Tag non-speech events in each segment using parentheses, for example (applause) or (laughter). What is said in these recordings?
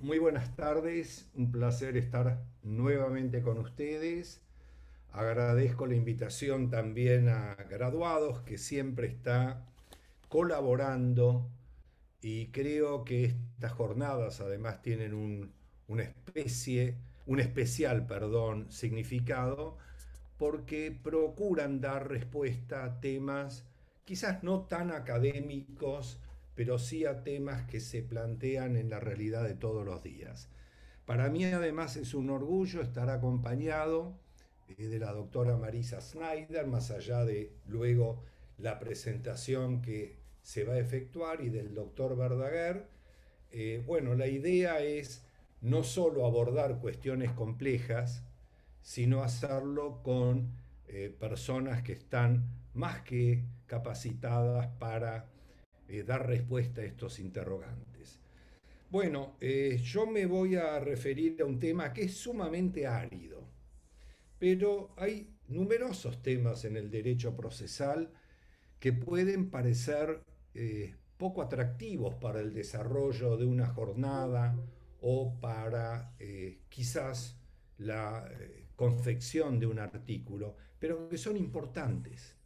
Muy buenas tardes, un placer estar nuevamente con ustedes. Agradezco la invitación también a graduados que siempre está colaborando y creo que estas jornadas además tienen una especie, un especial, perdón, significado porque procuran dar respuesta a temas quizás no tan académicos, pero sí a temas que se plantean en la realidad de todos los días. Para mí además es un orgullo estar acompañado eh, de la doctora Marisa Snyder, más allá de luego la presentación que se va a efectuar y del doctor Verdaguer. Eh, bueno, la idea es no solo abordar cuestiones complejas, sino hacerlo con eh, personas que están más que capacitadas para eh, dar respuesta a estos interrogantes. Bueno, eh, yo me voy a referir a un tema que es sumamente árido, pero hay numerosos temas en el derecho procesal que pueden parecer poco atractivos para el desarrollo de una jornada o para quizás la confección de un artículo, pero que son importantes.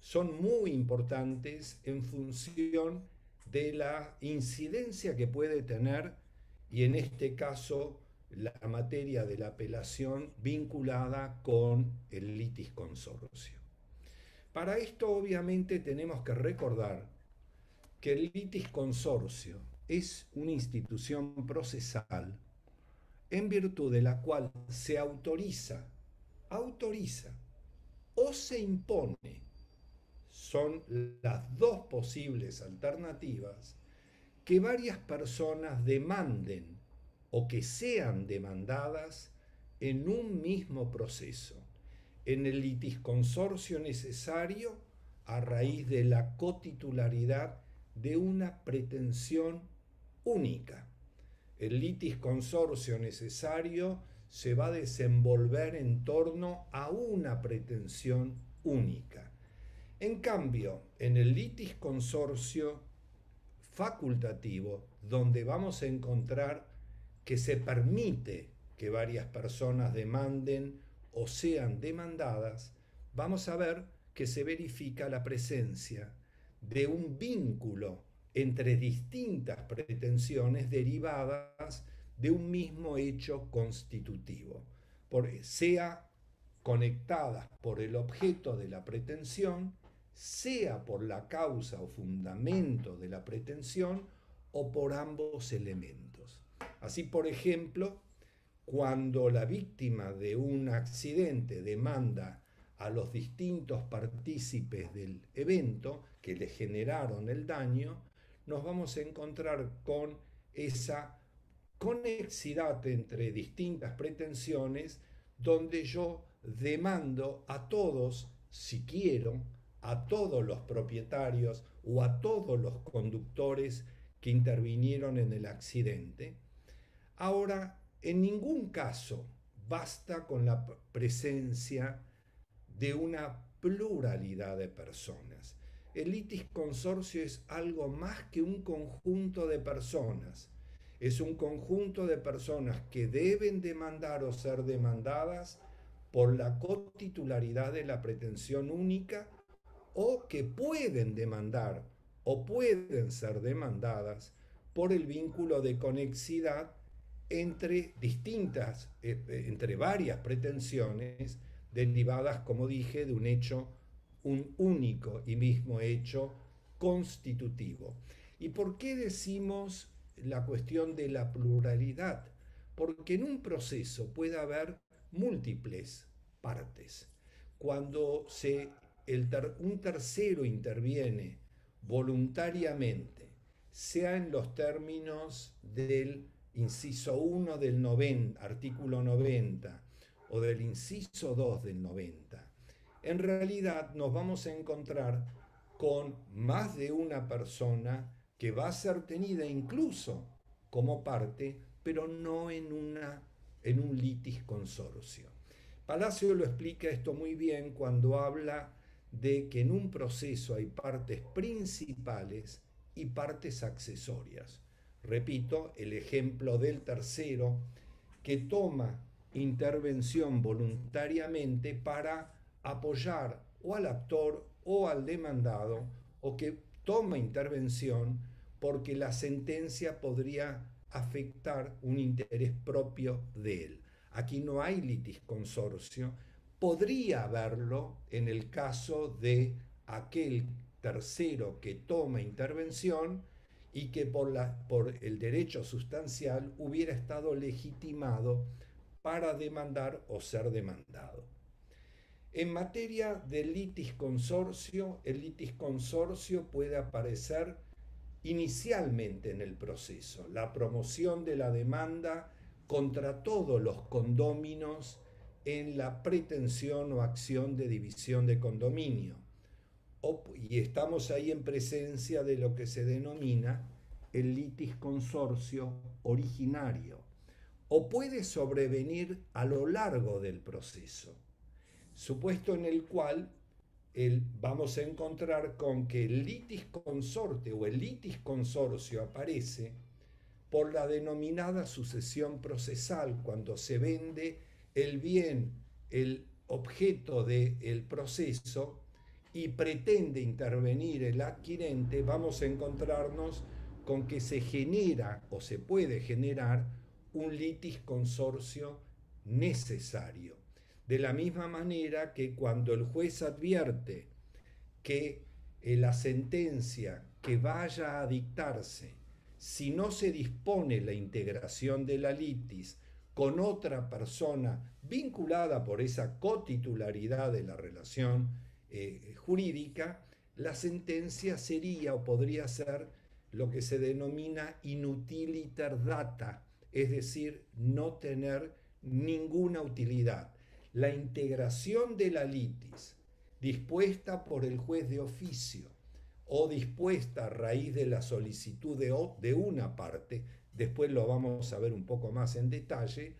Son muy importantes en función de la incidencia que puede tener y en este caso la materia de la apelación vinculada con el litis consorcio. Para esto obviamente tenemos que recordar que el litis consorcio es una institución procesal en virtud de la cual se autoriza, autoriza o se impone, son las dos posibles alternativas, que varias personas demanden o que sean demandadas en un mismo proceso, en el litisconsorcio necesario a raíz de la cotitularidad de una pretensión única el litis consorcio necesario se va a desenvolver en torno a una pretensión única. En cambio, en el litis consorcio facultativo, donde vamos a encontrar que se permite que varias personas demanden o sean demandadas, vamos a ver que se verifica la presencia de un vínculo entre distintas pretensiones derivadas de un mismo hecho constitutivo, sea conectadas por el objeto de la pretensión, sea por la causa o fundamento de la pretensión o por ambos elementos. Así, por ejemplo, cuando la víctima de un accidente demanda a los distintos partícipes del evento que le generaron el daño, nos vamos a encontrar con esa conexidad entre distintas pretensiones donde yo demando a todos, si quiero, a todos los propietarios o a todos los conductores que intervinieron en el accidente. Ahora, en ningún caso basta con la presencia de una pluralidad de personas. El litis consorcio es algo más que un conjunto de personas. Es un conjunto de personas que deben demandar o ser demandadas por la cotitularidad de la pretensión única o que pueden demandar o pueden ser demandadas por el vínculo de conexidad entre distintas, eh, eh, entre varias pretensiones derivadas, como dije, de un hecho un único y mismo hecho constitutivo. ¿Y por qué decimos la cuestión de la pluralidad? Porque en un proceso puede haber múltiples partes. Cuando se, un tercero interviene voluntariamente, sea en los términos del inciso 1 del artículo 90 o del inciso 2 del 90, en realidad nos vamos a encontrar con más de una persona que va a ser tenida incluso como parte, pero no en, una, en un litis consorcio. Palacio lo explica esto muy bien cuando habla de que en un proceso hay partes principales y partes accesorias. repito, el ejemplo del tercero, que toma intervención voluntariamente para apoyar o al actor o al demandado, o que toma intervención porque la sentencia podría afectar un interés propio de él. Aquí no hay litisconsorcio, podría haberlo en el caso de aquel tercero que toma intervención y que por, la, por el derecho sustancial hubiera estado legitimado para demandar o ser demandado. En materia de litis consorcio, el litis consorcio puede aparecer inicialmente en el proceso, la promoción de la demanda contra todos los condóminos en la pretensión o acción de división de condominio. y estamos ahí en presencia de lo que se denomina el litis consorcio originario, o puede sobrevenir a lo largo del proceso supuesto en el cual el, vamos a encontrar con que el litis consorte o el litis consorcio aparece por la denominada sucesión procesal, cuando se vende el bien, el objeto del proceso y pretende intervenir el adquirente, vamos a encontrarnos con que se genera o se puede generar un litis consorcio necesario. De la misma manera que cuando el juez advierte que eh, la sentencia que vaya a dictarse, si no se dispone la integración de la litis con otra persona vinculada por esa cotitularidad de la relación eh, jurídica, la sentencia sería o podría ser lo que se denomina inutiliter data, es decir, no tener ninguna utilidad. La integración de la litis dispuesta por el juez de oficio o dispuesta a raíz de la solicitud de, de una parte, después lo vamos a ver un poco más en detalle,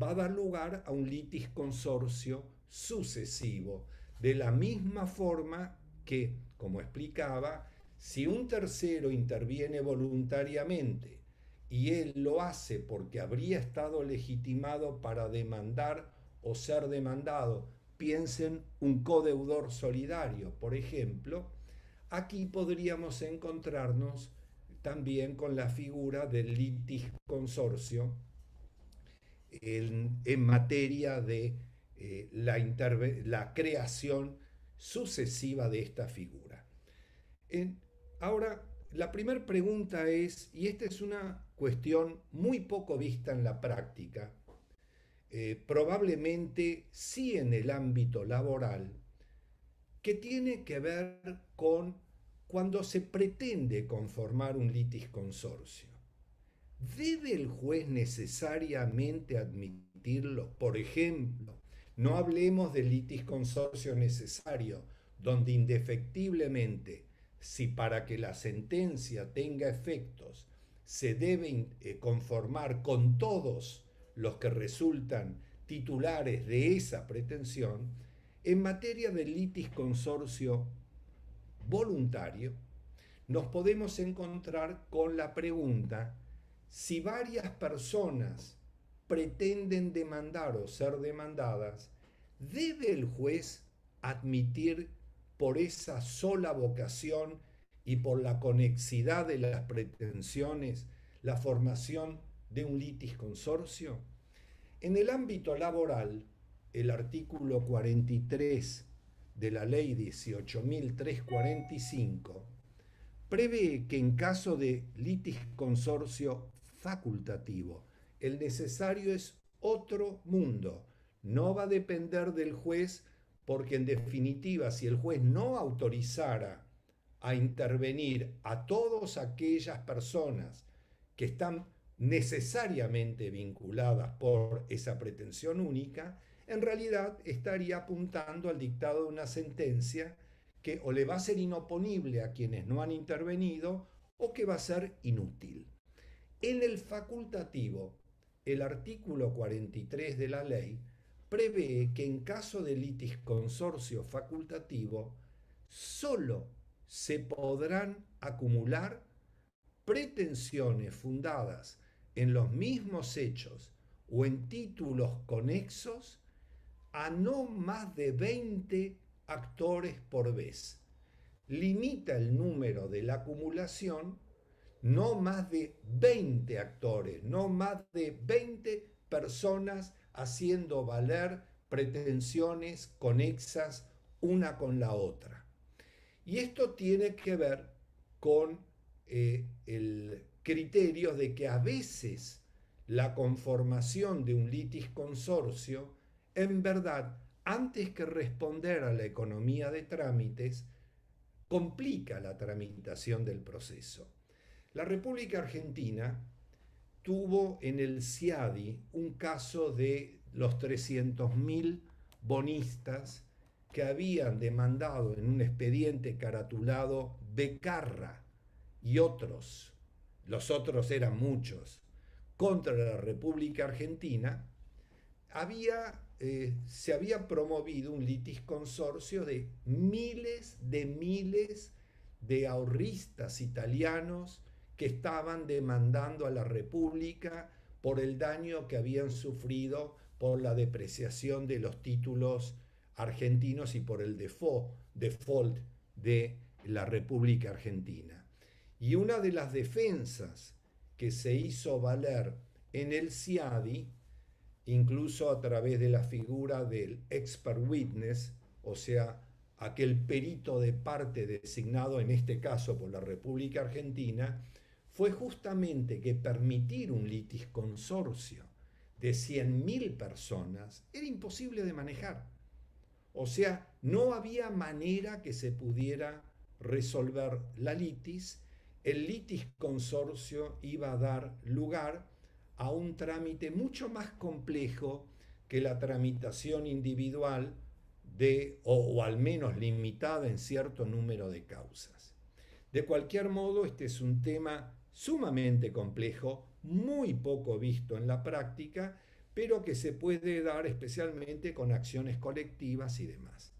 va a dar lugar a un litis consorcio sucesivo, de la misma forma que, como explicaba, si un tercero interviene voluntariamente y él lo hace porque habría estado legitimado para demandar o ser demandado. Piensen un codeudor solidario, por ejemplo. Aquí podríamos encontrarnos también con la figura del litis consorcio en, materia de eh, la, la, creación sucesiva de esta figura. ahora, la primera pregunta es, y esta es una cuestión muy poco vista en la práctica, eh, probablemente sí en el ámbito laboral, que tiene que ver con cuando se pretende conformar un litis consorcio. ¿Debe el juez necesariamente admitirlo? Por ejemplo, no hablemos de litis consorcio necesario, donde indefectiblemente, si para que la sentencia tenga efectos se debe eh, conformar con todos los que resultan titulares de esa pretensión, en materia de litis consorcio voluntario, nos podemos encontrar con la pregunta si varias personas pretenden demandar o ser demandadas, ¿debe el juez admitir por esa sola vocación y por la conexidad de las pretensiones la formación de un litis consorcio? En el ámbito laboral, el artículo 43 de la ley 18.345 prevé que en caso de litis consorcio facultativo, el necesario es otro mundo. No va a depender del juez porque en definitiva si el juez no autorizara a intervenir a todas aquellas personas que están necesariamente vinculadas por esa pretensión única, en realidad estaría apuntando al dictado de una sentencia que o le va a ser inoponible a quienes no han intervenido o que va a ser inútil. En el facultativo, el artículo 43 de la ley prevé que en caso de litis consorcio facultativo, solo se podrán acumular pretensiones fundadas en los mismos hechos o en títulos conexos a no más de 20 actores por vez. Limita el número de la acumulación no más de 20 actores, no más de 20 personas haciendo valer pretensiones conexas una con la otra. Y esto tiene que ver con eh, el criterio de que a veces la conformación de un litis consorcio, en verdad, antes que responder a la economía de trámites, complica la tramitación del proceso. La República Argentina tuvo en el CIADI un caso de los 300.000 bonistas que habían demandado en un expediente caratulado Becarra y otros, los otros eran muchos, contra la República Argentina, había, eh, se había promovido un litis consorcio de miles de miles de ahorristas italianos que estaban demandando a la República por el daño que habían sufrido por la depreciación de los títulos argentinos y por el default, default de la República Argentina. Y una de las defensas que se hizo valer en el CIADI, incluso a través de la figura del expert witness, o sea, aquel perito de parte designado en este caso por la República Argentina, fue justamente que permitir un litis consorcio de 100.000 personas era imposible de manejar. O sea, no había manera que se pudiera resolver la litis. El litis consorcio iba a dar lugar a un trámite mucho más complejo que la tramitación individual de, o, o al menos limitada en cierto número de causas. De cualquier modo, este es un tema sumamente complejo, muy poco visto en la práctica, pero que se puede dar especialmente con acciones colectivas y demás.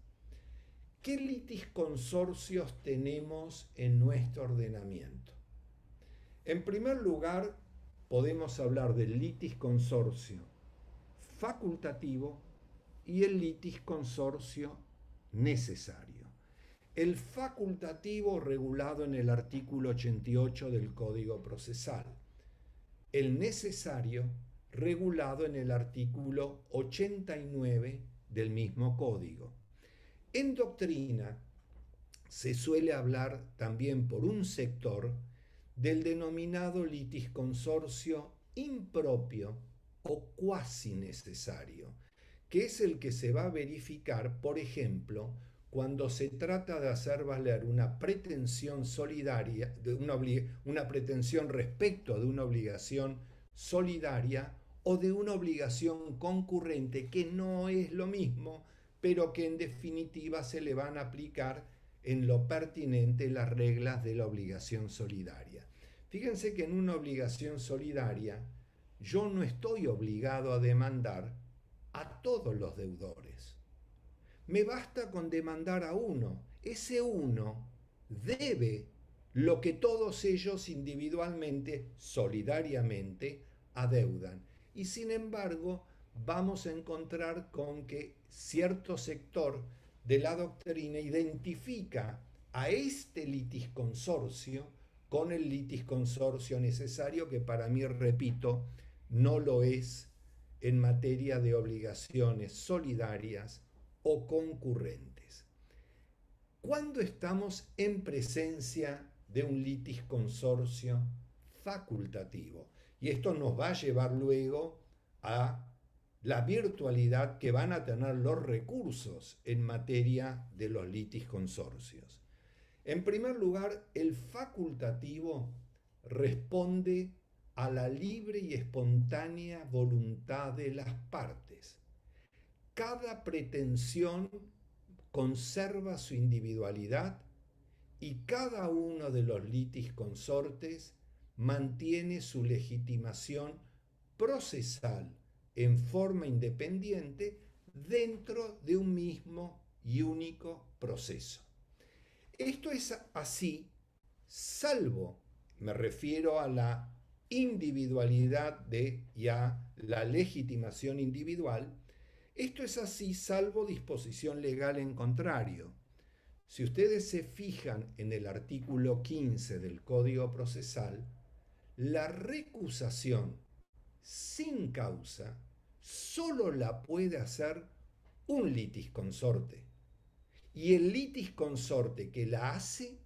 ¿Qué litis consorcios tenemos en nuestro ordenamiento? En primer lugar, podemos hablar del litis consorcio facultativo y el litis consorcio necesario el facultativo regulado en el artículo 88 del Código Procesal, el necesario regulado en el artículo 89 del mismo código. En doctrina se suele hablar también por un sector del denominado litis consorcio impropio o cuasi necesario, que es el que se va a verificar, por ejemplo, cuando se trata de hacer valer una pretensión solidaria, de una, una pretensión respecto de una obligación solidaria o de una obligación concurrente, que no es lo mismo, pero que en definitiva se le van a aplicar en lo pertinente las reglas de la obligación solidaria. Fíjense que en una obligación solidaria yo no estoy obligado a demandar a todos los deudores me basta con demandar a uno. Ese uno debe lo que todos ellos individualmente, solidariamente, adeudan. Y sin embargo, vamos a encontrar con que cierto sector de la doctrina identifica a este litis consorcio con el litis consorcio necesario que para mí, repito, no lo es en materia de obligaciones solidarias o concurrentes. Cuando estamos en presencia de un litis consorcio facultativo, y esto nos va a llevar luego a la virtualidad que van a tener los recursos en materia de los litis consorcios. En primer lugar, el facultativo responde a la libre y espontánea voluntad de las partes cada pretensión conserva su individualidad y cada uno de los litis consortes mantiene su legitimación procesal en forma independiente dentro de un mismo y único proceso. Esto es así, salvo me refiero a la individualidad de ya la legitimación individual, esto es así salvo disposición legal en contrario. Si ustedes se fijan en el artículo 15 del Código Procesal, la recusación sin causa solo la puede hacer un litis consorte. Y el litis consorte que la hace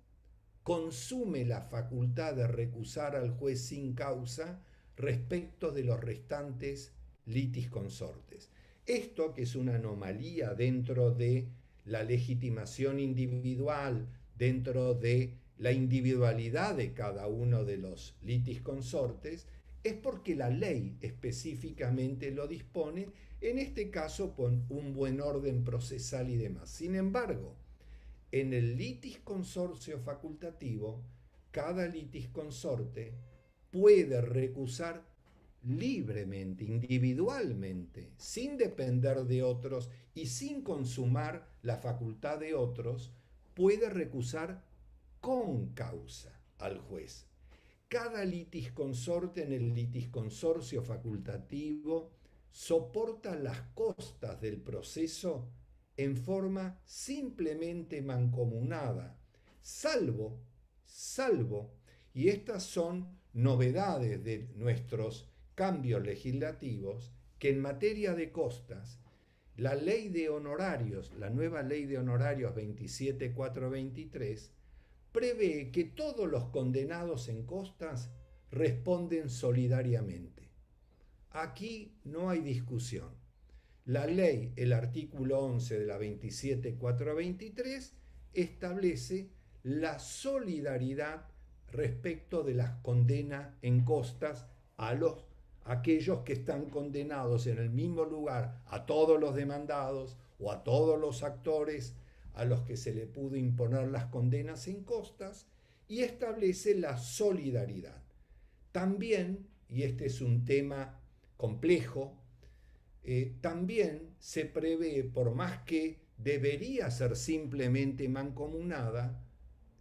consume la facultad de recusar al juez sin causa respecto de los restantes litis consortes. Esto, que es una anomalía dentro de la legitimación individual, dentro de la individualidad de cada uno de los litis consortes, es porque la ley específicamente lo dispone, en este caso con un buen orden procesal y demás. Sin embargo, en el litis consorcio facultativo, cada litis consorte puede recusar libremente, individualmente, sin depender de otros y sin consumar la facultad de otros, puede recusar con causa al juez. Cada litis consorte en el litis consorcio facultativo soporta las costas del proceso en forma simplemente mancomunada, salvo, salvo, y estas son novedades de nuestros cambios legislativos, que en materia de costas, la ley de honorarios, la nueva ley de honorarios 27423, prevé que todos los condenados en costas responden solidariamente. Aquí no hay discusión. La ley, el artículo 11 de la 27423, establece la solidaridad respecto de las condenas en costas a los aquellos que están condenados en el mismo lugar, a todos los demandados o a todos los actores a los que se le pudo imponer las condenas en costas, y establece la solidaridad. También, y este es un tema complejo, eh, también se prevé, por más que debería ser simplemente mancomunada,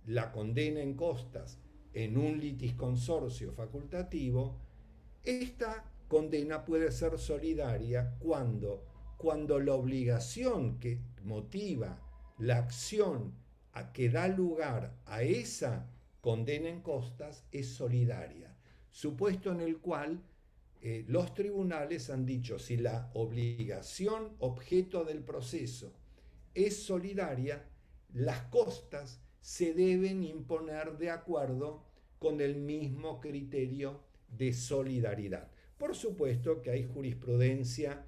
la condena en costas en un litis consorcio facultativo, esta condena puede ser solidaria cuando, cuando la obligación que motiva la acción a que da lugar a esa condena en costas es solidaria, supuesto en el cual eh, los tribunales han dicho si la obligación objeto del proceso es solidaria, las costas se deben imponer de acuerdo con el mismo criterio de solidaridad. Por supuesto que hay jurisprudencia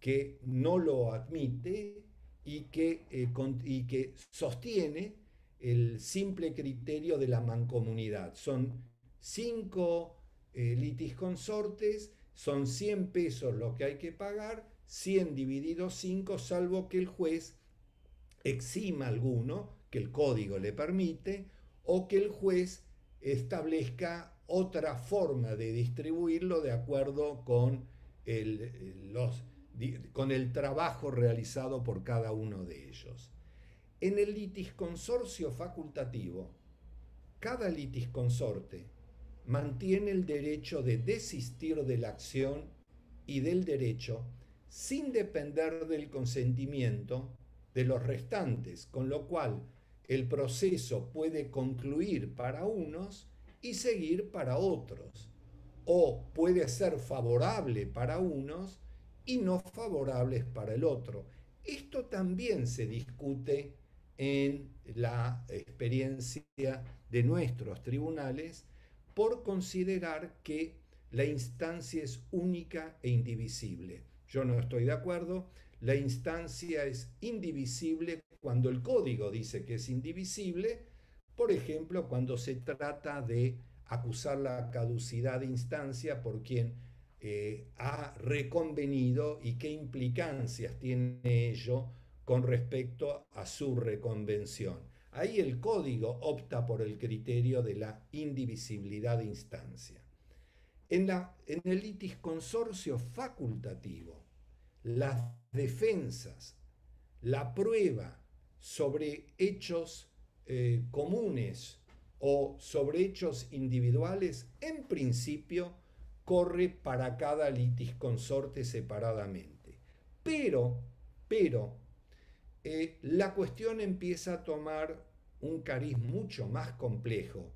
que no lo admite y que, eh, y que sostiene el simple criterio de la mancomunidad. Son cinco eh, litis consortes, son 100 pesos lo que hay que pagar, 100 dividido 5, salvo que el juez exima alguno, que el código le permite, o que el juez establezca otra forma de distribuirlo de acuerdo con el, los, con el trabajo realizado por cada uno de ellos. En el litis consorcio facultativo, cada litis consorte mantiene el derecho de desistir de la acción y del derecho sin depender del consentimiento de los restantes, con lo cual el proceso puede concluir para unos y seguir para otros. O puede ser favorable para unos y no favorables para el otro. Esto también se discute en la experiencia de nuestros tribunales por considerar que la instancia es única e indivisible. Yo no estoy de acuerdo, la instancia es indivisible cuando el código dice que es indivisible, por ejemplo, cuando se trata de acusar la caducidad de instancia por quien ha reconvenido y qué implicancias tiene ello con respecto a su reconvención. Ahí el código opta por el criterio de la indivisibilidad de instancia. En, la, en el litis consorcio facultativo, las defensas, la prueba sobre hechos eh, comunes o sobre hechos individuales, en principio corre para cada litis consorte separadamente. Pero, pero, eh, la cuestión empieza a tomar un cariz mucho más complejo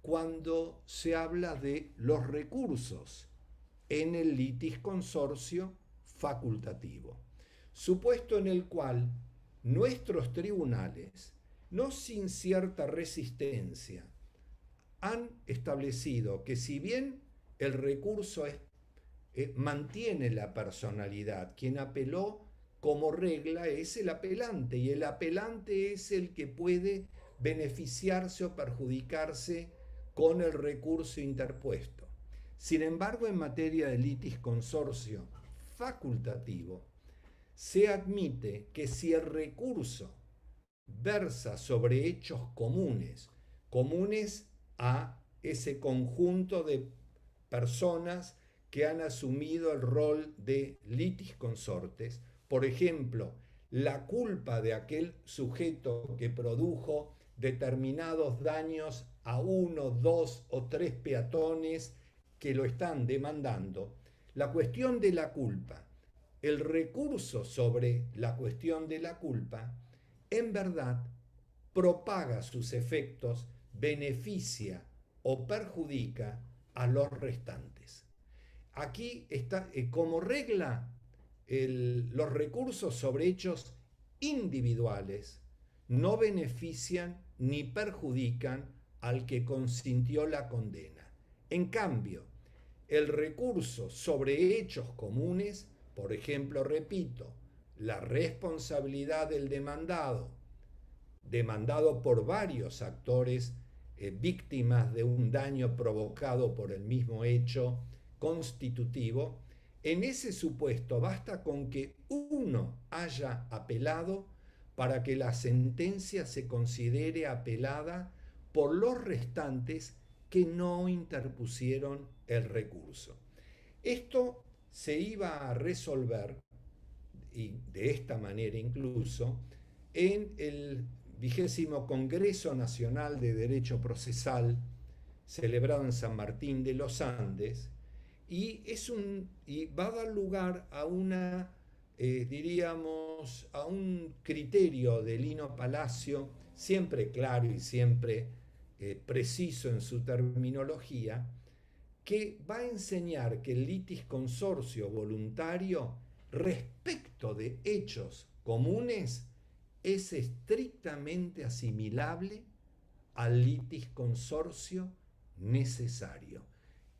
cuando se habla de los recursos en el litis consorcio facultativo, supuesto en el cual nuestros tribunales, no sin cierta resistencia, han establecido que si bien el recurso eh, mantiene la personalidad, quien apeló como regla es el apelante y el apelante es el que puede beneficiarse o perjudicarse con el recurso interpuesto. Sin embargo, en materia de litis consorcio facultativo, se admite que si el recurso versa sobre hechos comunes, comunes a ese conjunto de personas que han asumido el rol de litis consortes, por ejemplo, la culpa de aquel sujeto que produjo determinados daños a uno, dos o tres peatones que lo están demandando, la cuestión de la culpa, el recurso sobre la cuestión de la culpa, en verdad propaga sus efectos, beneficia o perjudica a los restantes. Aquí está, eh, como regla, los recursos sobre hechos individuales no benefician ni perjudican al que consintió la condena. En cambio, el recurso sobre hechos comunes, por ejemplo, repito, la responsabilidad del demandado, demandado por varios actores eh, víctimas de un daño provocado por el mismo hecho constitutivo, en ese supuesto basta con que uno haya apelado para que la sentencia se considere apelada por los restantes que no interpusieron el recurso. Esto se iba a resolver, de esta manera incluso, en el vigésimo Congreso Nacional de Derecho Procesal, celebrado en San Martín de los Andes, y, es un, y va a dar lugar a una, eh, diríamos, a un criterio de Lino Palacio, siempre claro y siempre eh, preciso en su terminología, que va a enseñar que el litis consorcio voluntario respecto de hechos comunes es estrictamente asimilable al litis consorcio necesario.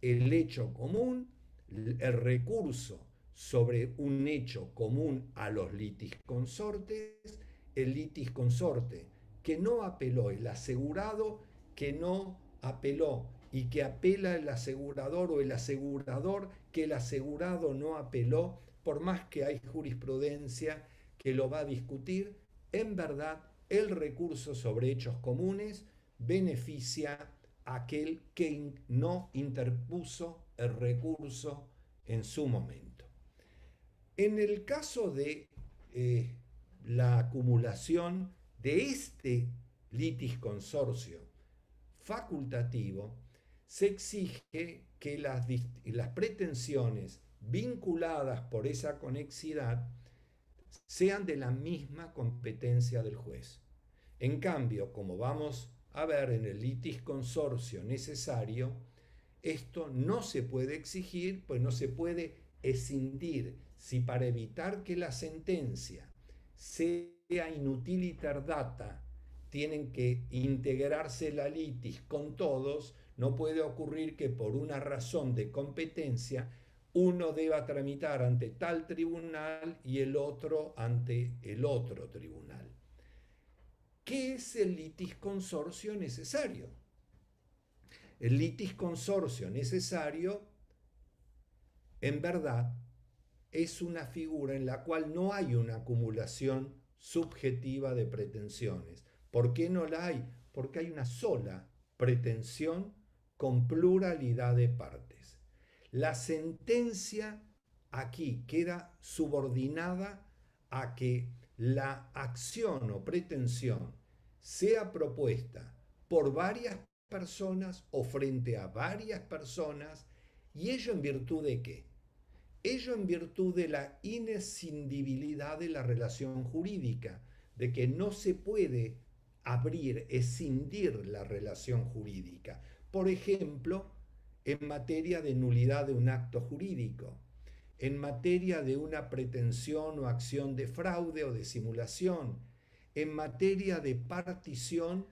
El hecho común, el recurso sobre un hecho común a los litis consortes, el litis consorte que no apeló, el asegurado que no apeló y que apela el asegurador o el asegurador que el asegurado no apeló, por más que hay jurisprudencia que lo va a discutir, en verdad el recurso sobre hechos comunes beneficia a aquel que no interpuso el recurso en su momento. En el caso de eh, la acumulación de este litis consorcio facultativo, se exige que las, las pretensiones vinculadas por esa conexidad sean de la misma competencia del juez. En cambio, como vamos a ver en el litis consorcio necesario, esto no se puede exigir, pues no se puede escindir si para evitar que la sentencia sea inutiliter data, tienen que integrarse la litis con todos, no puede ocurrir que por una razón de competencia uno deba tramitar ante tal tribunal y el otro ante el otro tribunal. ¿Qué es el litis consorcio necesario? El litis consorcio necesario, en verdad, es una figura en la cual no hay una acumulación subjetiva de pretensiones. ¿Por qué no la hay? Porque hay una sola pretensión con pluralidad de partes. La sentencia aquí queda subordinada a que la acción o pretensión sea propuesta por varias personas o frente a varias personas, y ello en virtud de qué? Ello en virtud de la inescindibilidad de la relación jurídica, de que no se puede abrir, escindir la relación jurídica. Por ejemplo, en materia de nulidad de un acto jurídico, en materia de una pretensión o acción de fraude o de simulación, en materia de partición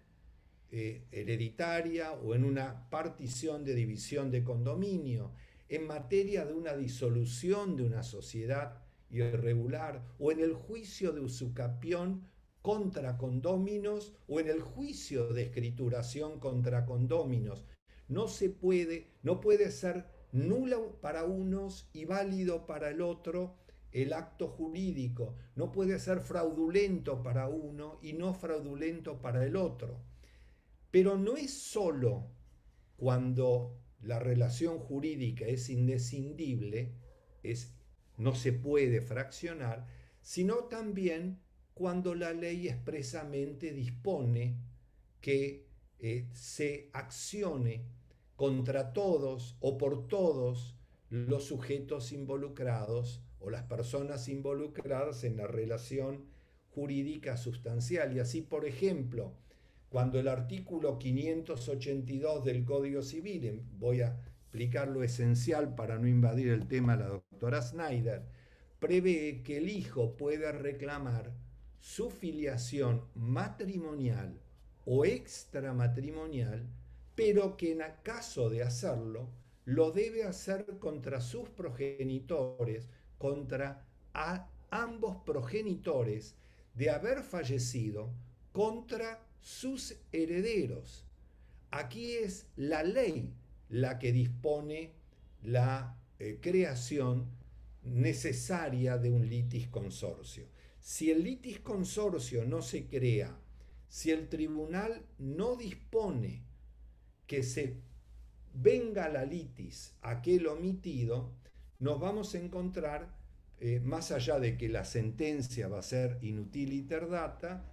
eh, hereditaria o en una partición de división de condominio, en materia de una disolución de una sociedad irregular o en el juicio de usucapión contra condóminos o en el juicio de escrituración contra condóminos. No se puede, no puede ser nulo para unos y válido para el otro el acto jurídico. No puede ser fraudulento para uno y no fraudulento para el otro. Pero no es solo cuando la relación jurídica es indescindible, es, no se puede fraccionar, sino también cuando la ley expresamente dispone que eh, se accione contra todos o por todos los sujetos involucrados o las personas involucradas en la relación jurídica sustancial. Y así, por ejemplo, cuando el artículo 582 del Código Civil, voy a explicar lo esencial para no invadir el tema la doctora Snyder, prevé que el hijo pueda reclamar su filiación matrimonial o extramatrimonial, pero que en caso de hacerlo, lo debe hacer contra sus progenitores, contra ambos progenitores de haber fallecido, contra sus herederos. Aquí es la ley la que dispone la eh, creación necesaria de un litis consorcio. Si el litis consorcio no se crea, si el tribunal no dispone que se venga la litis aquel omitido, nos vamos a encontrar, eh, más allá de que la sentencia va a ser inútil y terdata,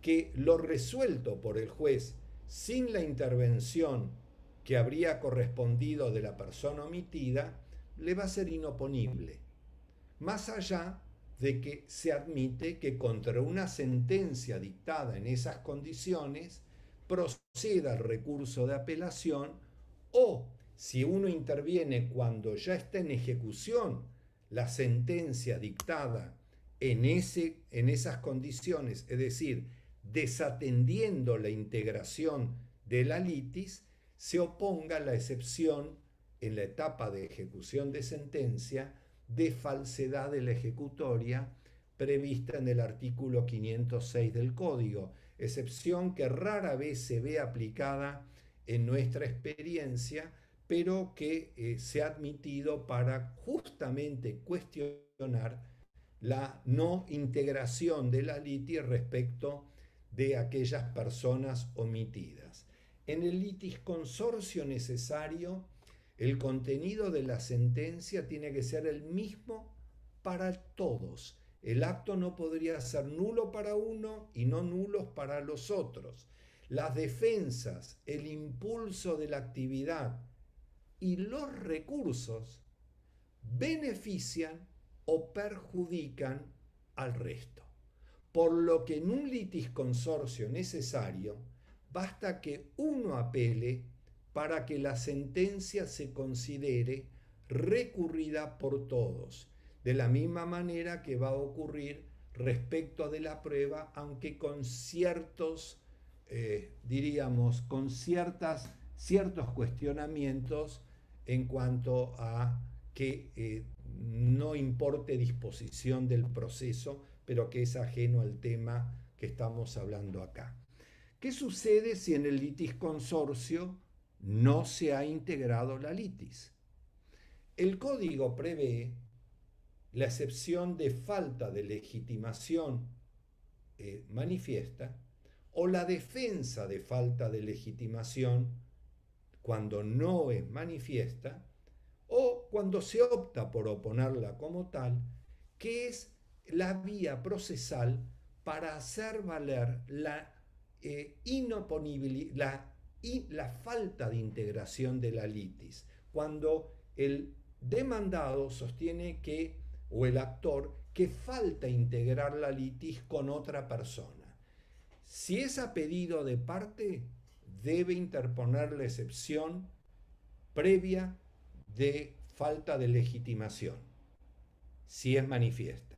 que lo resuelto por el juez sin la intervención que habría correspondido de la persona omitida, le va a ser inoponible. Más allá de que se admite que contra una sentencia dictada en esas condiciones proceda el recurso de apelación o si uno interviene cuando ya está en ejecución la sentencia dictada en, ese, en esas condiciones, es decir, desatendiendo la integración de la litis, se oponga la excepción en la etapa de ejecución de sentencia de falsedad de la ejecutoria prevista en el artículo 506 del Código, excepción que rara vez se ve aplicada en nuestra experiencia, pero que eh, se ha admitido para justamente cuestionar la no integración de la litis respecto de aquellas personas omitidas. En el litis consorcio necesario, el contenido de la sentencia tiene que ser el mismo para todos. El acto no podría ser nulo para uno y no nulos para los otros. Las defensas, el impulso de la actividad y los recursos benefician o perjudican al resto por lo que en un litis consorcio necesario basta que uno apele para que la sentencia se considere recurrida por todos, de la misma manera que va a ocurrir respecto de la prueba, aunque con ciertos, eh, diríamos, con ciertas, ciertos cuestionamientos en cuanto a que eh, no importe disposición del proceso, pero que es ajeno al tema que estamos hablando acá. ¿Qué sucede si en el litis consorcio no se ha integrado la litis? El código prevé la excepción de falta de legitimación eh, manifiesta o la defensa de falta de legitimación cuando no es manifiesta o cuando se opta por oponerla como tal, que es la vía procesal para hacer valer la eh, la, la falta de integración de la litis. Cuando el demandado sostiene que, o el actor, que falta integrar la litis con otra persona. Si es a pedido de parte, debe interponer la excepción previa de falta de legitimación, si es manifiesta.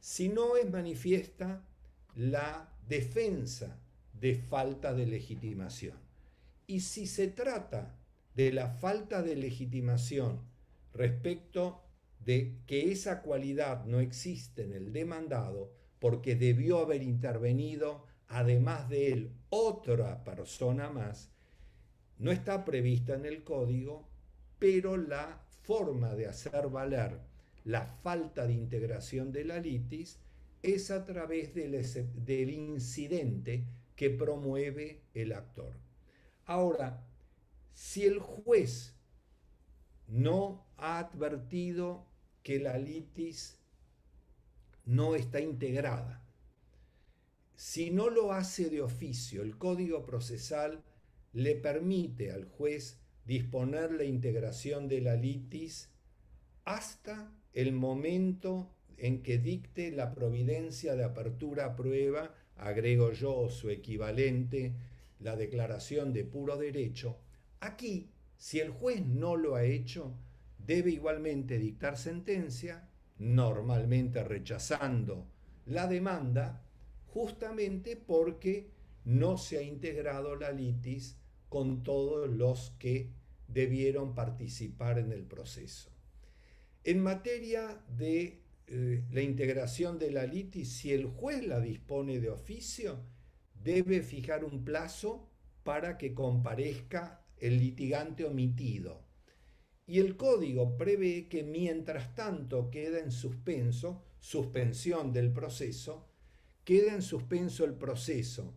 Si no es manifiesta, la defensa de falta de legitimación. Y si se trata de la falta de legitimación respecto de que esa cualidad no existe en el demandado porque debió haber intervenido además de él otra persona más, no está prevista en el código, pero la forma de hacer valer la falta de integración de la litis es a través del, del incidente que promueve el actor. Ahora, si el juez no ha advertido que la litis no está integrada, si no lo hace de oficio, el código procesal le permite al juez disponer la integración de la litis hasta el momento en que dicte la providencia de apertura a prueba, agrego yo su equivalente, la declaración de puro derecho. Aquí, si el juez no lo ha hecho, debe igualmente dictar sentencia, normalmente rechazando la demanda, justamente porque no se ha integrado la litis con todos los que debieron participar en el proceso. En materia de eh, la integración de la litis, si el juez la dispone de oficio, debe fijar un plazo para que comparezca el litigante omitido. Y el código prevé que mientras tanto queda en suspenso, suspensión del proceso, queda en suspenso el proceso.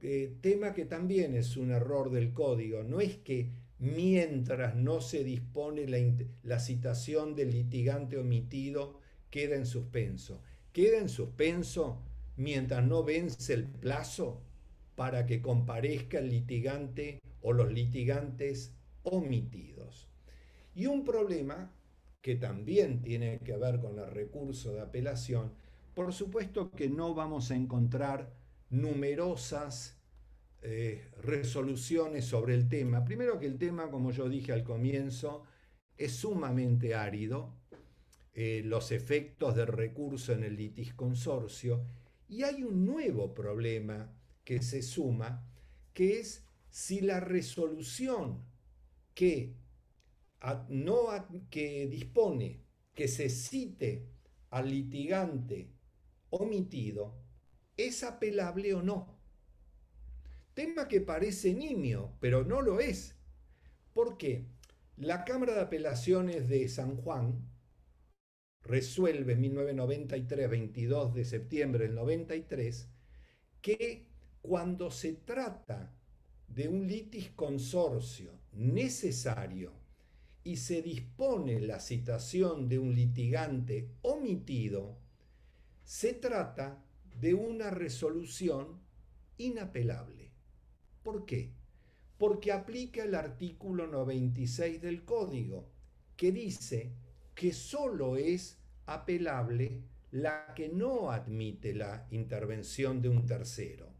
Eh, tema que también es un error del código. No es que mientras no se dispone la, la citación del litigante omitido, queda en suspenso. Queda en suspenso mientras no vence el plazo para que comparezca el litigante o los litigantes omitidos. Y un problema que también tiene que ver con el recurso de apelación, por supuesto que no vamos a encontrar numerosas eh, resoluciones sobre el tema. Primero que el tema, como yo dije al comienzo, es sumamente árido, eh, los efectos del recurso en el litis consorcio, y hay un nuevo problema que se suma, que es si la resolución que, no, que dispone que se cite al litigante omitido es apelable o no. Tema que parece nimio, pero no lo es. ¿Por qué? La Cámara de Apelaciones de San Juan resuelve en 1993, 22 de septiembre del 93, que cuando se trata de un litis consorcio necesario y se dispone la citación de un litigante omitido, se trata de una resolución inapelable. ¿Por qué? Porque aplica el artículo 96 del código, que dice que sólo es apelable la que no admite la intervención de un tercero.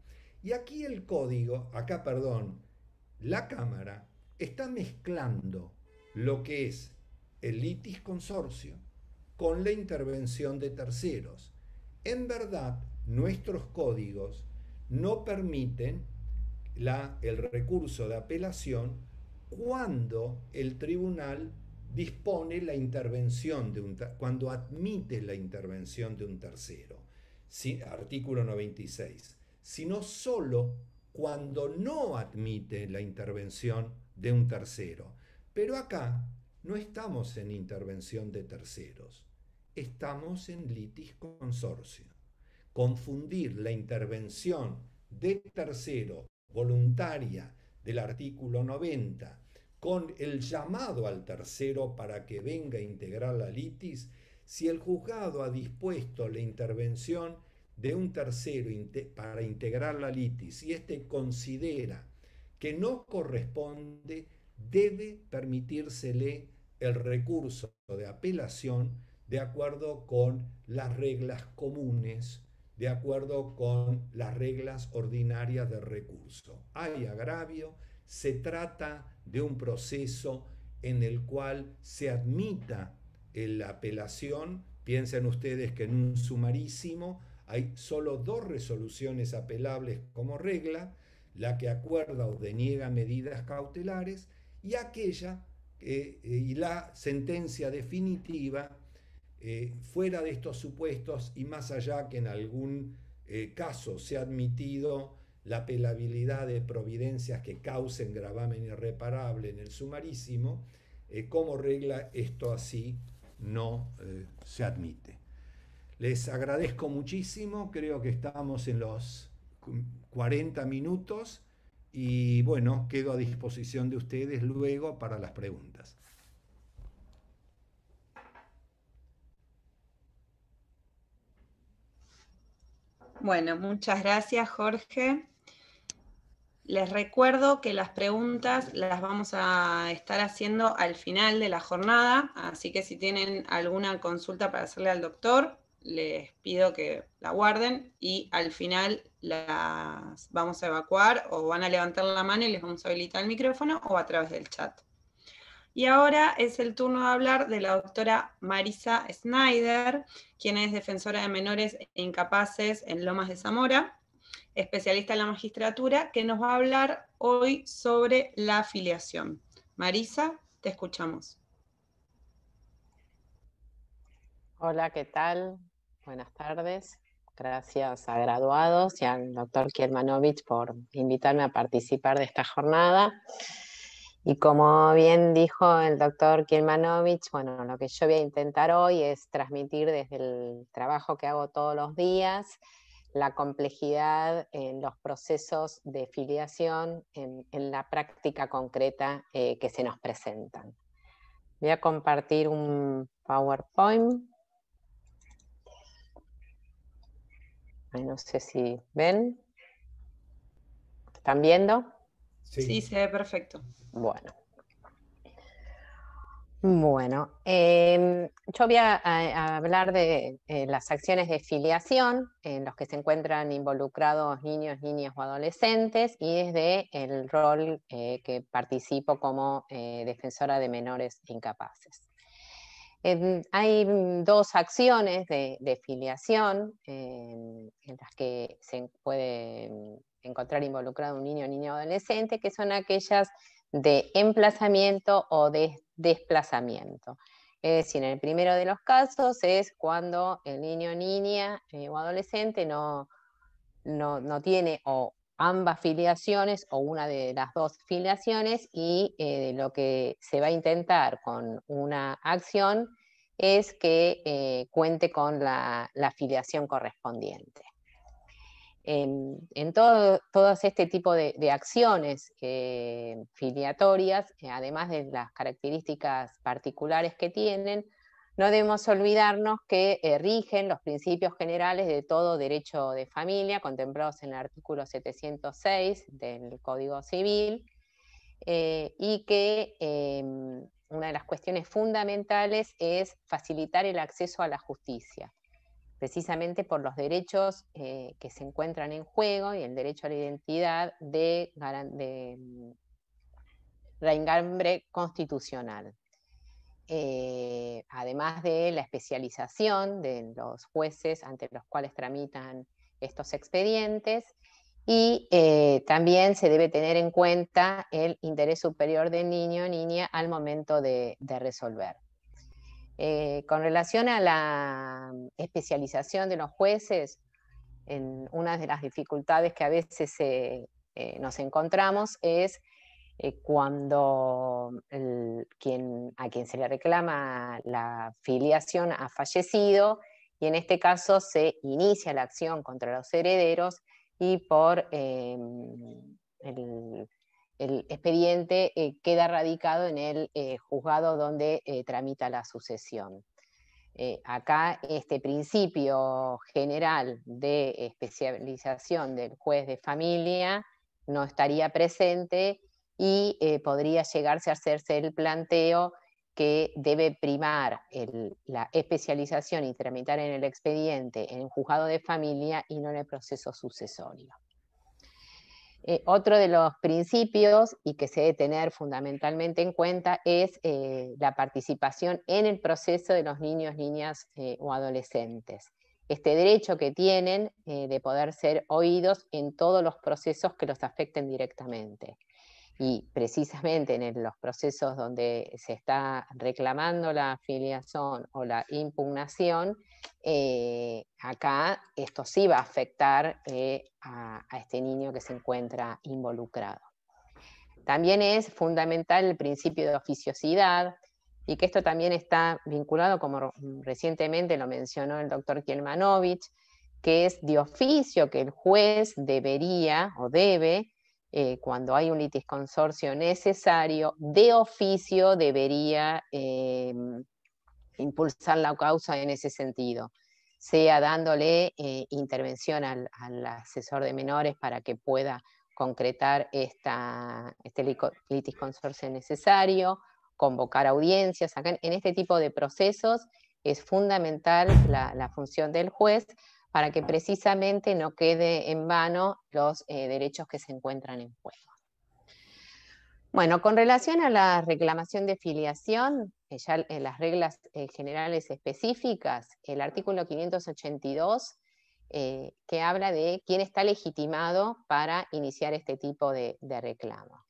Y aquí el código, acá perdón, la Cámara está mezclando lo que es el litis consorcio con la intervención de terceros. En verdad, nuestros códigos no permiten el recurso de apelación cuando el tribunal dispone la intervención de un cuando admite la intervención de un tercero. artículo 96 sino solo cuando no admite la intervención de un tercero. Pero acá no estamos en intervención de terceros, estamos en litis consorcio. Confundir la intervención de tercero voluntaria del artículo 90 con el llamado al tercero para que venga a integrar la litis, si el juzgado ha dispuesto la intervención de un tercero para integrar la litis y éste considera que no corresponde, debe permitírsele el recurso de apelación de acuerdo con las reglas comunes, de acuerdo con las reglas ordinarias de recurso. Hay agravio, se trata de un proceso en el cual se admita la apelación. Piensen ustedes que en un sumarísimo hay solo dos resoluciones apelables como regla, la que acuerda o deniega medidas cautelares y aquella eh, y la sentencia definitiva eh, fuera de estos supuestos y más allá que en algún eh, caso se ha admitido la apelabilidad de providencias que causen gravamen irreparable en el sumarísimo, como regla esto así no se admite. Les agradezco muchísimo, creo que estamos en los 40 minutos y bueno, quedo a disposición de ustedes luego para las preguntas. Bueno, muchas gracias Jorge. Les recuerdo que las preguntas las vamos a estar haciendo al final de la jornada, así que si tienen alguna consulta para hacerle al doctor, les pido que la guarden y al final las vamos a evacuar o van a levantar la mano y les vamos a habilitar el micrófono o a través del chat. Y ahora es el turno de hablar de la doctora Marisa Snyder, quien es defensora de menores e incapaces en Lomas de Zamora, especialista en la magistratura, que nos va a hablar hoy sobre la afiliación. Marisa, te escuchamos. Hola, ¿qué tal? Buenas tardes. Gracias a graduados y al doctor Kiermanovich por invitarme a participar de esta jornada. Y como bien dijo el doctor Kiermanovich, bueno, lo que yo voy a intentar hoy es transmitir desde el trabajo que hago todos los días la complejidad en los procesos de filiación en, la práctica concreta eh, que se nos presentan. Voy a compartir un PowerPoint. No sé si ven. ¿Están viendo? Sí, se ve perfecto. Bueno. Bueno, em, yo voy a, hablar de eh, las acciones de filiación en los que se encuentran involucrados niños, niñas o adolescentes y desde el rol eh, que participo como eh, defensora de menores incapaces hay dos acciones de, filiación en las que se puede mm, encontrar involucrado un niño o niña adolescente, que son aquellas de emplazamiento o de desplazamiento. Es decir, en el primero de los casos es cuando el niño o niña eh, o adolescente no, no, tiene o ambas filiaciones o una de las dos filiaciones y eh, lo que se va a intentar con una acción es que eh, cuente con la, filiación correspondiente. En, todo, este tipo de, acciones eh, filiatorias, además de las características particulares que tienen, no debemos olvidarnos que rigen los principios generales de todo derecho de familia contemplados en el artículo 706 del Código Civil eh, y que em, una de las cuestiones fundamentales es facilitar el acceso a la justicia, precisamente por los derechos eh, que se encuentran en juego y el derecho a la identidad de, de mm, reingambre constitucional. Eh, además de la especialización de los jueces ante los cuales tramitan estos expedientes, y eh, también se debe tener en cuenta el interés superior del niño o niña al momento de, resolver. Eh, con relación a la especialización de los jueces, en una de las dificultades que a veces nos encontramos es eh, cuando quien, a quien se le reclama la filiación ha fallecido y en este caso se inicia la acción contra los herederos y por em, el, expediente eh, queda radicado en el eh, juzgado donde tramita la sucesión. Acá este principio general de especialización del juez de familia no estaría presente y eh, podría llegarse a hacerse el planteo que debe primar la especialización y tramitar en el expediente en un juzgado de familia y no en el proceso sucesorio. Eh, otro de los principios y que se debe tener fundamentalmente en cuenta es eh, la participación en el proceso de los niños, niñas o adolescentes. Este derecho que tienen de poder ser oídos en todos los procesos que los afecten directamente y precisamente en los procesos donde se está reclamando la afiliación o la impugnación, eh, acá esto sí va a afectar eh, a, este niño que se encuentra involucrado. También es fundamental el principio de oficiosidad y que esto también está vinculado, como recientemente lo mencionó el doctor Kielmanovich, que es de oficio que el juez debería o debe eh, cuando hay un litisconsorcio necesario, de oficio debería eh, impulsar la causa en ese sentido, sea dándole eh, intervención al, asesor de menores para que pueda concretar esta, este litisconsorcio necesario, convocar audiencias. en este tipo de procesos es fundamental la función del juez para que precisamente no quede en vano los eh, derechos que se encuentran en juego. Bueno, con relación a la reclamación de filiación, eh, ya en las reglas eh, generales específicas, el artículo 582, que habla de quién está legitimado para iniciar este tipo de reclamo.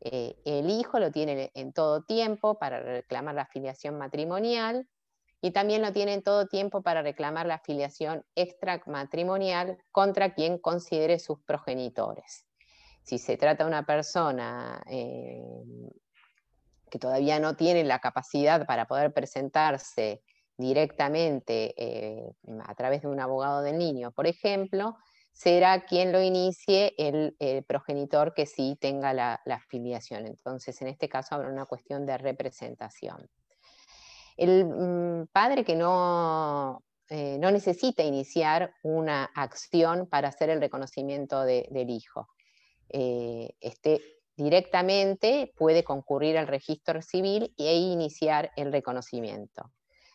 el hijo lo tiene en todo tiempo para reclamar la filiación matrimonial, y también lo tiene en todo tiempo para reclamar la afiliación extramatrimonial contra quien considere sus progenitores. Si se trata de una persona eh, que todavía no tiene la capacidad para poder presentarse directamente eh, a través de un abogado del niño, por ejemplo, será quien lo inicie el, progenitor que sí tenga la afiliación. Entonces, en este caso habrá una cuestión de representación. El mm, padre que no, eh, no, necesita iniciar una acción para hacer el reconocimiento del hijo. Eh, este, directamente puede concurrir al registro civil e iniciar el reconocimiento.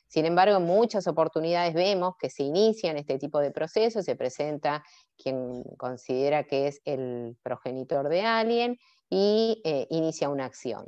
Sin embargo, en muchas oportunidades vemos que se inician este tipo de procesos, se presenta quien considera que es el progenitor de alguien y eh, inicia una acción.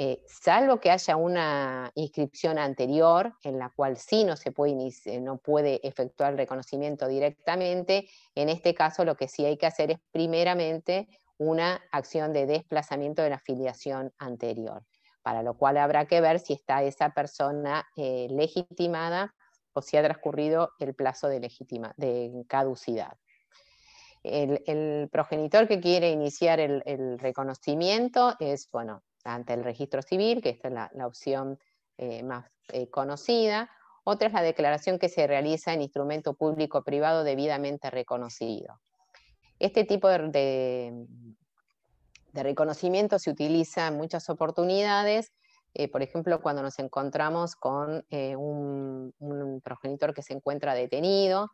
Eh, salvo que haya una inscripción anterior en la cual sí no se puede, no puede efectuar el reconocimiento directamente, en este caso lo que sí hay que hacer es primeramente una acción de desplazamiento de la afiliación anterior, para lo cual habrá que ver si está esa persona eh, legitimada o si ha transcurrido el plazo de, de caducidad. El, progenitor que quiere iniciar el, el reconocimiento es, bueno, ante el registro civil, que esta es la, opción eh, más eh, conocida. Otra es la declaración que se realiza en instrumento público privado debidamente reconocido. Este tipo de, reconocimiento se utiliza en muchas oportunidades, eh, por ejemplo, cuando nos encontramos con un, progenitor que se encuentra detenido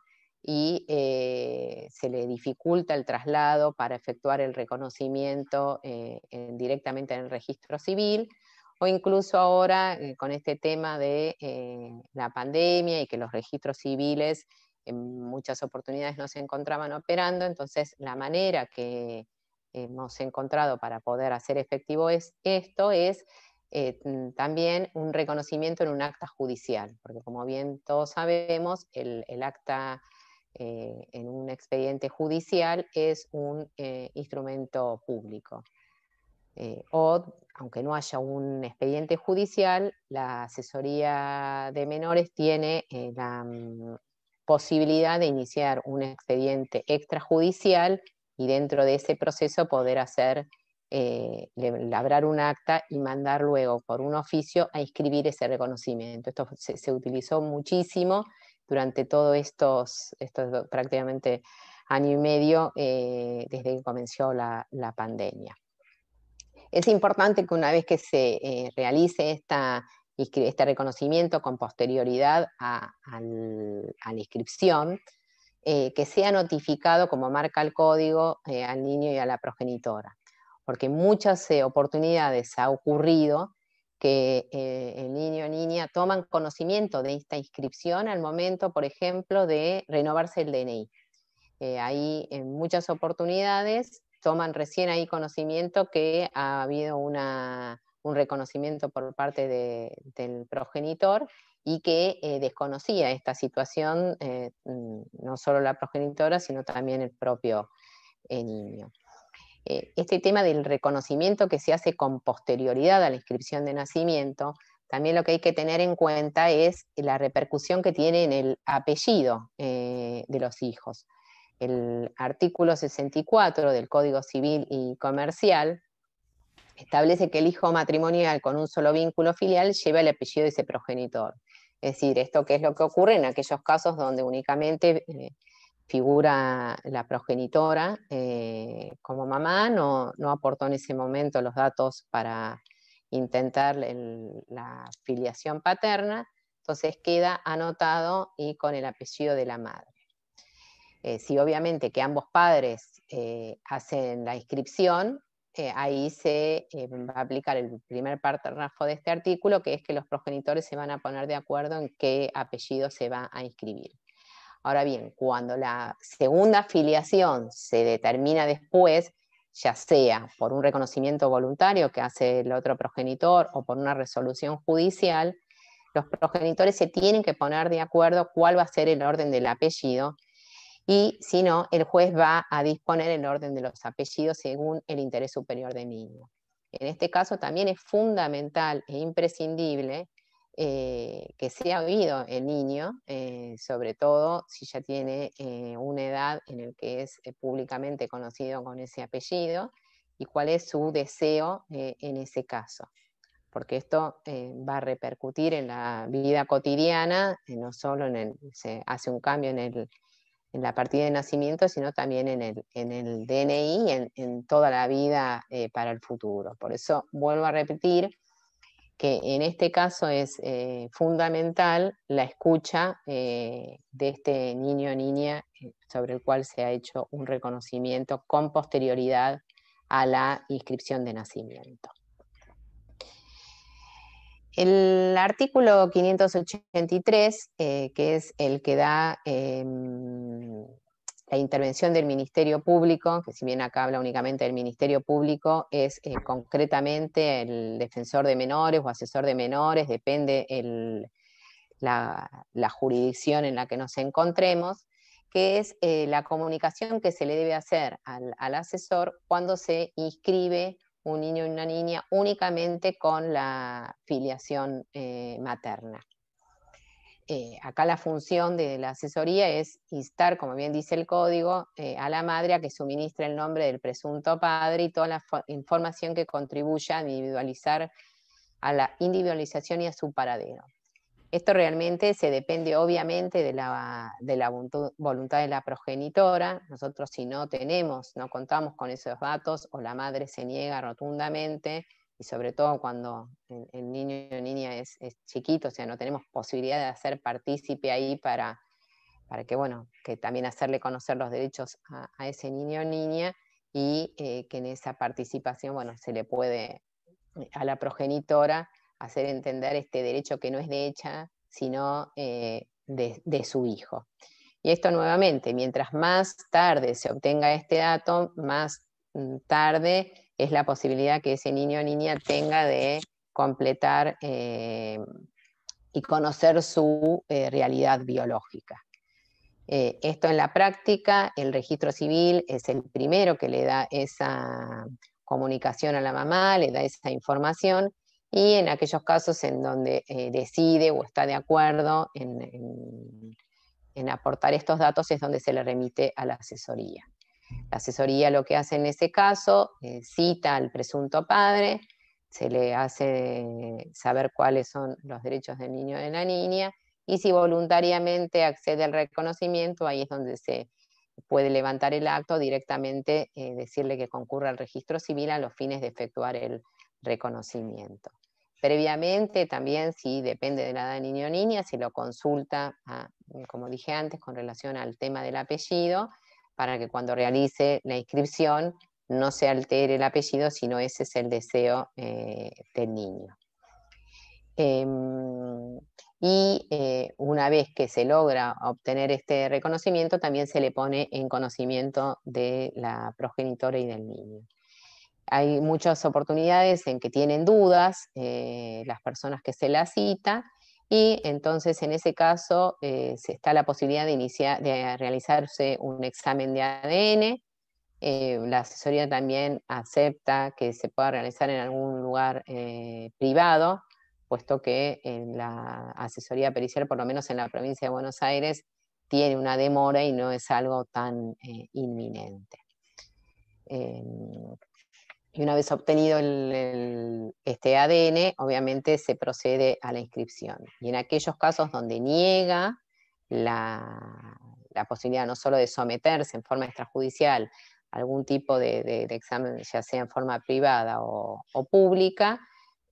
y eh, se le dificulta el traslado para efectuar el reconocimiento eh, directamente en el registro civil, o incluso ahora eh, con este tema de la pandemia y que los registros civiles en muchas oportunidades no se encontraban operando, entonces la manera que hemos encontrado para poder hacer efectivo es, esto es también un reconocimiento en un acta judicial, porque como bien todos sabemos, el, el acta eh, en un expediente judicial es un eh, instrumento público. Eh, o, aunque no haya un expediente judicial, la asesoría de menores tiene la mm, posibilidad de iniciar un expediente extrajudicial y dentro de ese proceso poder hacer, labrar un acta y mandar luego por un oficio a inscribir ese reconocimiento. Esto se, se utilizó muchísimo durante todos estos, estos prácticamente año y medio eh, desde que comenzó la, pandemia. Es importante que una vez que se eh, realice esta este reconocimiento con posterioridad a, la inscripción, eh, que sea notificado como marca el código al niño y a la progenitora. Porque muchas oportunidades ha ocurrido que el niño o niña toman conocimiento de esta inscripción al momento, por ejemplo, de renovarse el DNI. ahí en muchas oportunidades toman recién ahí conocimiento que ha habido una, un reconocimiento por parte del progenitor y que eh, desconocía esta situación, eh, mm, no solo la progenitora, sino también el propio eh, este tema del reconocimiento que se hace con posterioridad a la inscripción de nacimiento, también lo que hay que tener en cuenta es la repercusión que tiene en el apellido de los hijos. El artículo 64 del Código Civil y Comercial establece que el hijo matrimonial con un solo vínculo filial lleva el apellido de ese progenitor. Es decir, esto que es lo que ocurre en aquellos casos donde únicamente eh, figura la progenitora eh, como mamá, no, aportó en ese momento los datos para intentar la filiación paterna, entonces queda anotado y con el apellido de la madre. Eh, si obviamente que ambos padres hacen la inscripción, eh, ahí se eh, va a aplicar el primer párrafo de este artículo, que es que los progenitores se van a poner de acuerdo en qué apellido se va a inscribir. Ahora bien, cuando la segunda filiación se determina después, ya sea por un reconocimiento voluntario que hace el otro progenitor o por una resolución judicial, los progenitores se tienen que poner de acuerdo cuál va a ser el orden del apellido y si no, el juez va a disponer el orden de los apellidos según el interés superior del niño. En este caso también es fundamental e imprescindible eh, que sea oído el niño, eh, sobre todo si ya tiene eh, una edad en el que es públicamente conocido con ese apellido y cuál es su deseo en ese caso. Porque esto va a repercutir en la vida cotidiana, no solo en el, se hace un cambio en el, en la partida de nacimiento, sino también en el, en el DNI y en, toda la vida eh, para el futuro. Por eso vuelvo a repetir que en este caso es eh, fundamental la escucha eh, de este niño o niña sobre el cual se ha hecho un reconocimiento con posterioridad a la inscripción de nacimiento. El artículo 583, eh, que es el que da em, la intervención del Ministerio Público, que si bien acá habla únicamente del Ministerio Público, es eh, concretamente el defensor de menores o asesor de menores, depende la, jurisdicción en la que nos encontremos, que es eh, la comunicación que se le debe hacer al, asesor cuando se inscribe un niño y una niña únicamente con la filiación eh, materna. Eh, acá la función de la asesoría es instar, como bien dice el código, eh, a la madre a que suministre el nombre del presunto padre y toda la información que contribuya a individualizar a la individualización y a su paradero. Esto realmente se depende obviamente de la, voluntad de la progenitora. Nosotros si no tenemos, no contamos con esos datos o la madre se niega rotundamente y sobre todo cuando el, niño o niña es, chiquito, o sea, no tenemos posibilidad de hacer partícipe ahí para, para que, bueno, que también hacerle conocer los derechos a, ese niño o niña y eh, que en esa participación, bueno, se le puede a la progenitora hacer entender este derecho que no es de ella, sino eh, de, su hijo. Y esto nuevamente, mientras más tarde se obtenga este dato, más mm, tarde es la posibilidad que ese niño o niña tenga de completar eh, y conocer su eh, realidad biológica. esto en la práctica, el registro civil es el primero que le da esa comunicación a la mamá, le da esa información, y en aquellos casos en donde eh, decide o está de acuerdo en, aportar estos datos es donde se le remite a la asesoría. La asesoría lo que hace en ese caso, cita al presunto padre, se le hace saber cuáles son los derechos del niño o de la niña, y si voluntariamente accede al reconocimiento, ahí es donde se puede levantar el acto, directamente eh, decirle que concurra al registro civil a los fines de efectuar el reconocimiento. Previamente también, si depende de la edad de niño o niña, se lo consulta, como dije antes, con relación al tema del apellido, para que cuando realice la inscripción no se altere el apellido, sino ese es el deseo eh, del niño. Em, y eh, una vez que se logra obtener este reconocimiento, también se le pone en conocimiento de la progenitora y del niño. Hay muchas oportunidades en que tienen dudas eh, las personas que se la cita y entonces en ese caso se está la posibilidad de, iniciar, de realizarse un examen de ADN eh, la asesoría también acepta que se pueda realizar en algún lugar eh, privado, puesto que en la asesoría pericial, por lo menos en la provincia de Buenos Aires, tiene una demora y no es algo tan eh, inminente. Y una vez obtenido este ADN, obviamente se procede a la inscripción. Y en aquellos casos donde niega la, posibilidad no solo de someterse en forma extrajudicial algún tipo de, examen, ya sea en forma privada o, pública,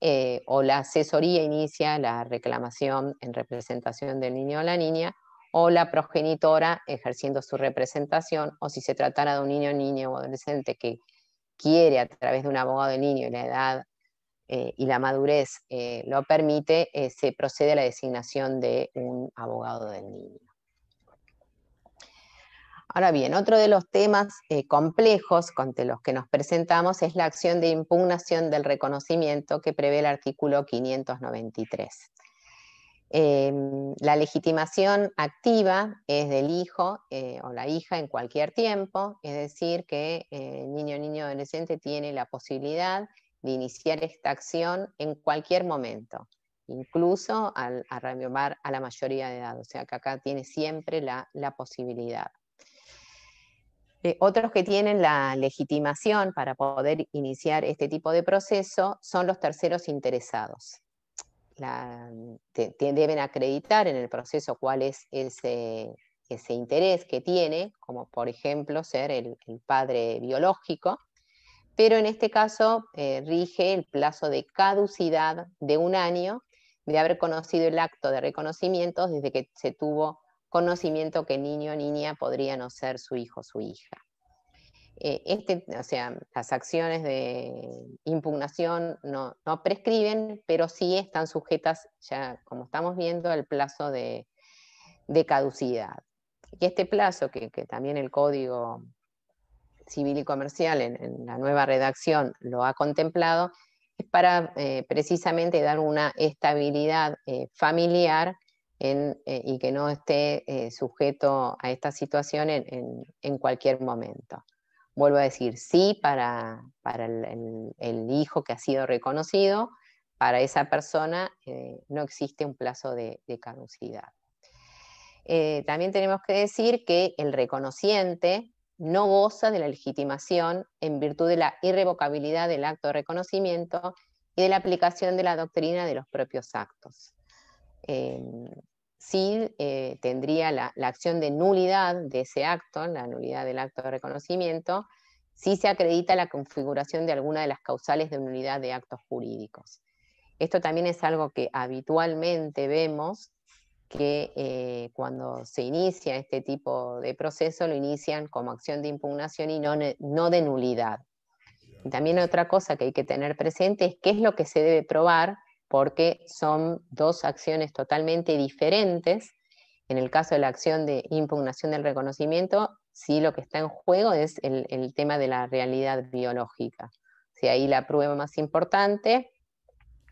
eh, o la asesoría inicia la reclamación en representación del niño o la niña, o la progenitora ejerciendo su representación, o si se tratara de un niño, niño o adolescente que quiere a través de un abogado del niño y la edad eh, y la madurez eh, lo permite, se procede a la designación de un abogado del niño. Ahora bien, otro de los temas eh, complejos con los que nos presentamos es la acción de impugnación del reconocimiento que prevé el artículo 593. Em, la legitimación activa es del hijo eh, o la hija en cualquier tiempo, es decir, que el eh, niño, niño, adolescente tiene la posibilidad de iniciar esta acción en cualquier momento, incluso al arribar a la mayoría de edad, o sea que acá tiene siempre la posibilidad. Eh, otros que tienen la legitimación para poder iniciar este tipo de proceso son los terceros interesados. Deben acreditar en el proceso cuál es ese, interés que tiene, como por ejemplo ser el, padre biológico, pero en este caso eh, rige el plazo de caducidad de un año de haber conocido el acto de reconocimiento desde que se tuvo conocimiento que niño o niña podría no ser su hijo o su hija. Eh, este, o sea, las acciones de impugnación no, prescriben, pero sí están sujetas, ya como estamos viendo, al plazo de, caducidad. Y este plazo, que, también el Código Civil y Comercial en, la nueva redacción lo ha contemplado, es para eh, precisamente dar una estabilidad eh, familiar eh, y que no esté sujeto a esta situación en, cualquier momento. Vuelvo a decir, sí para, el, hijo que ha sido reconocido, para esa persona eh, no existe un plazo de, caducidad. también tenemos que decir que el reconociente no goza de la legitimación en virtud de la irrevocabilidad del acto de reconocimiento y de la aplicación de la doctrina de los propios actos sí eh, tendría la, acción de nulidad de ese acto, la nulidad del acto de reconocimiento, si se acredita la configuración de alguna de las causales de nulidad de actos jurídicos. Esto también es algo que habitualmente vemos que eh, cuando se inicia este tipo de proceso lo inician como acción de impugnación y no, de nulidad. Y también otra cosa que hay que tener presente es qué es lo que se debe probar porque son dos acciones totalmente diferentes. En el caso de la acción de impugnación del reconocimiento, sí lo que está en juego es el, tema de la realidad biológica. Si ahí la prueba más importante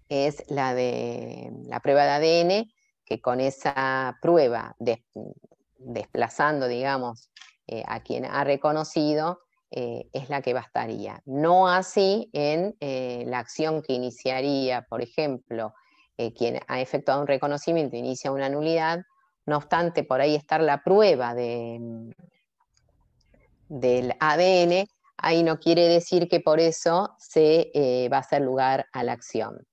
es la de la prueba de ADN, que con esa prueba, desplazando, digamos, eh, a quien ha reconocido, eh, es la que bastaría. No así en eh, la acción que iniciaría, por ejemplo, eh, quien ha efectuado un reconocimiento inicia una nulidad, no obstante, por ahí estar la prueba de, del ADN, ahí no quiere decir que por eso se va a hacer lugar a la acción.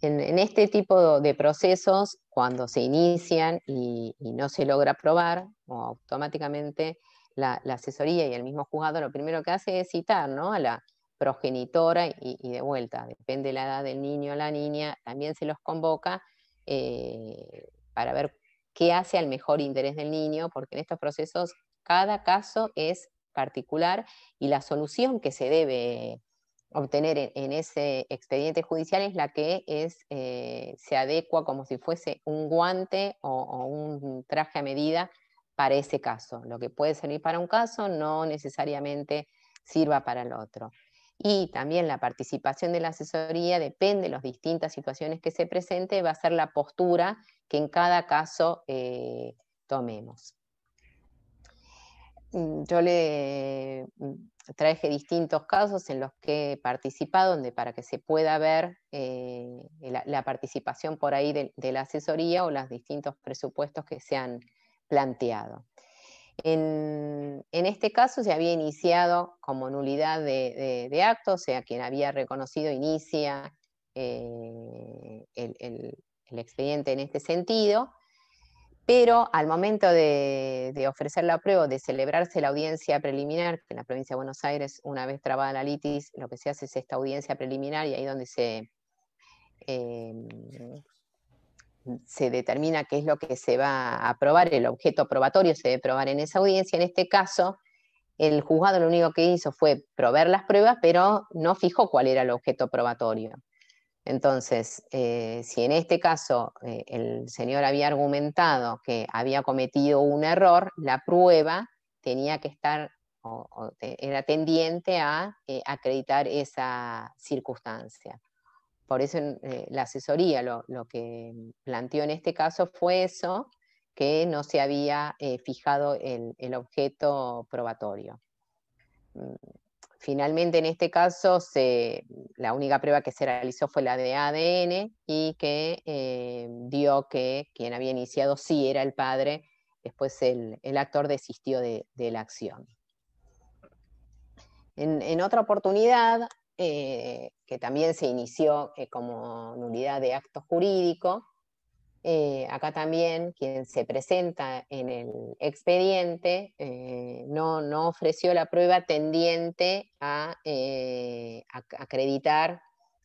En, este tipo de procesos, cuando se inician y, y no se logra probar, automáticamente la, asesoría y el mismo juzgado lo primero que hace es citar ¿no? a la progenitora y, de vuelta, depende de la edad del niño o la niña, también se los convoca eh, para ver qué hace al mejor interés del niño, porque en estos procesos cada caso es particular y la solución que se debe obtener en, ese expediente judicial es la que es, eh, se adecua como si fuese un guante o, un traje a medida para ese caso. Lo que puede servir para un caso no necesariamente sirva para el otro. Y también la participación de la asesoría depende de las distintas situaciones que se presente, va a ser la postura que en cada caso eh, tomemos. Mm, yo le mm, traje distintos casos en los que he participado, donde para que se pueda ver eh, la, participación por ahí de, la asesoría o los distintos presupuestos que se han planteado. En, este caso se había iniciado como nulidad de, actos, o sea, quien había reconocido inicia eh, el, expediente en este sentido, pero al momento de, ofrecer la prueba, de celebrarse la audiencia preliminar, que en la provincia de Buenos Aires, una vez trabada la litis, lo que se hace es esta audiencia preliminar y ahí donde se, em, se determina qué es lo que se va a aprobar, el objeto probatorio se debe probar en esa audiencia. En este caso, el juzgado lo único que hizo fue proveer las pruebas, pero no fijó cuál era el objeto probatorio. Entonces, eh, si en este caso eh, el señor había argumentado que había cometido un error, la prueba tenía que estar, o, era tendiente a eh, acreditar esa circunstancia. Por eso la asesoría lo, que planteó en este caso fue eso, que no se había fijado el objeto probatorio. Mm, Finalmente, en este caso, la única prueba que se realizó fue la de ADN y que eh, dio que quien había iniciado sí era el padre, después el, actor desistió de, la acción. En, otra oportunidad, eh, que también se inició como nulidad de acto jurídico, eh, acá también quien se presenta en el expediente eh, no, ofreció la prueba tendiente a, acreditar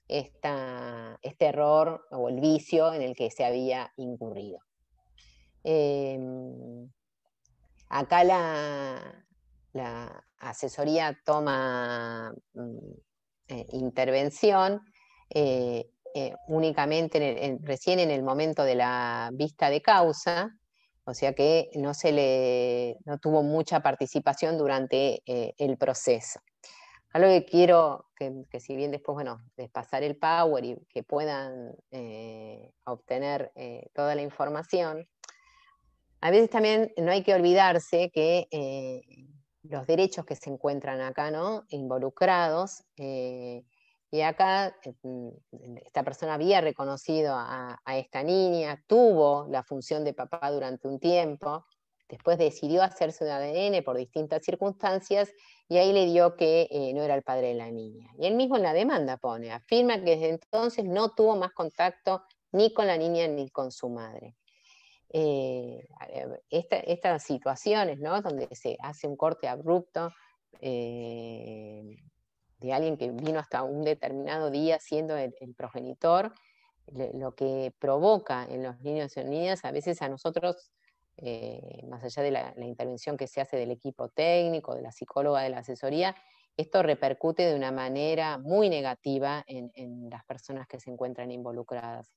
este error o el vicio en el que se había incurrido. Em, acá la, la, asesoría toma mm, intervención eh, únicamente recién en el momento de la vista de causa, o sea que no, se le, no tuvo mucha participación durante eh, el proceso. Algo que quiero, que, si bien después, bueno, de pasar el power y que puedan eh, obtener toda la información, a veces también no hay que olvidarse que los derechos que se encuentran acá, ¿no? Involucrados, y acá eh, mm, esta persona había reconocido a, esta niña, tuvo la función de papá durante un tiempo, después decidió hacerse un ADN por distintas circunstancias y ahí le dio que eh, no era el padre de la niña. Y él mismo en la demanda pone, afirma que desde entonces no tuvo más contacto ni con la niña ni con su madre. Eh, estas situaciones, ¿no? Donde se hace un corte abrupto, de alguien que vino hasta un determinado día siendo el, progenitor, lo que provoca en los niños y niñas, a veces a nosotros, eh, más allá de la, intervención que se hace del equipo técnico, de la psicóloga, de la asesoría, esto repercute de una manera muy negativa en, las personas que se encuentran involucradas.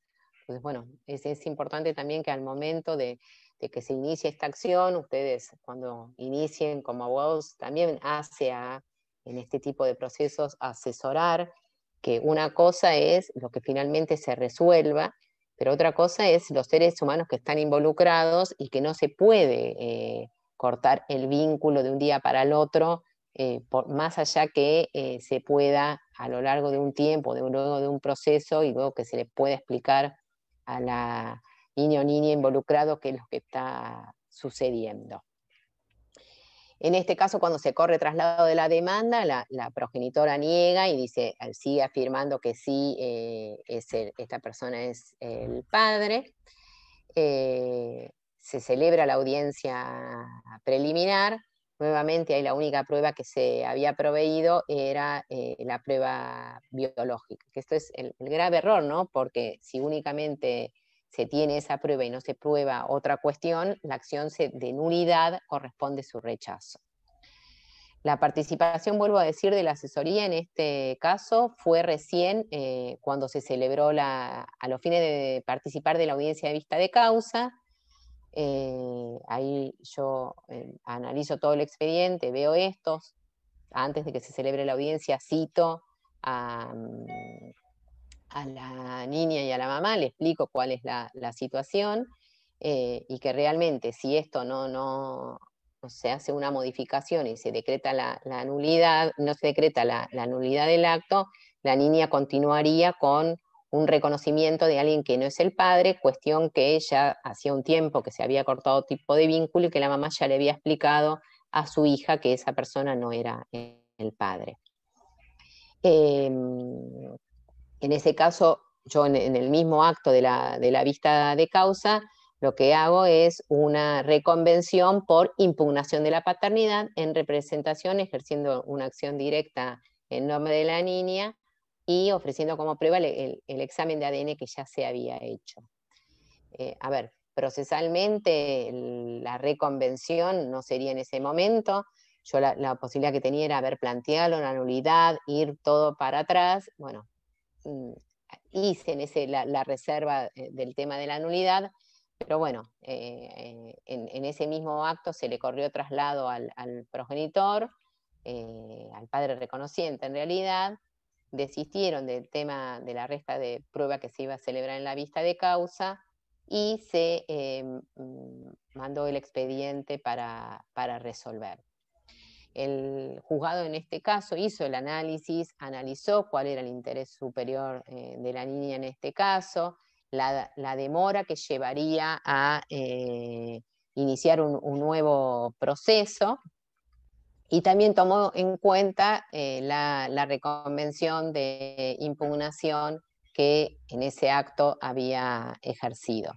Entonces, bueno, es, importante también que al momento de, de, que se inicie esta acción, ustedes cuando inicien como abogados también hace a en este tipo de procesos asesorar, que una cosa es lo que finalmente se resuelva, pero otra cosa es los seres humanos que están involucrados y que no se puede eh, cortar el vínculo de un día para el otro, eh, por, más allá que eh, se pueda a lo largo de un tiempo, de, luego de un proceso y luego que se le pueda explicar a la niño o niña involucrado qué es lo que está sucediendo. En este caso, cuando se corre traslado de la demanda, la, progenitora niega y dice, sigue afirmando que sí, eh, esta persona es el padre. Eh, se celebra la audiencia preliminar nuevamente ahí la única prueba que se había proveído era eh, la prueba biológica, que esto es el, grave error, ¿no? Porque si únicamente se tiene esa prueba y no se prueba otra cuestión, la acción de nulidad corresponde su rechazo. La participación, vuelvo a decir, de la asesoría en este caso fue recién eh, cuando se celebró la, a los fines de participar de la audiencia de vista de causa. Eh, ahí yo eh, analizo todo el expediente, veo estos. Antes de que se celebre la audiencia, cito a, mm, la niña y a la mamá, le explico cuál es la, situación y que realmente si esto no, no, se hace una modificación y se decreta la, nulidad, no se decreta la, nulidad del acto, la niña continuaría con un reconocimiento de alguien que no es el padre, cuestión que ella hacía un tiempo que se había cortado tipo de vínculo y que la mamá ya le había explicado a su hija que esa persona no era el padre. Em, en ese caso, yo en, el mismo acto de la, de la vista de causa, lo que hago es una reconvención por impugnación de la paternidad en representación, ejerciendo una acción directa en nombre de la niña y ofreciendo como prueba el, examen de ADN que ya se había hecho. Eh, a ver, procesalmente la reconvención no sería en ese momento. Yo la, posibilidad que tenía era haber planteado la nulidad, ir todo para atrás. Bueno, mm, hice en ese, la reserva eh, del tema de la nulidad pero bueno, eh, en, ese mismo acto se le corrió traslado al, progenitor, al padre reconociente en realidad, desistieron del tema de la resta de prueba que se iba a celebrar en la vista de causa y se eh, mm, mandó el expediente para, para resolver. El juzgado en este caso hizo el análisis, analizó cuál era el interés superior de la niña en este caso, la, demora que llevaría a eh, iniciar un, nuevo proceso y también tomó en cuenta eh, la, reconvención de impugnación que en ese acto había ejercido.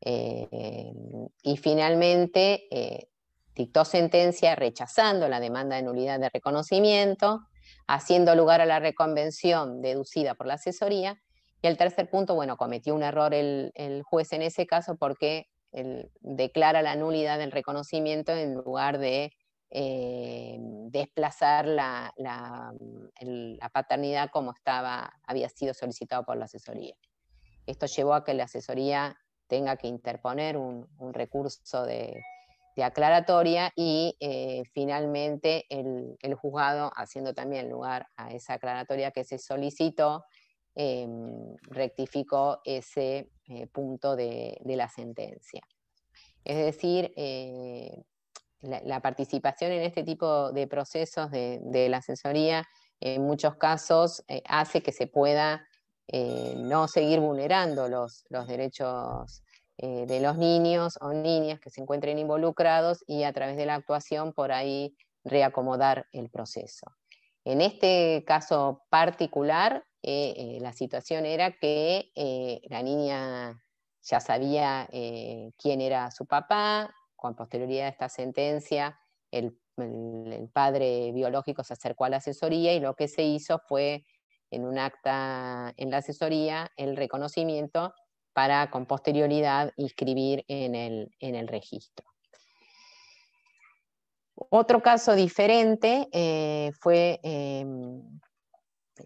Eh, y finalmente dictó sentencia rechazando la demanda de nulidad de reconocimiento, haciendo lugar a la reconvención deducida por la asesoría y el tercer punto, bueno, cometió un error el, juez en ese caso porque declara la nulidad del reconocimiento en lugar de eh, desplazar la, la, paternidad como estaba, había sido solicitado por la asesoría. Esto llevó a que la asesoría tenga que interponer un, recurso de, aclaratoria y eh, finalmente el, juzgado, haciendo también lugar a esa aclaratoria que se solicitó, Em, rectificó ese eh, punto de, la sentencia. Es decir, eh, la, participación en este tipo de procesos de, la asesoría en muchos casos eh, hace que se pueda no seguir vulnerando los, derechos de los niños o niñas que se encuentren involucrados y a través de la actuación por ahí reacomodar el proceso. En este caso particular, eh, eh, la situación era que eh, la niña ya sabía quién era su papá, con posterioridad a esta sentencia, el, padre biológico se acercó a la asesoría y lo que se hizo fue en un acta en la asesoría el reconocimiento para con posterioridad inscribir en el, en el registro. Otro caso diferente fue em,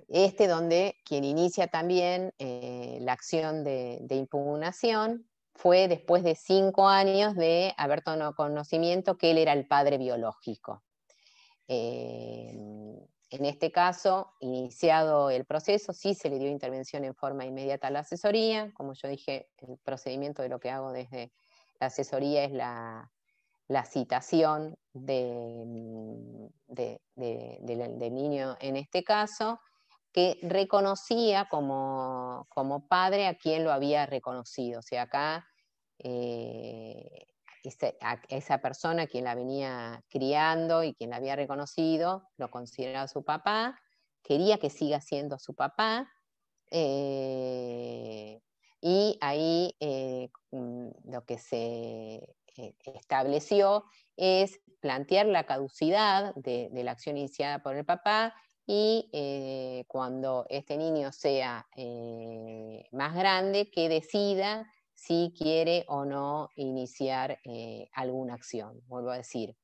este donde quien inicia también eh, la acción de, impugnación fue después de cinco años de haber tomado conocimiento que él era el padre biológico. Eh, en este caso, iniciado el proceso, sí se le dio intervención en forma inmediata a la asesoría. Como yo dije, el procedimiento de lo que hago desde la asesoría es la, citación del niño en este caso que reconocía como, padre a quien lo había reconocido. O sea, acá eh, esa persona quien la venía criando y quien la había reconocido, lo consideraba su papá, quería que siga siendo su papá, eh, y ahí eh, mm, lo que se estableció es plantear la caducidad de, la acción iniciada por el papá y eh, cuando este niño sea eh, más grande, que decida si quiere o no iniciar eh, alguna acción. Vuelvo a decir,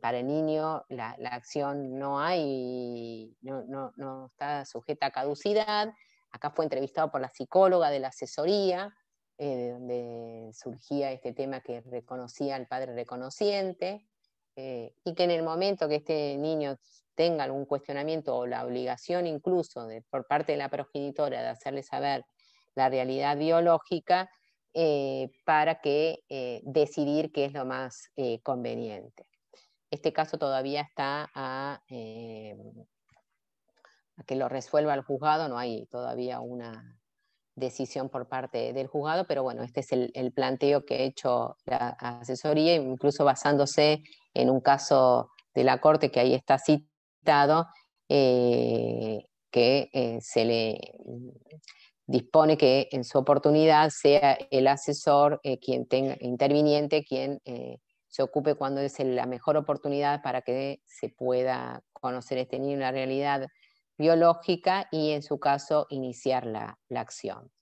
para el niño la, acción no hay, no, no, está sujeta a caducidad. Acá fue entrevistado por la psicóloga de la asesoría, donde surgía este tema que reconocía al padre reconociente. Y que en el momento que este niño tenga algún cuestionamiento o la obligación incluso por parte de la progenitora de hacerle saber la realidad biológica eh, para que eh, decidir qué es lo más conveniente. Este caso todavía está a, a que lo resuelva el juzgado, no hay todavía una, decisión por parte del juzgado, pero bueno, este es el, planteo que ha hecho la asesoría, incluso basándose en un caso de la Corte que ahí está citado, eh, que eh, se le dispone que en su oportunidad sea el asesor eh, quien tenga interviniente, quien se ocupe cuando es la mejor oportunidad para que se pueda conocer este niño en la realidad biológica y en su caso iniciar la, acción.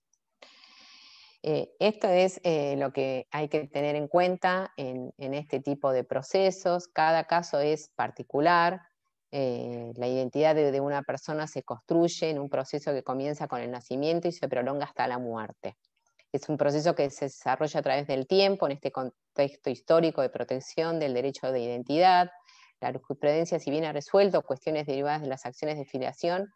Eh, esto es lo que hay que tener en cuenta en, este tipo de procesos. Cada caso es particular. Eh, la identidad de, una persona se construye en un proceso que comienza con el nacimiento y se prolonga hasta la muerte. Es un proceso que se desarrolla a través del tiempo en este contexto histórico de protección del derecho de identidad, la jurisprudencia, si bien ha resuelto cuestiones derivadas de las acciones de filiación,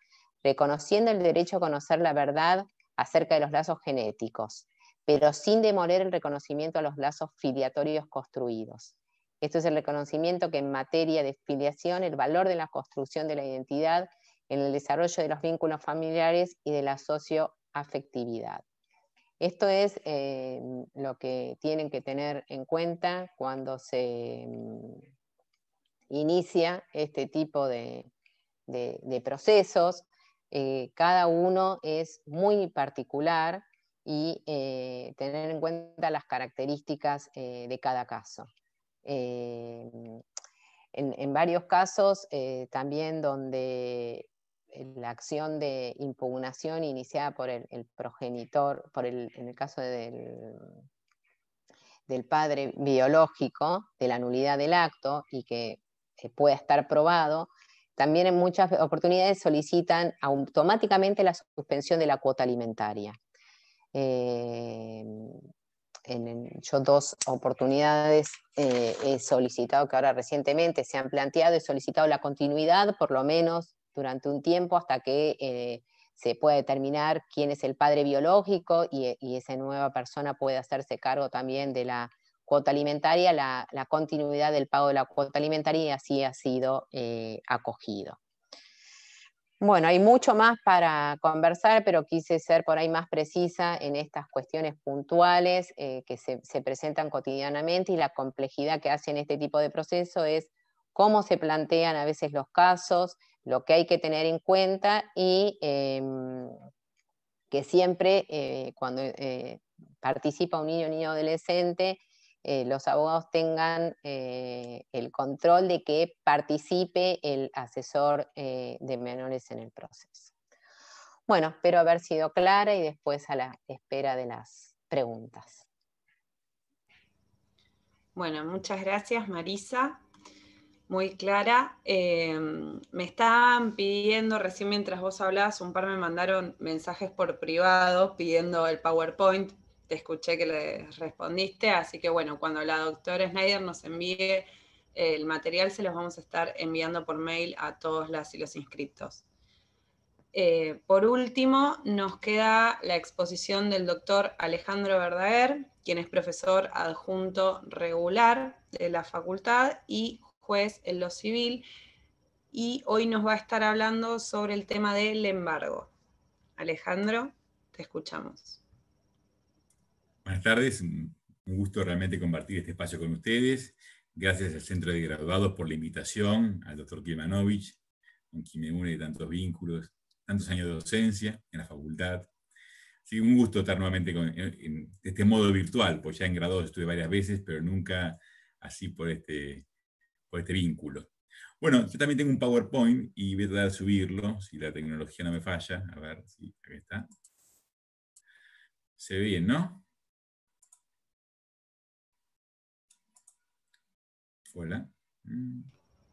reconociendo el derecho a conocer la verdad acerca de los lazos genéticos, pero sin demoler el reconocimiento a los lazos filiatorios construidos. Esto es el reconocimiento que en materia de filiación, el valor de la construcción de la identidad en el desarrollo de los vínculos familiares y de la socioafectividad. Esto es eh, lo que tienen que tener en cuenta cuando se mm, inicia este tipo de, procesos. Eh, cada uno es muy particular y eh, tener en cuenta las características de cada caso. En, varios casos también donde la acción de impugnación iniciada por el, progenitor, por el, en el caso del, del padre biológico, de la nulidad del acto, y que pueda estar probado, también en muchas oportunidades solicitan automáticamente la suspensión de la cuota alimentaria. Eh, en, yo dos oportunidades eh, he solicitado, que ahora recientemente se han planteado, he solicitado la continuidad por lo menos durante un tiempo hasta que eh, se pueda determinar quién es el padre biológico y, y, esa nueva persona puede hacerse cargo también de la cuota alimentaria, la, continuidad del pago de la cuota alimentaria y así ha sido eh, acogido. Bueno, hay mucho más para conversar, pero quise ser por ahí más precisa en estas cuestiones puntuales eh, que se, presentan cotidianamente y la complejidad que hace en este tipo de proceso es cómo se plantean a veces los casos, lo que hay que tener en cuenta y em, que siempre eh, cuando participa un niño o niño adolescente, eh, los abogados tengan eh, el control de que participe el asesor eh, de menores en el proceso. Bueno, espero haber sido clara y después a la espera de las preguntas. Bueno, muchas gracias Marisa, muy clara. me estaban pidiendo, recién mientras vos hablabas, un par me mandaron mensajes por privado pidiendo el PowerPoint escuché que le respondiste, así que bueno, cuando la doctora Schneider nos envíe el material, se los vamos a estar enviando por mail a todos y los inscritos. Eh, por último, nos queda la exposición del doctor Alejandro Verdaguer, quien es profesor adjunto regular de la facultad y juez en lo civil, y hoy nos va a estar hablando sobre el tema del embargo. Alejandro, te escuchamos. Buenas tardes, un gusto realmente compartir este espacio con ustedes. Gracias al Centro de Graduados por la invitación, al doctor Kilmanovich, con quien me une tantos vínculos, tantos años de docencia en la facultad, Sí, un gusto estar nuevamente en, este modo virtual, pues ya en grado estuve varias veces, pero nunca así por este, por este vínculo. Bueno, yo también tengo un PowerPoint y voy a tratar de subirlo, si la tecnología no me falla. A ver, sí, aquí está. Se ve bien, ¿no? Hola. Mm.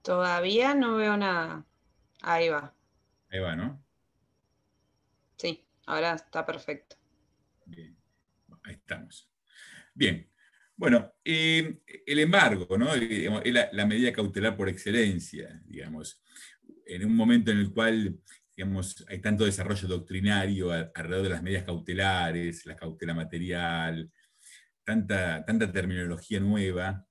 Todavía no veo nada. Ahí va. Ahí va, ¿no? Sí, ahora está perfecto. Bien, ahí estamos. Bien, bueno, eh, el embargo, ¿no? Es la, medida cautelar por excelencia, digamos, en un momento en el cual digamos, hay tanto desarrollo doctrinario alrededor de las medidas cautelares, la cautela material, tanta, tanta terminología nueva,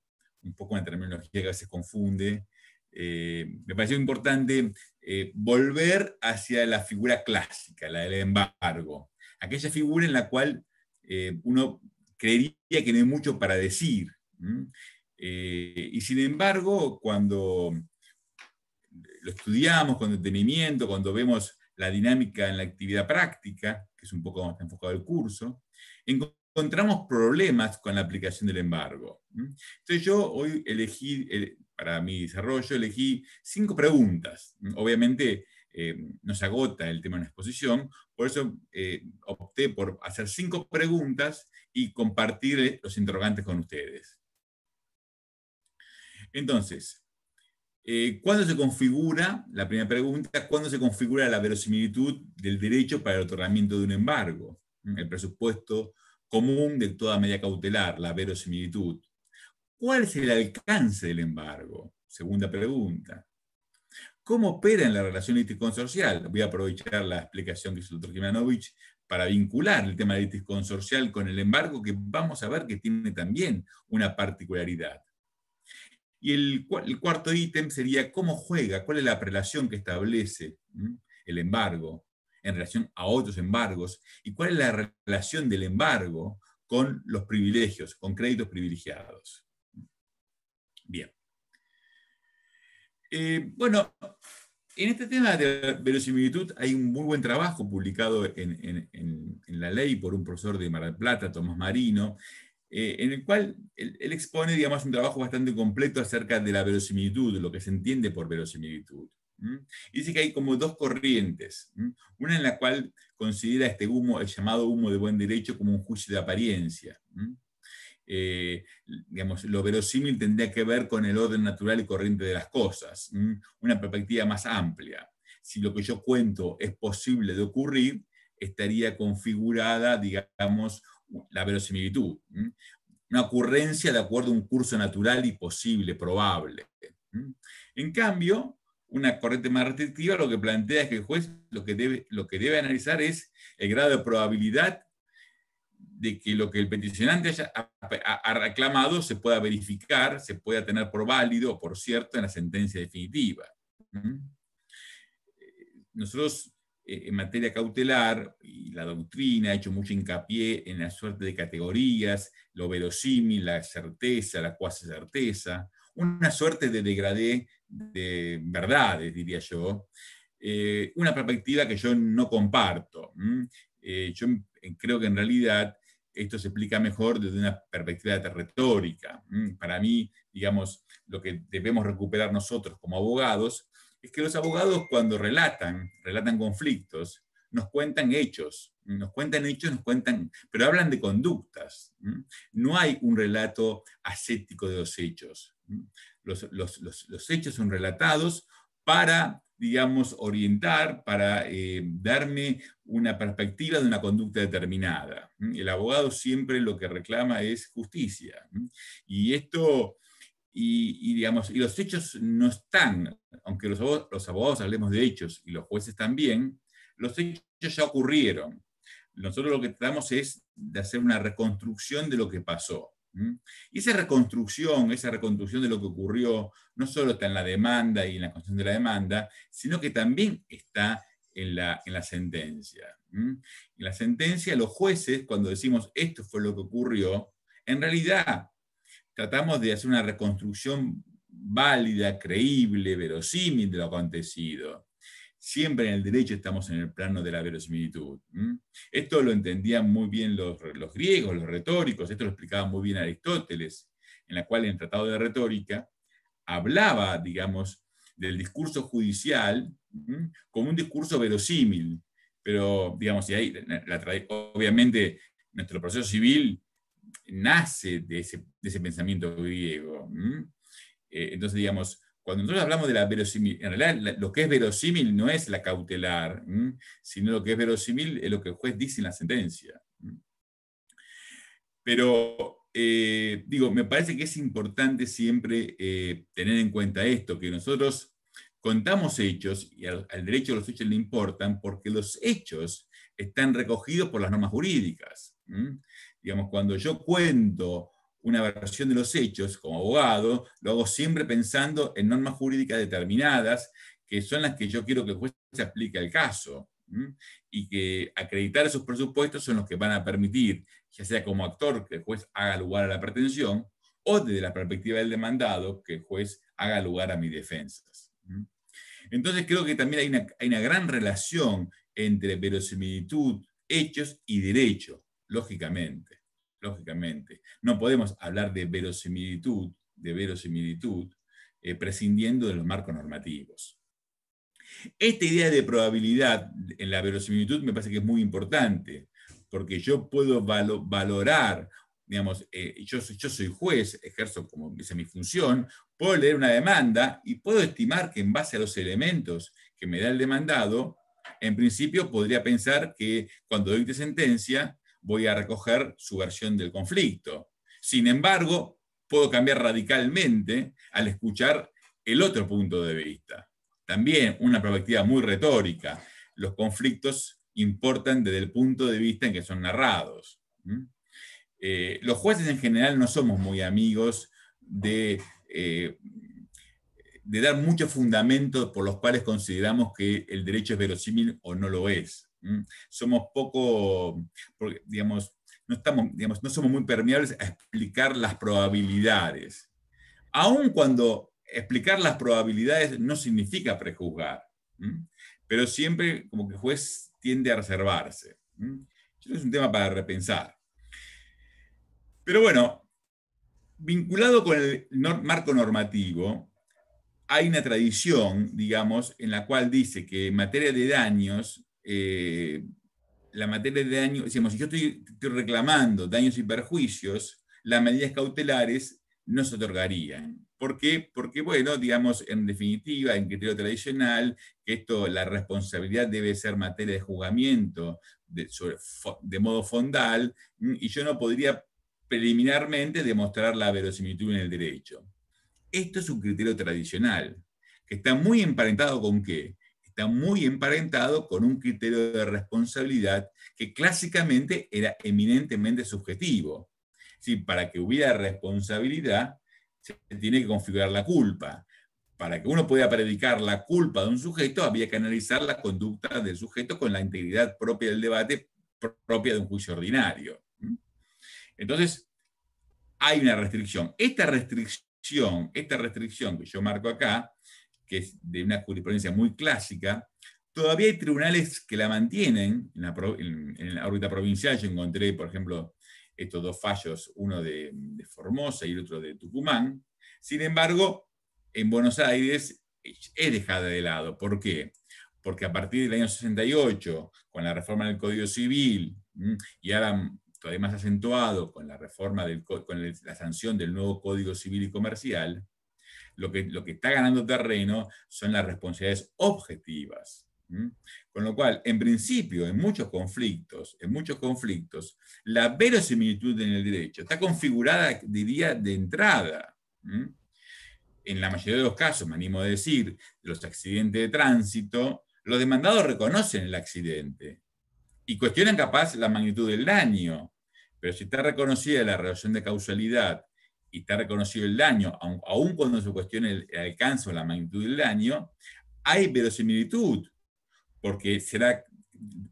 un poco una terminología que a veces confunde, eh, me pareció importante eh, volver hacia la figura clásica, la del embargo, aquella figura en la cual eh, uno creería que no hay mucho para decir. y sin embargo, cuando lo estudiamos con detenimiento, cuando vemos la dinámica en la actividad práctica, que es un poco más enfocado el curso, encontramos problemas con la aplicación del embargo. Entonces yo hoy elegí para mi desarrollo elegí cinco preguntas. Obviamente eh, no se agota el tema de una exposición, por eso eh, opté por hacer cinco preguntas y compartir los interrogantes con ustedes. Entonces, eh, ¿cuándo se configura, la primera pregunta, cuándo se configura la verosimilitud del derecho para el otorgamiento de un embargo? El presupuesto común de toda medida cautelar, la verosimilitud. ¿Cuál es el alcance del embargo? Segunda pregunta. ¿Cómo opera en la relación consorcial? Voy a aprovechar la explicación que hizo el doctor Kimanovich para vincular el tema de consorcial con el embargo, que vamos a ver que tiene también una particularidad. Y el, cuarto ítem sería cómo juega, cuál es la relación que establece el embargo en relación a otros embargos y cuál es la relación del embargo con los privilegios, con créditos privilegiados. Bien. Eh, bueno, en este tema de verosimilitud hay un muy buen trabajo publicado en, la ley por un profesor de Mar del Plata, Tomás Marino, eh, en el cual él, expone, digamos, un trabajo bastante completo acerca de la verosimilitud, lo que se entiende por verosimilitud. Dice que hay como dos corrientes. Una en la cual considera este humo, el llamado humo de buen derecho, como un juicio de apariencia. Eh, digamos, lo verosímil tendría que ver con el orden natural y corriente de las cosas, una perspectiva más amplia. Si lo que yo cuento es posible de ocurrir, estaría configurada, digamos, la verosimilitud, una ocurrencia de acuerdo a un curso natural y posible, probable. En cambio, una corriente más restrictiva lo que plantea es que el juez lo que debe, lo que debe analizar es el grado de probabilidad de que lo que el peticionante haya ha, reclamado se pueda verificar, se pueda tener por válido o por cierto en la sentencia definitiva. Nosotros eh, en materia cautelar, la doctrina ha hecho mucho hincapié en la suerte de categorías, lo verosímil, la certeza, la cuasi certeza, una suerte de degradé de verdades, diría yo, eh, una perspectiva que yo no comparto. Eh, yo creo que en realidad esto se explica mejor desde una perspectiva de retórica. Para mí, digamos, lo que debemos recuperar nosotros como abogados es que los abogados cuando relatan, relatan conflictos, nos cuentan hechos, nos cuentan hechos, nos cuentan, pero hablan de conductas. No hay un relato ascético de los hechos. Los, hechos son relatados para digamos, orientar, para eh, darme una perspectiva de una conducta determinada. El abogado siempre lo que reclama es justicia. Y esto, y, digamos, y los hechos no están, aunque los abogados, los abogados hablemos de hechos y los jueces también, los hechos ya ocurrieron. Nosotros lo que tratamos es de hacer una reconstrucción de lo que pasó. Y esa reconstrucción, esa reconstrucción de lo que ocurrió, no solo está en la demanda y en la construcción de la demanda, sino que también está en la, en la sentencia. En la sentencia, los jueces, cuando decimos esto fue lo que ocurrió, en realidad tratamos de hacer una reconstrucción válida, creíble, verosímil de lo acontecido. Siempre en el derecho estamos en el plano de la verosimilitud. Esto lo entendían muy bien los, los, griegos, los retóricos, esto lo explicaba muy bien Aristóteles, en la cual en el Tratado de Retórica hablaba, digamos, del discurso judicial como un discurso verosímil, pero, digamos, y ahí, obviamente, nuestro proceso civil nace de ese, pensamiento griego. Eh, entonces, digamos, cuando nosotros hablamos de la verosímil, en realidad lo que es verosímil no es la cautelar, sino lo que es verosímil es lo que el juez dice en la sentencia. Pero, eh, digo, me parece que es importante siempre eh, tener en cuenta esto, que nosotros contamos hechos y al, derecho de los hechos le importan porque los hechos están recogidos por las normas jurídicas. Digamos, cuando yo cuento una versión de los hechos como abogado, lo hago siempre pensando en normas jurídicas determinadas, que son las que yo quiero que el juez se aplique al caso. Y que acreditar esos presupuestos son los que van a permitir, ya sea como actor, que el juez haga lugar a la pretensión, o desde la perspectiva del demandado, que el juez haga lugar a mis defensas. Entonces creo que también hay una, hay una gran relación entre verosimilitud, hechos y derecho, lógicamente lógicamente. No podemos hablar de verosimilitud, de verosimilitud, eh, prescindiendo de los marcos normativos. Esta idea de probabilidad en la verosimilitud me parece que es muy importante, porque yo puedo valorar, digamos, eh, yo, soy juez, ejerzo como esa mi función, puedo leer una demanda y puedo estimar que en base a los elementos que me da el demandado, en principio podría pensar que cuando doy sentencia, voy a recoger su versión del conflicto. Sin embargo, puedo cambiar radicalmente al escuchar el otro punto de vista. También una perspectiva muy retórica. Los conflictos importan desde el punto de vista en que son narrados. Eh, los jueces en general no somos muy amigos de, eh, de dar muchos fundamentos por los cuales consideramos que el derecho es verosímil o no lo es. Somos poco, digamos, no, estamos, digamos, no somos muy permeables a explicar las probabilidades. Aun cuando explicar las probabilidades no significa prejuzgar, pero siempre como que el juez tiende a reservarse. es un tema para repensar. Pero bueno, vinculado con el marco normativo, hay una tradición, digamos, en la cual dice que en materia de daños eh, la materia de daño, decimos, si yo estoy, reclamando daños y perjuicios, las medidas cautelares no se otorgarían. ¿Por qué? Porque, bueno, digamos, en definitiva, en criterio tradicional, que esto, la responsabilidad debe ser materia de juzgamiento de, de modo fondal, y yo no podría preliminarmente demostrar la verosimilitud en el derecho. Esto es un criterio tradicional, que está muy emparentado con qué? Está muy emparentado con un criterio de responsabilidad que clásicamente era eminentemente subjetivo. para que hubiera responsabilidad, se tiene que configurar la culpa. Para que uno pueda predicar la culpa de un sujeto, había que analizar la conducta del sujeto con la integridad propia del debate, propia de un juicio ordinario. Entonces, hay una restricción. Esta restricción, esta restricción que yo marco acá, que es de una jurisprudencia muy clásica, todavía hay tribunales que la mantienen. En la, órbita provincial yo encontré, por ejemplo, estos dos fallos, uno de, Formosa y el otro de Tucumán. Sin embargo, en Buenos Aires es dejada de lado. ¿Por qué? Porque a partir del año 68, con la reforma del Código Civil, y ahora todavía más acentuado con la reforma, del, con la sanción del nuevo Código Civil y Comercial, lo que, lo que está ganando terreno son las responsabilidades objetivas. Con lo cual, en principio, en muchos conflictos, en muchos conflictos, la verosimilitud en el derecho está configurada, diría, de entrada. En la mayoría de los casos, me animo a decir, de los accidentes de tránsito, los demandados reconocen el accidente y cuestionan capaz la magnitud del daño. Pero si está reconocida la relación de causalidad y está reconocido el daño, aun, cuando se cuestione el, alcance o la magnitud del daño, hay verosimilitud, porque será,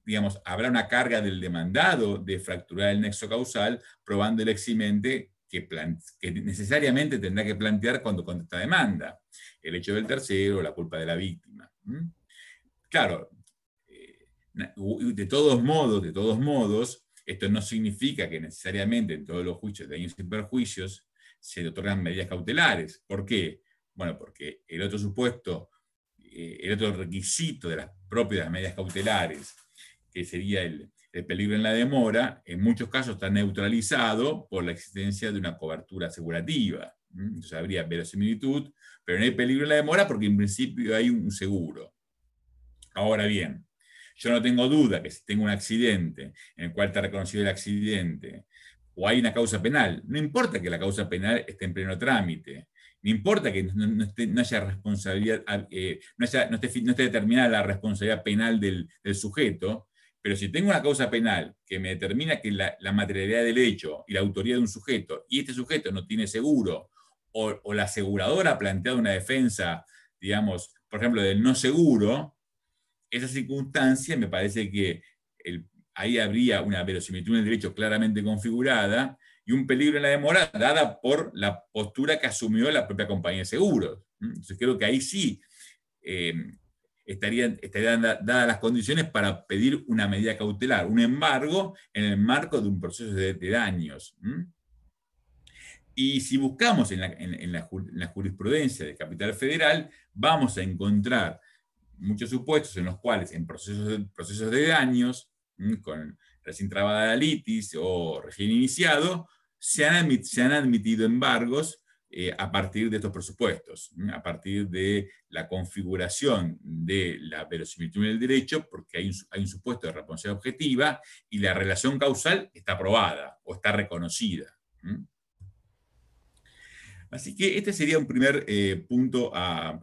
digamos, habrá una carga del demandado de fracturar el nexo causal, probando el eximente que, que necesariamente tendrá que plantear cuando contesta demanda, el hecho del tercero, la culpa de la víctima. claro, eh, de todos modos, de todos modos, esto no significa que necesariamente en todos los juicios de daños y perjuicios se otorgan medidas cautelares. ¿Por qué? Bueno, porque el otro supuesto, eh, el otro requisito de las propias medidas cautelares, que sería el, peligro en la demora, en muchos casos está neutralizado por la existencia de una cobertura asegurativa. Entonces habría verosimilitud, pero no hay peligro en la demora porque en principio hay un seguro. Ahora bien, yo no tengo duda que si tengo un accidente en el cual está reconocido el accidente o hay una causa penal, no importa que la causa penal esté en pleno trámite, no importa que no, haya responsabilidad, eh, no, esté, determinada la responsabilidad penal del, sujeto, pero si tengo una causa penal que me determina que la, materialidad del hecho y la autoría de un sujeto, y este sujeto no tiene seguro, o, la aseguradora ha planteado una defensa, digamos, por ejemplo, del no seguro, esa circunstancia me parece que ahí habría una verosimilitud en el derecho claramente configurada y un peligro en la demora dada por la postura que asumió la propia compañía de seguros. Entonces creo que ahí sí eh, estarían, dadas las condiciones para pedir una medida cautelar, un embargo en el marco de un proceso de, daños. Y si buscamos en la, jurisprudencia de Capital Federal, vamos a encontrar muchos supuestos en los cuales en procesos procesos de daños, con recién trabada la o recién iniciado, se han, admitido embargos eh, a partir de estos presupuestos, a partir de la configuración de la verosimilitud del derecho, porque hay un, supuesto de responsabilidad objetiva y la relación causal está aprobada o está reconocida. Así que este sería un primer eh, punto a,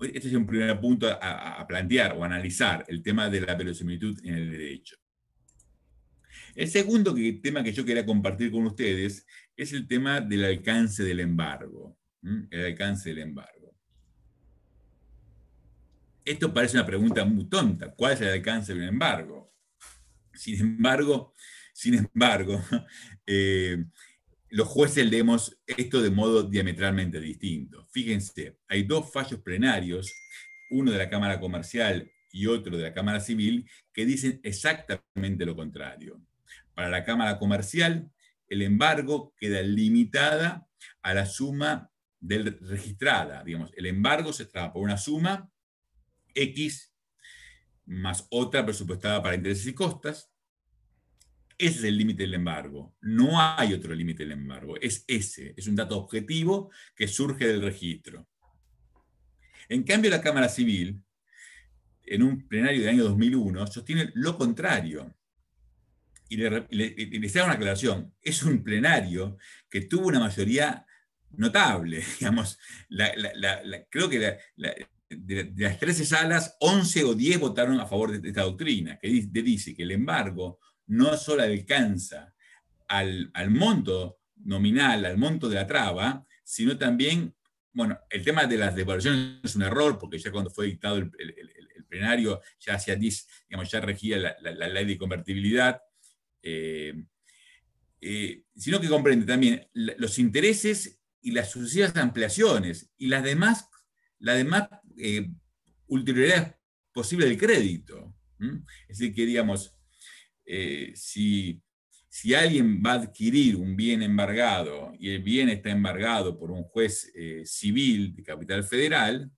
este sería un primer punto a, plantear o analizar el tema de la verosimilitud en el derecho. El segundo tema que yo quería compartir con ustedes es el tema del alcance del embargo. El alcance del embargo. Esto parece una pregunta muy tonta. ¿Cuál es el alcance del embargo? Sin embargo, sin embargo, (laughs) eh, los jueces leemos esto de modo diametralmente distinto. Fíjense, hay dos fallos plenarios, uno de la Cámara Comercial y otro de la Cámara Civil, que dicen exactamente lo contrario. Para la Cámara Comercial, el embargo queda limitada a la suma del registrada. Digamos, el embargo se traba por una suma X más otra presupuestada para intereses y costas. Ese es el límite del embargo. No hay otro límite del embargo. Es ese. Es un dato objetivo que surge del registro. En cambio, la Cámara Civil, en un plenario del año 2001, sostiene lo contrario y le, hago una aclaración, es un plenario que tuvo una mayoría notable, (laughs) digamos, creo que de, las 13 salas, 11 o 10 votaron a favor de, esta doctrina, que dice, que el embargo no solo alcanza al, monto nominal, al monto de la traba, sino también, bueno, el tema de las devaluaciones es un error, porque ya cuando fue dictado el, plenario, ya hacia 10, digamos, ya regía la ley de convertibilidad, sino que comprende también los intereses y las sucesivas ampliaciones y las demás, la demás eh, ulterioridades posibles del crédito. Es decir, que digamos, si, si, alguien va a adquirir un bien embargado y el bien está embargado por un juez civil de capital federal,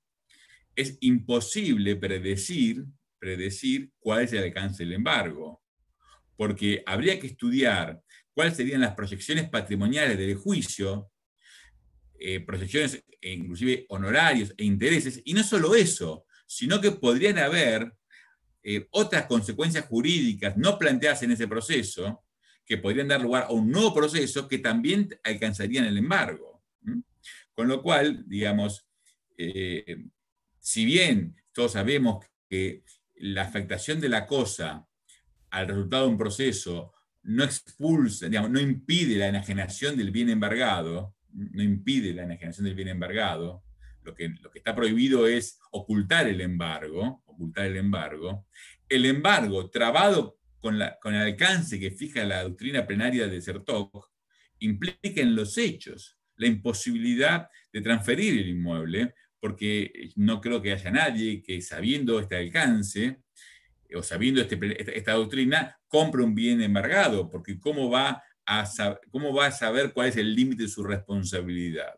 es imposible predecir, predecir cuál es el alcance del embargo porque habría que estudiar cuáles serían las proyecciones patrimoniales del juicio, eh, proyecciones e inclusive honorarios e intereses, y no solo eso, sino que podrían haber eh, otras consecuencias jurídicas no planteadas en ese proceso, que podrían dar lugar a un nuevo proceso que también alcanzarían el embargo. Con lo cual, digamos, eh, si bien todos sabemos que la afectación de la cosa al resultado de un proceso no expulsa, no impide la enajenación del bien embargado, no impide la enajenación del bien embargado, lo que, lo que está prohibido es ocultar el embargo, ocultar el embargo. El embargo, trabado con, la, con el alcance que fija la doctrina plenaria de Sertok, implica en los hechos la imposibilidad de transferir el inmueble porque no creo que haya nadie que sabiendo este alcance o sabiendo este, esta, doctrina, compre un bien embargado, porque ¿cómo va a, cómo va a saber cuál es el límite de su responsabilidad?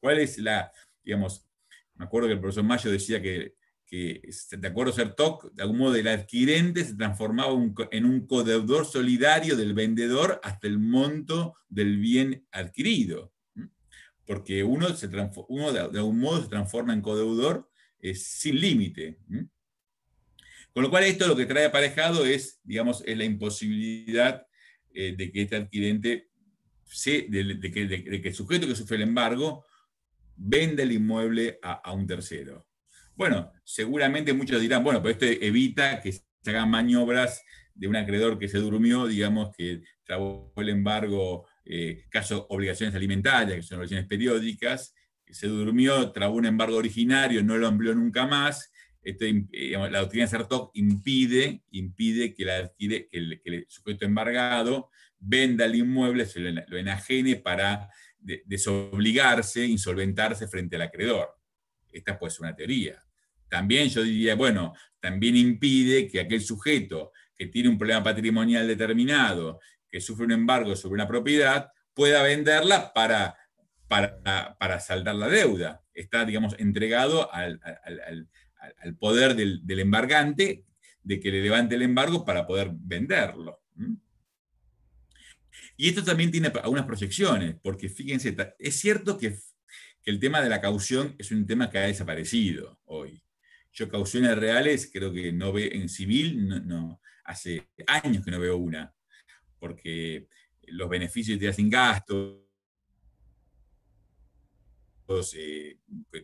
¿Cuál es la, digamos, me acuerdo que el profesor Mayo decía que, que de acuerdo a ser TOC, de algún modo el adquirente se transformaba en un codeudor solidario del vendedor hasta el monto del bien adquirido. Porque uno, se uno de, algún modo se transforma en codeudor sin límite. Con lo cual esto lo que trae aparejado es, digamos, es la imposibilidad eh, de que este adquirente, que, de, que, el sujeto que sufre el embargo venda el inmueble a, un tercero. Bueno, seguramente muchos dirán, bueno, pero esto evita que se hagan maniobras de un acreedor que se durmió, digamos, que trabó el embargo, eh, caso obligaciones alimentarias, que son obligaciones periódicas, que se durmió, trabó un embargo originario, no lo empleó nunca más, este, la doctrina Sartok impide, impide que, el, sujeto embargado venda el inmueble, se lo, enajene para desobligarse, insolventarse frente al acreedor. Esta puede ser una teoría. También yo diría, bueno, también impide que aquel sujeto que tiene un problema patrimonial determinado, que sufre un embargo sobre una propiedad, pueda venderla para, para, para saldar la deuda. Está, digamos, entregado al, poder del, embargante de que le levante el embargo para poder venderlo. Y esto también tiene algunas proyecciones, porque fíjense, es cierto que, el tema de la caución es un tema que ha desaparecido hoy. Yo cauciones reales creo que no veo en civil, no, hace años que no veo una, porque los beneficios de sin gasto, eh,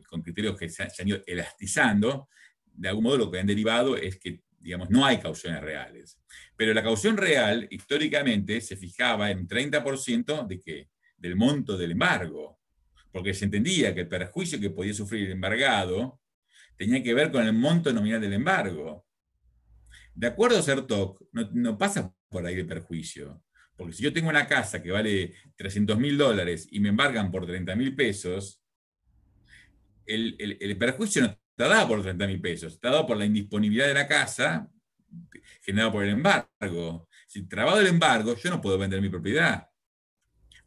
con criterios que se han ido elastizando, de algún modo lo que han derivado es que digamos, no hay cauciones reales. Pero la caución real, históricamente, se fijaba en 30% de qué? Del monto del embargo. Porque se entendía que el perjuicio que podía sufrir el embargado tenía que ver con el monto nominal del embargo. De acuerdo a CERTOC, no, no pasa por ahí el perjuicio. Porque si yo tengo una casa que vale 300 mil dólares y me embargan por 30 mil pesos, el, el, el, perjuicio no está dado por 30 mil pesos, está dado por la indisponibilidad de la casa generada por el embargo. Si trabajo el embargo, yo no puedo vender mi propiedad.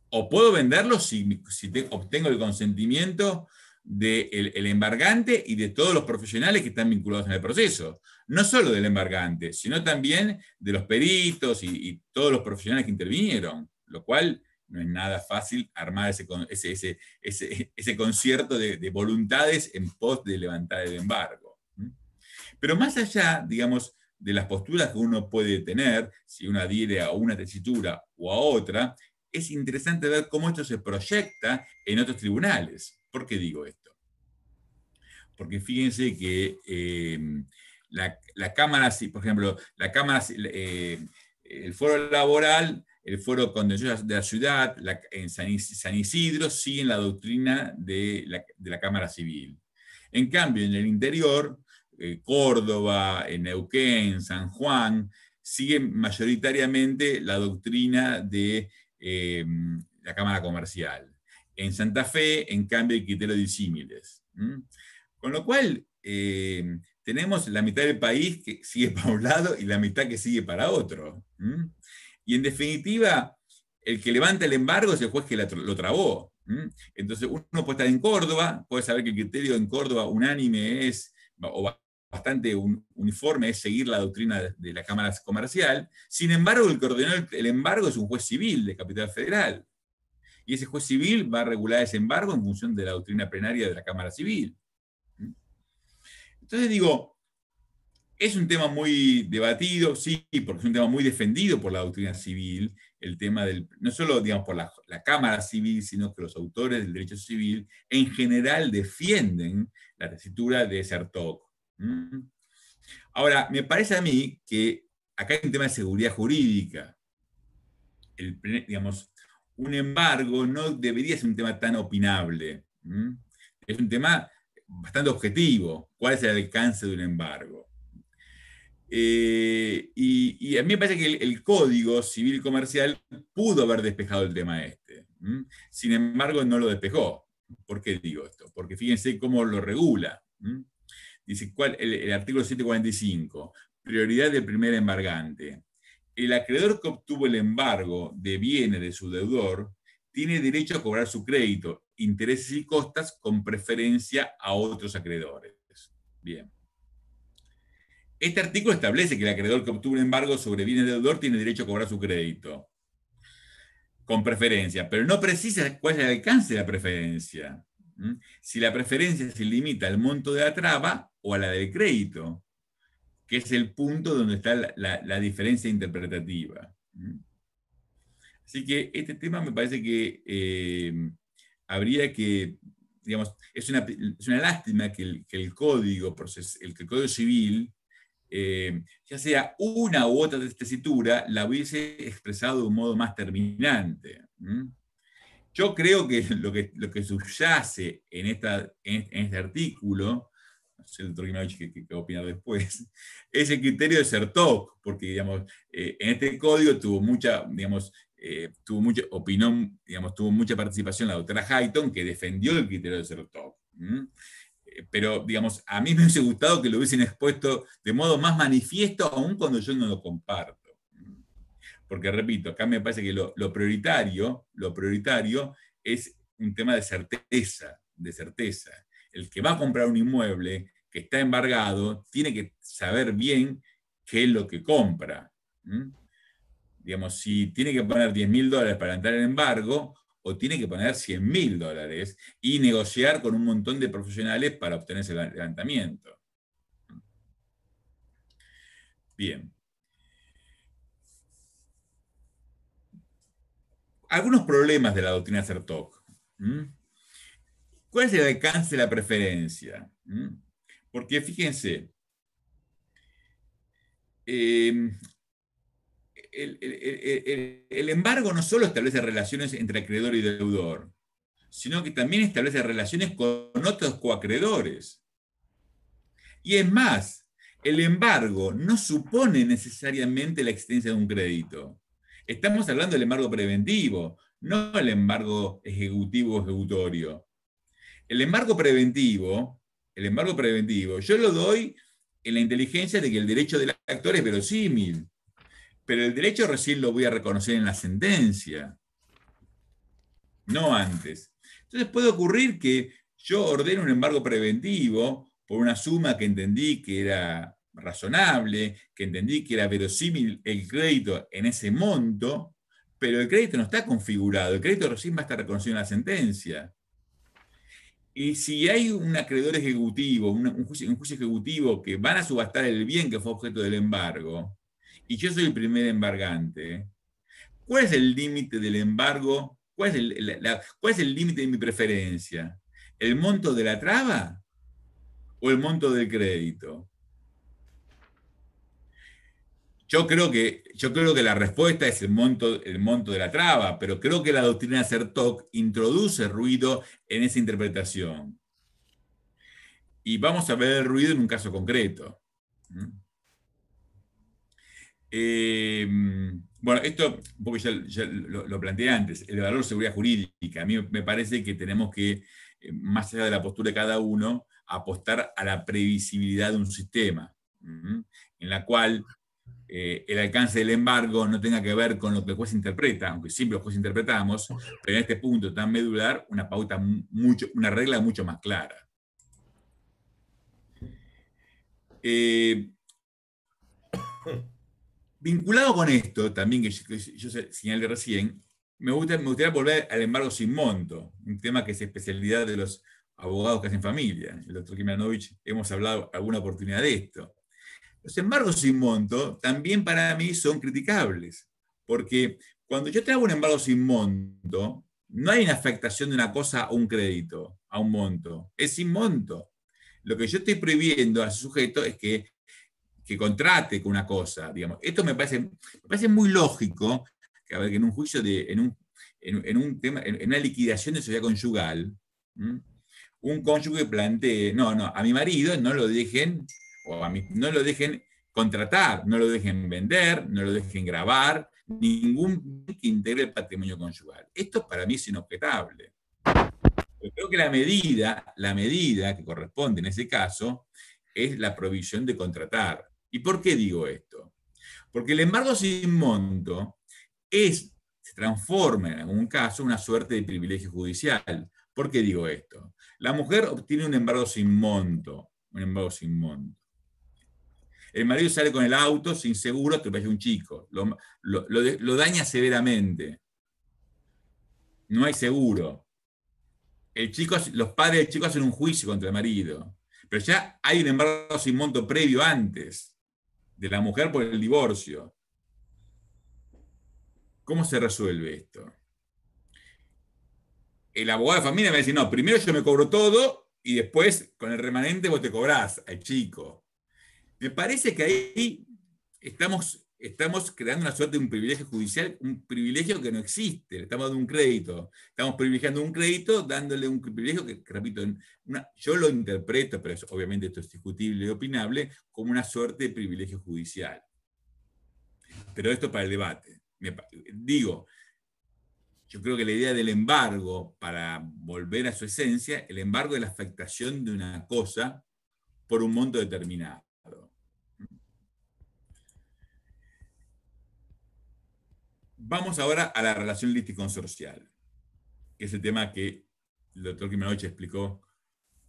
O puedo venderlo si, si obtengo el consentimiento del el embargante y de todos los profesionales que están vinculados en el proceso. No solo del embargante, sino también de los peritos y, y todos los profesionales que intervinieron, lo cual no es nada fácil armar ese, ese, ese, (laughs) ese, concierto de, de, voluntades en pos de levantar el embargo. Pero más allá, digamos, de las posturas que uno puede tener, si uno adhiere a una tesitura o a otra, es interesante ver cómo esto se proyecta en otros tribunales. ¿Por qué digo esto? Porque fíjense que eh, la, la, Cámara, por ejemplo, la Cámara, eh, el foro laboral el Foro Contencioso de la Ciudad, en San, Isidro, siguen la doctrina de la, Cámara Civil. En cambio, en el interior, eh, Córdoba, en Neuquén, San Juan, siguen mayoritariamente la doctrina de em, la Cámara Comercial. En Santa Fe, en cambio, hay criterio disímiles. Con lo cual, em, tenemos la mitad del país que sigue para un lado y la mitad que sigue para otro. Y en definitiva, el que levanta el embargo es el juez que lo trabó. Entonces, uno puede estar en Córdoba, puede saber que el criterio en Córdoba unánime es, o bastante uniforme, es seguir la doctrina de la Cámara Comercial. Sin embargo, el que ordenó el embargo es un juez civil de Capital Federal. Y ese juez civil va a regular ese embargo en función de la doctrina plenaria de la Cámara Civil. Entonces digo, es un tema muy debatido, sí, porque es un tema muy defendido por la doctrina civil, el tema del, no solo digamos por la, Cámara Civil, sino que los autores del derecho civil en general defienden la tesitura de Sertok. Ahora, me parece a mí que acá hay un tema de seguridad jurídica. El, digamos, un embargo no debería ser un tema tan opinable. Es un tema bastante objetivo. ¿Cuál es el alcance de un embargo? Eh, y, a mí me parece que el, Código Civil Comercial pudo haber despejado el tema este. Sin embargo, no lo despejó. ¿Por qué digo esto? Porque fíjense cómo lo regula. Dice, ¿cuál? El, artículo 745, prioridad del primer embargante. El acreedor que obtuvo el embargo de bienes de su deudor tiene derecho a cobrar su crédito, intereses y costas con preferencia a otros acreedores. Bien. Este artículo establece que el acreedor que obtuvo un embargo sobre bienes de deudor tiene derecho a cobrar su crédito con preferencia, pero no precisa cuál es el alcance de la preferencia. Si la preferencia se limita al monto de la traba o a la del crédito, que es el punto donde está la, diferencia interpretativa. Así que este tema me parece que eh, habría que, digamos, es una, lástima que el, código, que el código civil eh, ya sea una u otra tesitura, la hubiese expresado de un modo más terminante. Yo creo que (laughs) lo que, lo que subyace en, esta, en, este artículo, no sé el doctor qué, qué, opina después, (laughs) es el criterio de Sertok, porque digamos, eh, en este código tuvo mucha, digamos, eh, tuvo mucha opinión, digamos, tuvo mucha participación la doctora Hayton, que defendió el criterio de Sertok pero digamos, a mí me hubiese gustado que lo hubiesen expuesto de modo más manifiesto, aun cuando yo no lo comparto. Porque repito, acá me parece que lo, prioritario, lo prioritario es un tema de certeza, de certeza. El que va a comprar un inmueble que está embargado tiene que saber bien qué es lo que compra. Digamos, si tiene que poner 10 mil dólares para entrar en embargo, o tiene que poner 100 mil dólares y negociar con un montón de profesionales para obtener ese levantamiento. Bien. Algunos problemas de la doctrina CERTOC. ¿Cuál es el alcance de la preferencia? Porque fíjense, eh, el, embargo no solo establece relaciones entre acreedor y deudor, sino que también establece relaciones con otros coacreedores. Y es más, el embargo no supone necesariamente la existencia de un crédito. Estamos hablando del embargo preventivo, no el embargo ejecutivo o ejecutorio. El embargo preventivo, el embargo preventivo, yo lo doy en la inteligencia de que el derecho del actor es verosímil pero el derecho recién lo voy a reconocer en la sentencia, no antes. Entonces puede ocurrir que yo ordene un embargo preventivo por una suma que entendí que era razonable, que entendí que era verosímil el crédito en ese monto, pero el crédito no está configurado, el crédito recién va a estar reconocido en la sentencia. Y si hay un acreedor ejecutivo, un, juicio, un juicio ejecutivo que van a subastar el bien que fue objeto del embargo, y yo soy el primer embargante, ¿cuál es el límite del embargo? ¿Cuál es el límite de mi preferencia? ¿El monto de la traba o el monto del crédito? Yo creo que, yo creo que la respuesta es el monto, el monto de la traba, pero creo que la doctrina Sertok introduce ruido en esa interpretación. Y vamos a ver el ruido en un caso concreto. Eh, bueno, esto ya, lo, planteé antes, el valor de seguridad jurídica. A mí me parece que tenemos que, eh, más allá de la postura de cada uno, apostar a la previsibilidad de un sistema, en la cual eh, el alcance del embargo no tenga que ver con lo que el juez interpreta, aunque siempre los jueces interpretamos, pero en este punto tan medular, una pauta mucho, una regla mucho más clara. Vinculado con esto, también que yo, señalé recién, me, gustaría volver al embargo sin monto, un tema que es especialidad de los abogados que hacen familia. El doctor Kimanovich, hemos hablado alguna oportunidad de esto. Los embargos sin monto también para mí son criticables, porque cuando yo te hago un embargo sin monto, no hay una afectación de una cosa a un crédito, a un monto, es sin monto. Lo que yo estoy prohibiendo al sujeto es que que contrate con una cosa, digamos. Esto me parece, parece muy lógico que, a ver, que en un juicio de, en un, en, un tema, en, una liquidación de sociedad conyugal, un cónyuge plantee, no, no, a mi marido no lo dejen, o a mí, no lo dejen contratar, no lo dejen vender, no lo dejen grabar, ningún que integre el patrimonio conyugal. Esto para mí es inobjetable. creo que la medida, la medida que corresponde en ese caso es la provisión de contratar. ¿Y por qué digo esto? Porque el embargo sin monto es, se transforma en algún caso una suerte de privilegio judicial. ¿Por qué digo esto? La mujer obtiene un embargo sin monto, un embargo sin monto. El marido sale con el auto sin seguro, atropella a un chico, lo, lo daña severamente. No hay seguro. El chico, los padres del chico hacen un juicio contra el marido, pero ya hay un embargo sin monto previo antes de la mujer por el divorcio. ¿Cómo se resuelve esto? El abogado de familia me dice, no, primero yo me cobro todo y después con el remanente vos te cobrás al chico. Me parece que ahí estamos estamos creando una suerte de un privilegio judicial, un privilegio que no existe, estamos dando un crédito, estamos privilegiando un crédito dándole un privilegio que, repito, yo lo interpreto, pero obviamente esto es discutible y opinable, como una suerte de privilegio judicial. Pero esto para el debate. digo, yo creo que la idea del embargo, para volver a su esencia, el embargo es la afectación de una cosa por un monto determinado. Vamos ahora a la relación consorcial, que es el tema que el doctor Quimanoche explicó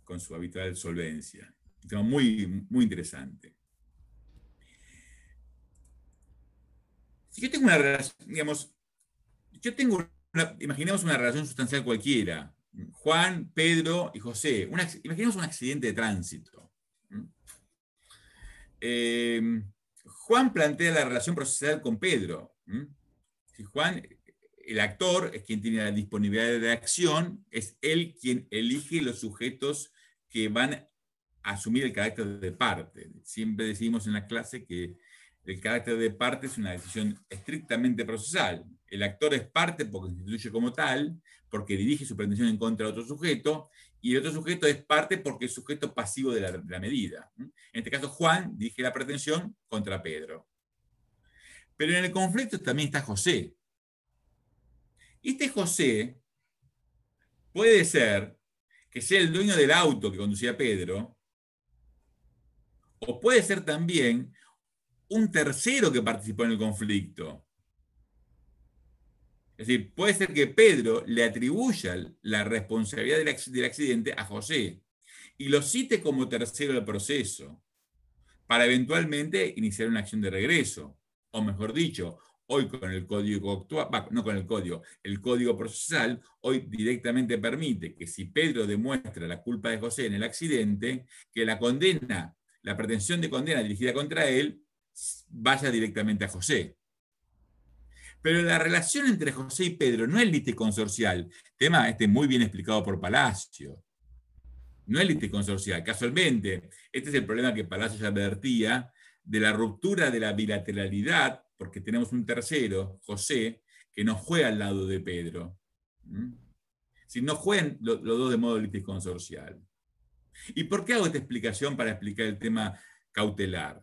con su habitual solvencia. Un tema muy, muy interesante. Si yo tengo una relación, digamos, yo tengo, imaginemos una relación sustancial cualquiera, Juan, Pedro y José, imaginemos un accidente de tránsito. Eh, Juan plantea la relación procesal con Pedro. Juan, el actor, es quien tiene la disponibilidad de acción, es él quien elige los sujetos que van a asumir el carácter de parte. Siempre decimos en la clase que el carácter de parte es una decisión estrictamente procesal. El actor es parte porque se instituye como tal, porque dirige su pretensión en contra de otro sujeto, y el otro sujeto es parte porque es sujeto pasivo de la, de la medida. En este caso, Juan dirige la pretensión contra Pedro. Pero en el conflicto también está José. Este José puede ser que sea el dueño del auto que conducía Pedro, o puede ser también un tercero que participó en el conflicto. Es decir, puede ser que Pedro le atribuya la responsabilidad del accidente a José y lo cite como tercero del proceso para eventualmente iniciar una acción de regreso o mejor dicho, hoy con el código actual, no con el código, el código procesal, hoy directamente permite que si Pedro demuestra la culpa de José en el accidente, que la condena, la pretensión de condena dirigida contra él, vaya directamente a José. Pero la relación entre José y Pedro no es liticonsorcial, tema este muy bien explicado por Palacio. No es liticonsorcial. Casualmente, este es el problema que Palacio ya advertía de la ruptura de la bilateralidad, porque tenemos un tercero, José, que no juega al lado de Pedro. Si no juegan los, dos de modo consorcial. ¿Y por qué hago esta explicación para explicar el tema cautelar?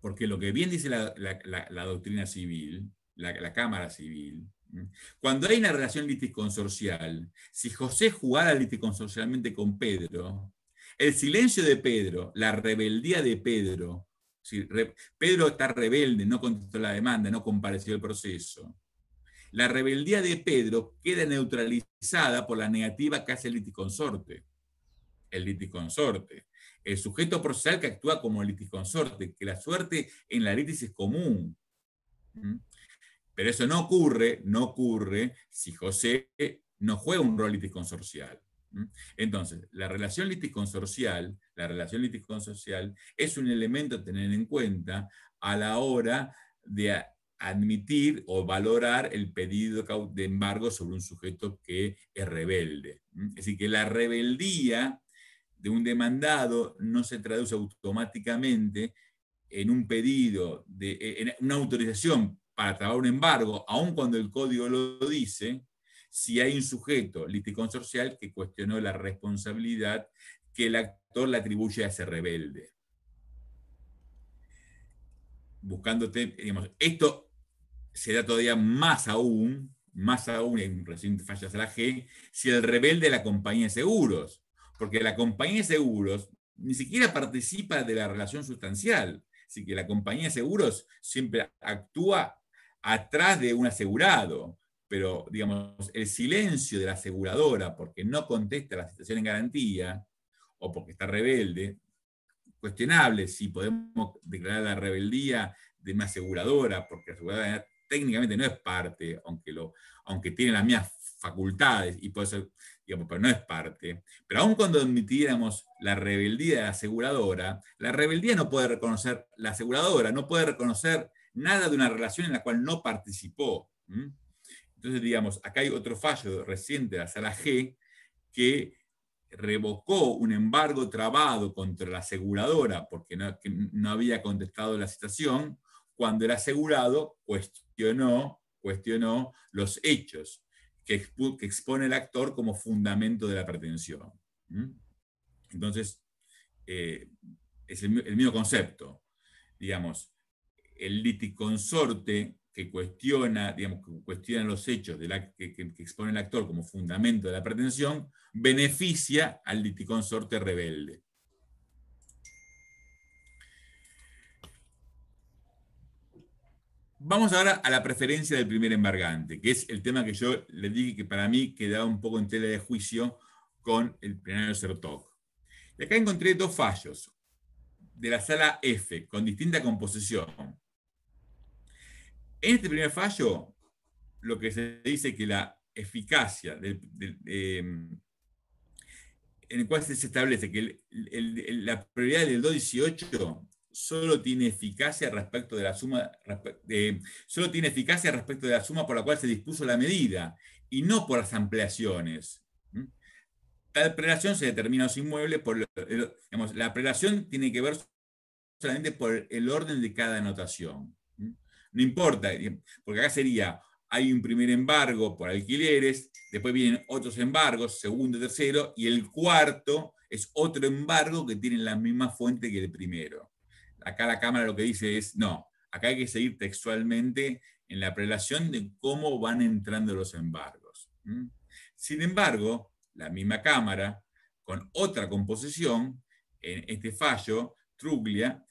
Porque lo que bien dice la, doctrina civil, la, Cámara Civil, cuando hay una relación consorcial, si José jugara consorcialmente con Pedro, el silencio de Pedro, la rebeldía de Pedro, Pedro está rebelde, no contestó la demanda, no compareció al proceso. La rebeldía de Pedro queda neutralizada por la negativa que hace el liticonsorte. El liticonsorte. El sujeto procesal que actúa como liticonsorte, que la suerte en la litis es común. ¿Mm? Pero eso no ocurre, no ocurre si José no juega un rol liticonsorcial. Entonces, la relación litisconsorcial, la relación litisconsorcial es un elemento a tener en cuenta a la hora de admitir o valorar el pedido de embargo sobre un sujeto que es rebelde. Es decir, que la rebeldía de un demandado no se traduce automáticamente en un pedido, de, en una autorización para trabajar un embargo, aun cuando el código lo dice, si hay un sujeto liticonsorcial que cuestionó la responsabilidad que el actor le atribuye a ese rebelde. Buscándote, digamos, esto se da todavía más aún más aún en recientes fallas a la G, si el rebelde es la compañía de seguros, porque la compañía de seguros ni siquiera participa de la relación sustancial, así que la compañía de seguros siempre actúa atrás de un asegurado, pero digamos, el silencio de la aseguradora porque no contesta la situación en garantía o porque está rebelde, cuestionable si podemos declarar la rebeldía de una aseguradora, porque la aseguradora técnicamente no es parte, aunque, lo, aunque tiene las mismas facultades y puede ser, digamos, pero no es parte. Pero aun cuando admitiéramos la rebeldía de la aseguradora, la rebeldía no puede reconocer, la aseguradora no puede reconocer nada de una relación en la cual no participó. Entonces, digamos, acá hay otro fallo reciente de la sala G que revocó un embargo trabado contra la aseguradora porque no, había contestado la citación, cuando el asegurado cuestionó, cuestionó los hechos que, expone el actor como fundamento de la pretensión. Entonces, eh, es el, mismo concepto. Digamos, el liticonsorte que cuestiona, digamos, cuestiona los hechos que, expone el actor como fundamento de la pretensión, beneficia al liticonsorte rebelde. Vamos ahora a la preferencia del primer embargante, que es el tema que yo le dije que para mí quedaba un poco en tela de juicio con el plenario Sertok. Y acá encontré dos fallos de la sala F con distinta composición. En este primer fallo, lo que se dice que la eficacia em, en el cual se establece que la prioridad del 218 solo tiene eficacia respecto de la suma solo tiene eficacia respecto de la suma por la cual se dispuso la medida y no por las ampliaciones. Tal prelación se determina los inmuebles por la prelación tiene que ver solamente por el orden de cada anotación. No importa, porque acá sería, hay un primer embargo por alquileres, después vienen otros embargos, segundo, tercero, y el cuarto es otro embargo que tiene la misma fuente que el primero. Acá la Cámara lo que dice es, no, acá hay que seguir textualmente en la prelación de cómo van entrando los embargos. Sin embargo, la misma Cámara, con otra composición, en este fallo, Truglia,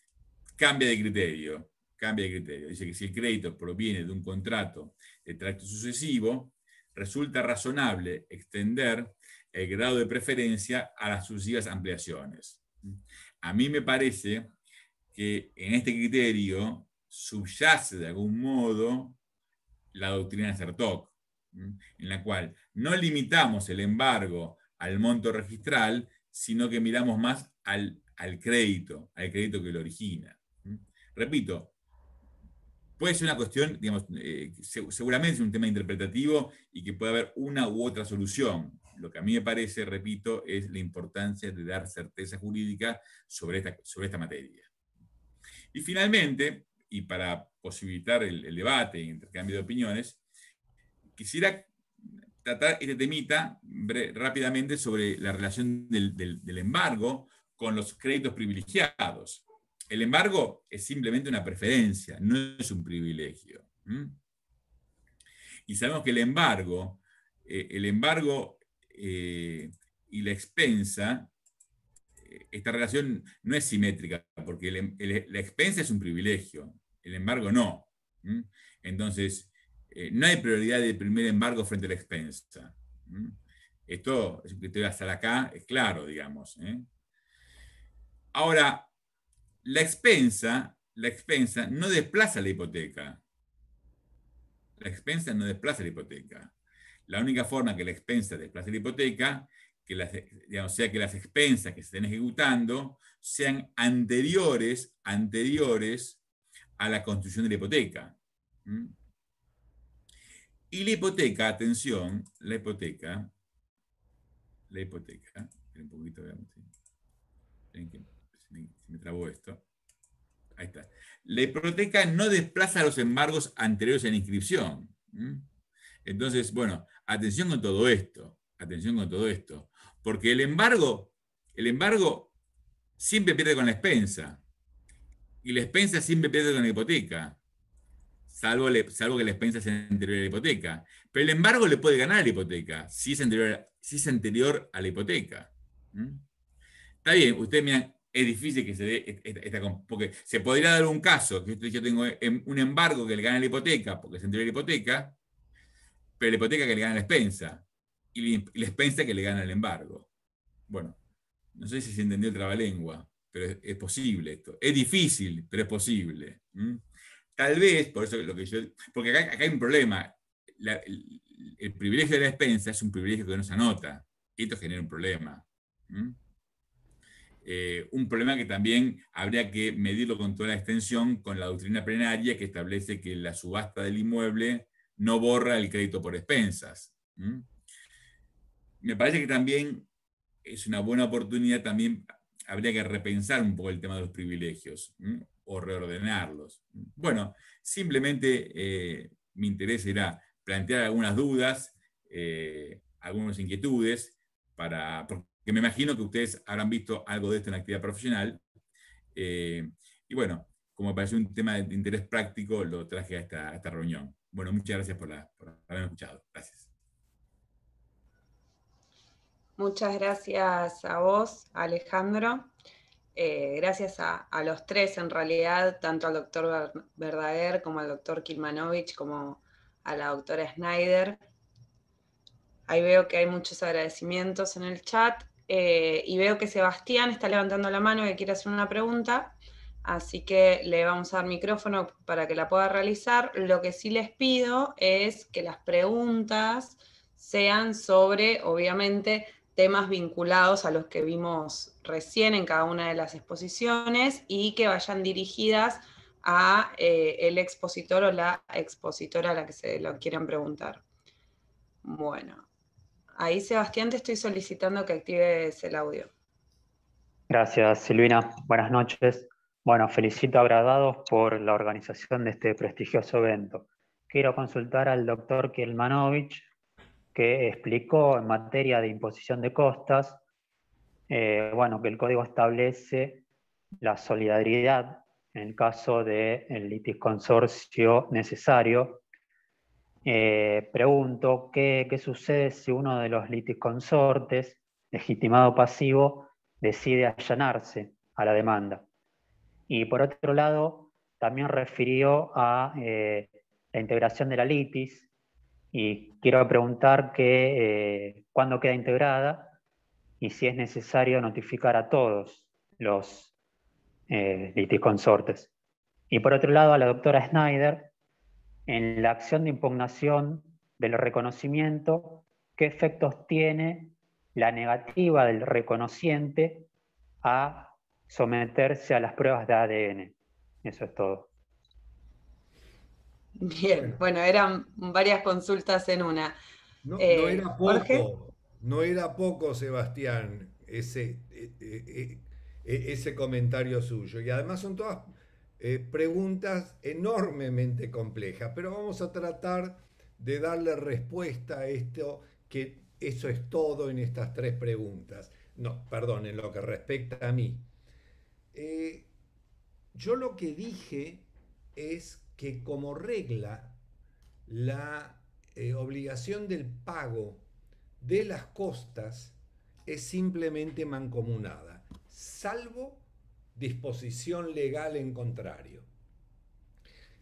cambia de criterio cambia de criterio. Dice que si el crédito proviene de un contrato de tracto sucesivo, resulta razonable extender el grado de preferencia a las sucesivas ampliaciones. A mí me parece que en este criterio subyace de algún modo la doctrina de Sertok, en la cual no limitamos el embargo al monto registral, sino que miramos más al, al crédito, al crédito que lo origina. Repito, Puede ser una cuestión, digamos, eh, seguramente es un tema interpretativo y que puede haber una u otra solución. Lo que a mí me parece, repito, es la importancia de dar certeza jurídica sobre esta, sobre esta materia. Y finalmente, y para posibilitar el, debate e intercambio de opiniones, quisiera tratar este temita rápidamente sobre la relación del embargo con los créditos privilegiados. El embargo es simplemente una preferencia, no es un privilegio. Y sabemos que el embargo, eh, el embargo eh, y la expensa, eh, esta relación no es simétrica, porque la expensa es un privilegio, el embargo no. Entonces, no hay prioridad de primer embargo frente a la expensa. Esto, es un criterio hasta acá, es claro, digamos. Ahora, la expensa, la expensa no desplaza la hipoteca. La expensa no desplaza la hipoteca. La única forma que la expensa desplace la hipoteca que sea que las expensas que se estén ejecutando sean anteriores, anteriores a la construcción de la hipoteca. ¿Mm? Y la hipoteca, atención, la hipoteca, la hipoteca, un poquito, veamos, me trabó esto. Ahí está. La hipoteca no desplaza los embargos anteriores a la inscripción. Entonces, bueno, atención con todo esto. Atención con todo esto. Porque el embargo, el embargo siempre pierde con la expensa. Y la expensa siempre pierde con la hipoteca. salvo, salvo que la expensa sea anterior a la hipoteca. Pero el embargo le puede ganar a la hipoteca, si es anterior, si es anterior a la hipoteca. Está bien, ustedes miran, es difícil que se dé esta, porque se podría dar un caso, que yo tengo em, un embargo que le gana la hipoteca, porque es anterior a la hipoteca, pero la hipoteca que le gana la expensa, y la expensa que le gana el embargo. Bueno, no sé si se entendió el trabalengua, pero es, posible esto. Es difícil, pero es posible. Tal vez, por eso lo que yo. Porque acá, hay un problema. el, privilegio de la expensa es un privilegio que no se anota. Y esto genera un problema. Eh, un problema que también habría que medirlo con toda la extensión con la doctrina plenaria que establece que la subasta del inmueble no borra el crédito por expensas. Me parece que también es una buena oportunidad, también habría que repensar un poco el tema de los privilegios o reordenarlos. Bueno, simplemente eh, mi interés era plantear algunas dudas, eh, algunas inquietudes, para, me imagino que ustedes habrán visto algo de esto en la actividad profesional. Eh, y bueno, como pareció un tema de interés práctico, lo traje a esta, reunión. Bueno, muchas gracias por haberme escuchado. Gracias. Muchas gracias a vos, Alejandro. Eh, gracias a, los tres, en realidad, tanto al doctor Verdaguer como al doctor Kilmanovich, como a la doctora Schneider. Ahí veo que hay muchos agradecimientos en el chat. Eh, y veo que Sebastián está levantando la mano y quiere hacer una pregunta. Así que le vamos a dar micrófono para que la pueda realizar. Lo que sí les pido es que las preguntas sean sobre, obviamente, temas vinculados a los que vimos recién en cada una de las exposiciones y que vayan dirigidas a eh, el expositor o la expositora a la que se lo quieran preguntar. Bueno, ahí Sebastián te estoy solicitando que actives el audio. Gracias Silvina, buenas noches. Bueno, felicito a Gradados por la organización de este prestigioso evento. Quiero consultar al doctor Kielmanovich que explicó en materia de imposición de costas, eh, bueno, que el código establece la solidaridad en el caso del de litisconsorcio necesario. Eh, pregunto, ¿qué, ¿qué, sucede si uno de los litisconsortes, legitimado pasivo, decide allanarse a la demanda? Y por otro lado, también refirió a eh, la integración de la litis, y quiero preguntar que, eh, cuándo queda integrada y si es necesario notificar a todos los eh, litisconsortes. Y por otro lado, a la doctora Schneider, en la acción de impugnación del reconocimiento, ¿qué efectos tiene la negativa del reconociente a someterse a las pruebas de ADN? Eso es todo. Bien, bueno, eran varias consultas en una. No, eh, era poco, no era poco, Sebastián, ese, eh, eh, ese comentario suyo. Y además son todas preguntas enormemente complejas, pero vamos a tratar de darle respuesta a esto, que eso es todo en estas tres preguntas. No, perdón, en lo que respecta a mí. yo lo que dije es que como regla la eh, obligación del pago de las costas es simplemente mancomunada, salvo disposición legal en contrario.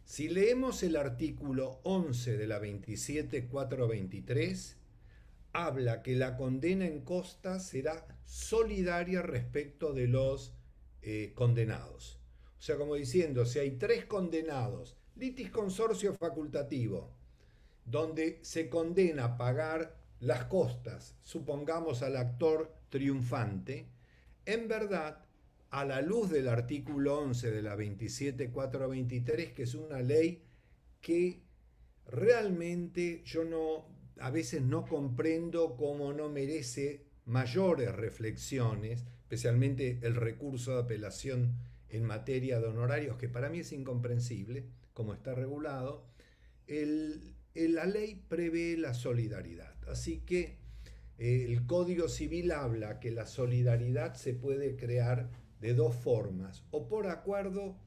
Si leemos el artículo 11 de la 27423, habla que la condena en costas será solidaria respecto de los eh, condenados. O sea, como diciendo, si hay tres condenados litis consorcio facultativo, donde se condena a pagar las costas, supongamos al actor triunfante, en verdad, a la luz del artículo 11 de la 27423, que es una ley que realmente yo no, a veces no comprendo cómo no merece mayores reflexiones, especialmente el recurso de apelación en materia de honorarios, que para mí es incomprensible, como está regulado, la ley prevé la solidaridad. Así que eh, el Código Civil habla que la solidaridad se puede crear de dos formas, o por acuerdo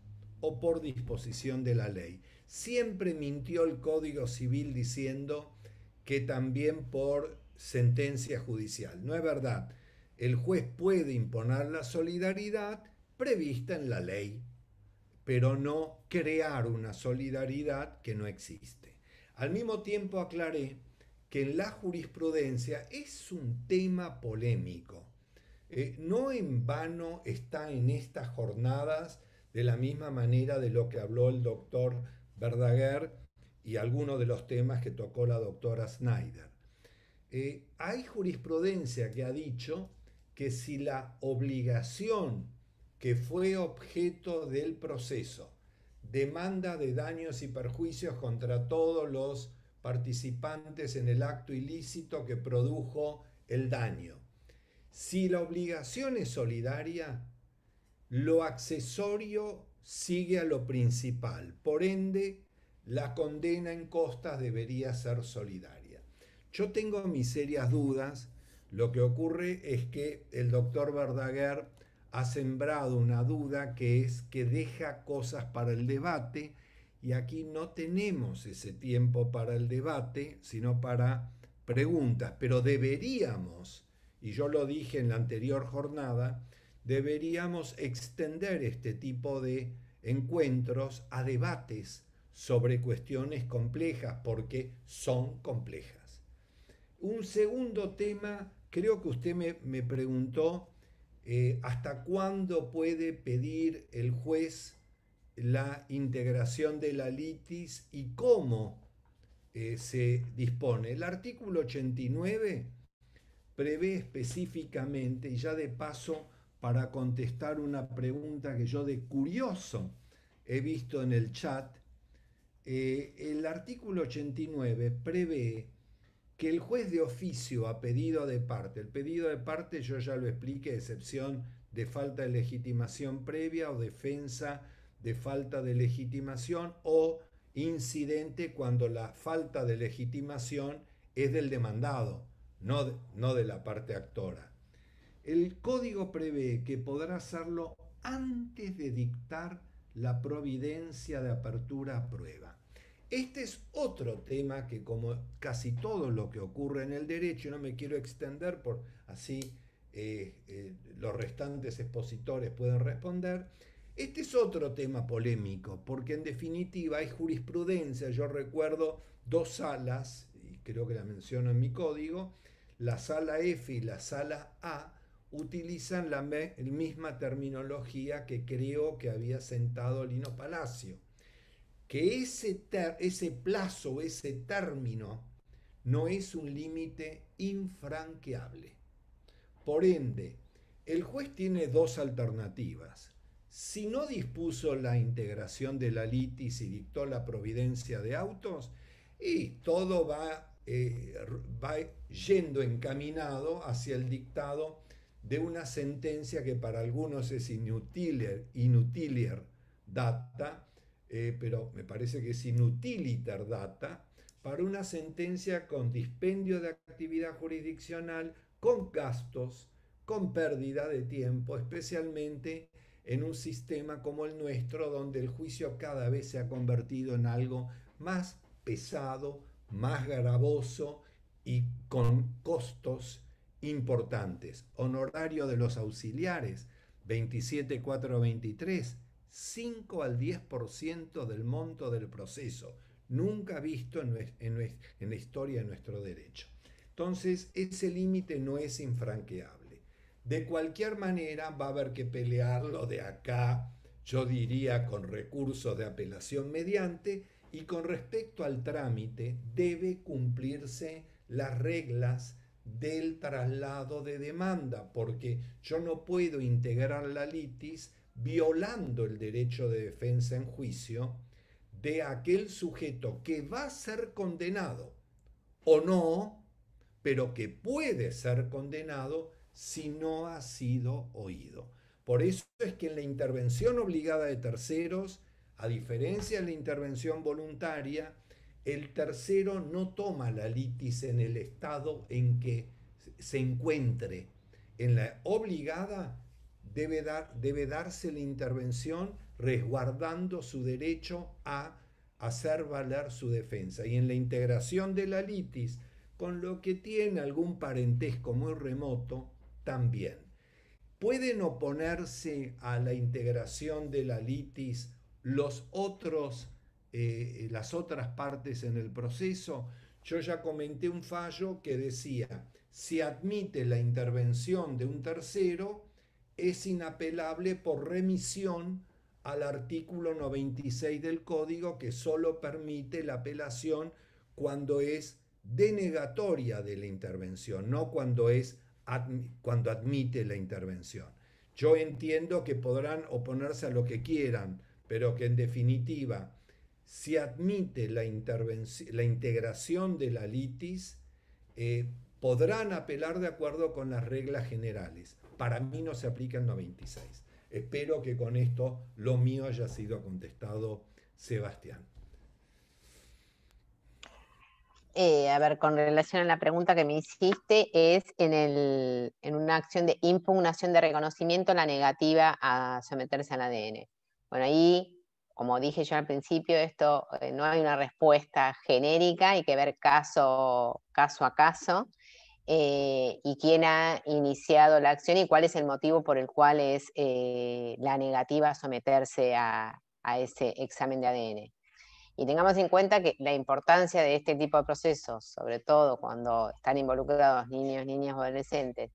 o por disposición de la ley. Siempre mintió el Código Civil diciendo que también por sentencia judicial. No es verdad. El juez puede imponer la solidaridad prevista en la ley, pero no crear una solidaridad que no existe. Al mismo tiempo aclaré que en la jurisprudencia es un tema polémico. Eh, no en vano está en estas jornadas de la misma manera de lo que habló el doctor Verdaguer y algunos de los temas que tocó la doctora Snyder. Eh, hay jurisprudencia que ha dicho que si la obligación que fue objeto del proceso demanda de daños y perjuicios contra todos los participantes en el acto ilícito que produjo el daño. Si la obligación es solidaria, lo accesorio sigue a lo principal. Por ende, la condena en costas debería ser solidaria. Yo tengo mis serias dudas. Lo que ocurre es que el doctor Verdaguer ha sembrado una duda que es que deja cosas para el debate y aquí no tenemos ese tiempo para el debate, sino para preguntas, pero deberíamos, y yo lo dije en la anterior jornada, deberíamos extender este tipo de encuentros a debates sobre cuestiones complejas, porque son complejas. Un segundo tema, creo que usted me, me preguntó eh, hasta cuándo puede pedir el juez la integración de la litis y cómo eh, se dispone. El artículo 89 prevé específicamente, y ya de paso para contestar una pregunta que yo de curioso he visto en el chat, eh, el artículo 89 prevé que el juez de oficio a pedido de parte, el pedido de parte yo ya lo expliqué, excepción de falta de legitimación previa o defensa de falta de legitimación o incidente cuando la falta de legitimación es del demandado, no de, la parte actora. El código prevé que podrá hacerlo antes de dictar la providencia de apertura a prueba. Este es otro tema que como casi todo lo que ocurre en el derecho, no me quiero extender por así eh, eh, los restantes expositores pueden responder, este es otro tema polémico, porque en definitiva hay jurisprudencia, yo recuerdo dos salas, y creo que la menciono en mi código, la sala F y la sala A utilizan la misma terminología que creo que había sentado Lino Palacio que ese, ese plazo, ese término, no es un límite infranqueable. Por ende, el juez tiene dos alternativas. Si no dispuso la integración de la litis y dictó la providencia de autos, y todo va, eh, va yendo encaminado hacia el dictado de una sentencia que para algunos es inutilier, inutilier data, eh, pero me parece que es inutiliter data, para una sentencia con dispendio de actividad jurisdiccional, con gastos, con pérdida de tiempo, especialmente en un sistema como el nuestro, donde el juicio cada vez se ha convertido en algo más pesado, más gravoso y con costos importantes. Honorario de los auxiliares, 27423, 5 al 10% del monto del proceso, nunca visto en, la historia de nuestro derecho. Entonces, ese límite no es infranqueable. De cualquier manera, va a haber que pelearlo de acá, yo diría, con recursos de apelación mediante, y con respecto al trámite, debe cumplirse las reglas del traslado de demanda, porque yo no puedo integrar la litis violando el derecho de defensa en juicio de aquel sujeto que va a ser condenado o no, pero que puede ser condenado si no ha sido oído. Por eso es que en la intervención obligada de terceros, a diferencia de la intervención voluntaria, el tercero no toma la litis en el estado en que se encuentre. En la obligada debe, dar, debe darse la intervención resguardando su derecho a hacer valer su defensa. Y en la integración de la litis, con lo que tiene algún parentesco muy remoto, también. ¿Pueden oponerse a la integración de la litis los otros, eh, las otras partes en el proceso? Yo ya comenté un fallo que decía, si admite la intervención de un tercero, es inapelable por remisión al artículo 96 del código que solo permite la apelación cuando es denegatoria de la intervención, no cuando es cuando admite la intervención. Yo entiendo que podrán oponerse a lo que quieran, pero que en definitiva, si admite la, la integración de la litis, eh, podrán apelar de acuerdo con las reglas generales. Para mí no se aplica el 96. Espero que con esto lo mío haya sido contestado, Sebastián. Eh, a ver, con relación a la pregunta que me hiciste, es en, en, una acción de impugnación de reconocimiento la negativa a someterse al ADN. Bueno, ahí, como dije yo al principio, esto eh, no hay una respuesta genérica, hay que ver caso, a caso. Eh, y quién ha iniciado la acción y cuál es el motivo por el cual es eh, la negativa a someterse a, ese examen de ADN. Y tengamos en cuenta que la importancia de este tipo de procesos, sobre todo cuando están involucrados niños, niñas o adolescentes,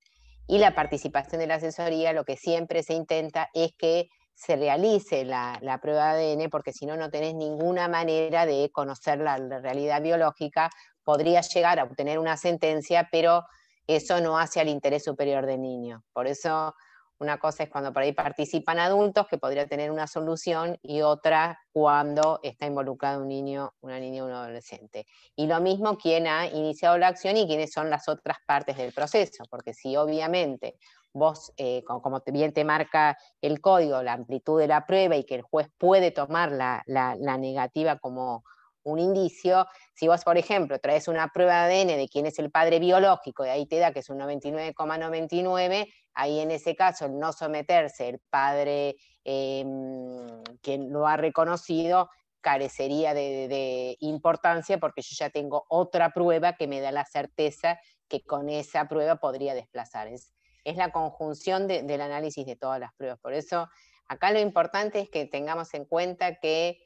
y la participación de la asesoría, lo que siempre se intenta es que se realice la, prueba de ADN, porque si no, no tenés ninguna manera de conocer la realidad biológica podría llegar a obtener una sentencia, pero eso no hace al interés superior del niño. Por eso una cosa es cuando por ahí participan adultos, que podría tener una solución, y otra cuando está involucrado un niño, una niña o un adolescente. Y lo mismo quien ha iniciado la acción y quiénes son las otras partes del proceso, porque si obviamente vos, eh, como bien te marca el código, la amplitud de la prueba y que el juez puede tomar la negativa como un indicio. Si vos, por ejemplo, traes una prueba de ADN de quién es el padre biológico y ahí te da que es un 99,99, ahí en ese caso el no someterse, el padre em, quien lo ha reconocido, carecería de, importancia porque yo ya tengo otra prueba que me da la certeza que con esa prueba podría desplazar. Es, es la conjunción del análisis de todas las pruebas. Por eso, acá lo importante es que tengamos en cuenta que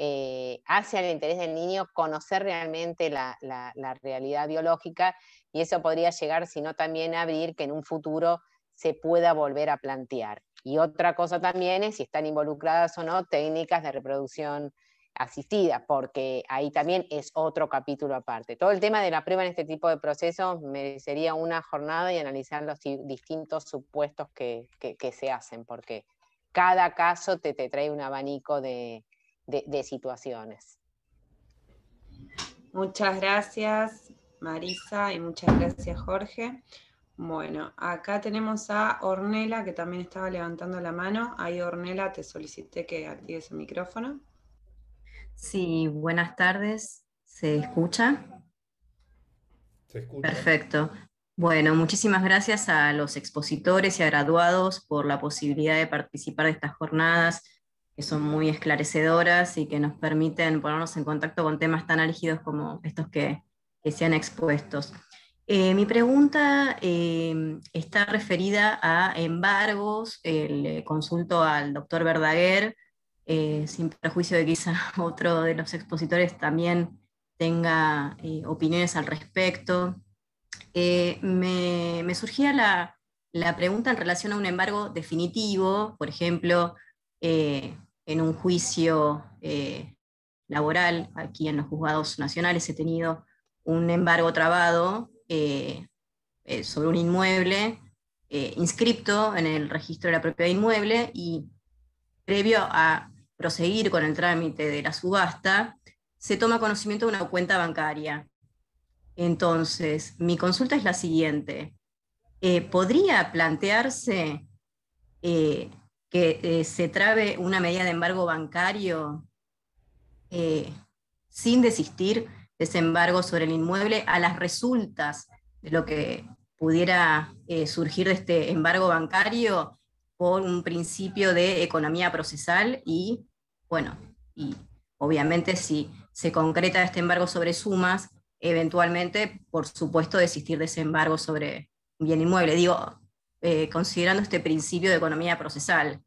eh, hacia el interés del niño conocer realmente la, realidad biológica y eso podría llegar, sino también abrir que en un futuro se pueda volver a plantear. Y otra cosa también es si están involucradas o no técnicas de reproducción asistida, porque ahí también es otro capítulo aparte. Todo el tema de la prueba en este tipo de procesos merecería una jornada y analizar los distintos supuestos que, se hacen, porque cada caso te trae un abanico de, de, situaciones. Muchas gracias, Marisa, y muchas gracias, Jorge. Bueno, acá tenemos a Ornela, que también estaba levantando la mano. Ahí, Ornela, te solicité que actives el micrófono. Sí, buenas tardes. ¿Se escucha? Se escucha. Perfecto. Bueno, muchísimas gracias a los expositores y a graduados por la posibilidad de participar de estas jornadas que son muy esclarecedoras y que nos permiten ponernos en contacto con temas tan álgidos como estos que, que se han expuestos. Eh, mi pregunta eh, está referida a embargos. Le consulto al doctor Verdaguer, eh, sin perjuicio de que quizá (laughs) otro de los expositores también tenga opiniones al respecto. Me, me, surgía la, pregunta en relación a un embargo definitivo, por ejemplo, en un juicio eh, laboral, aquí en los juzgados nacionales he tenido un embargo trabado eh, eh, sobre un inmueble inscripto en el registro de la propiedad inmueble y previo a proseguir con el trámite de la subasta, se toma conocimiento de una cuenta bancaria. Entonces, mi consulta es la siguiente. ¿Podría plantearse que eh, se trabe una medida de embargo bancario eh, sin desistir de ese embargo sobre el inmueble a las resultas de lo que pudiera eh, surgir de este embargo bancario por un principio de economía procesal y, bueno, y obviamente si se concreta este embargo sobre sumas, eventualmente, por supuesto, desistir de ese embargo sobre bien inmueble. Digo, eh, considerando este principio de economía procesal.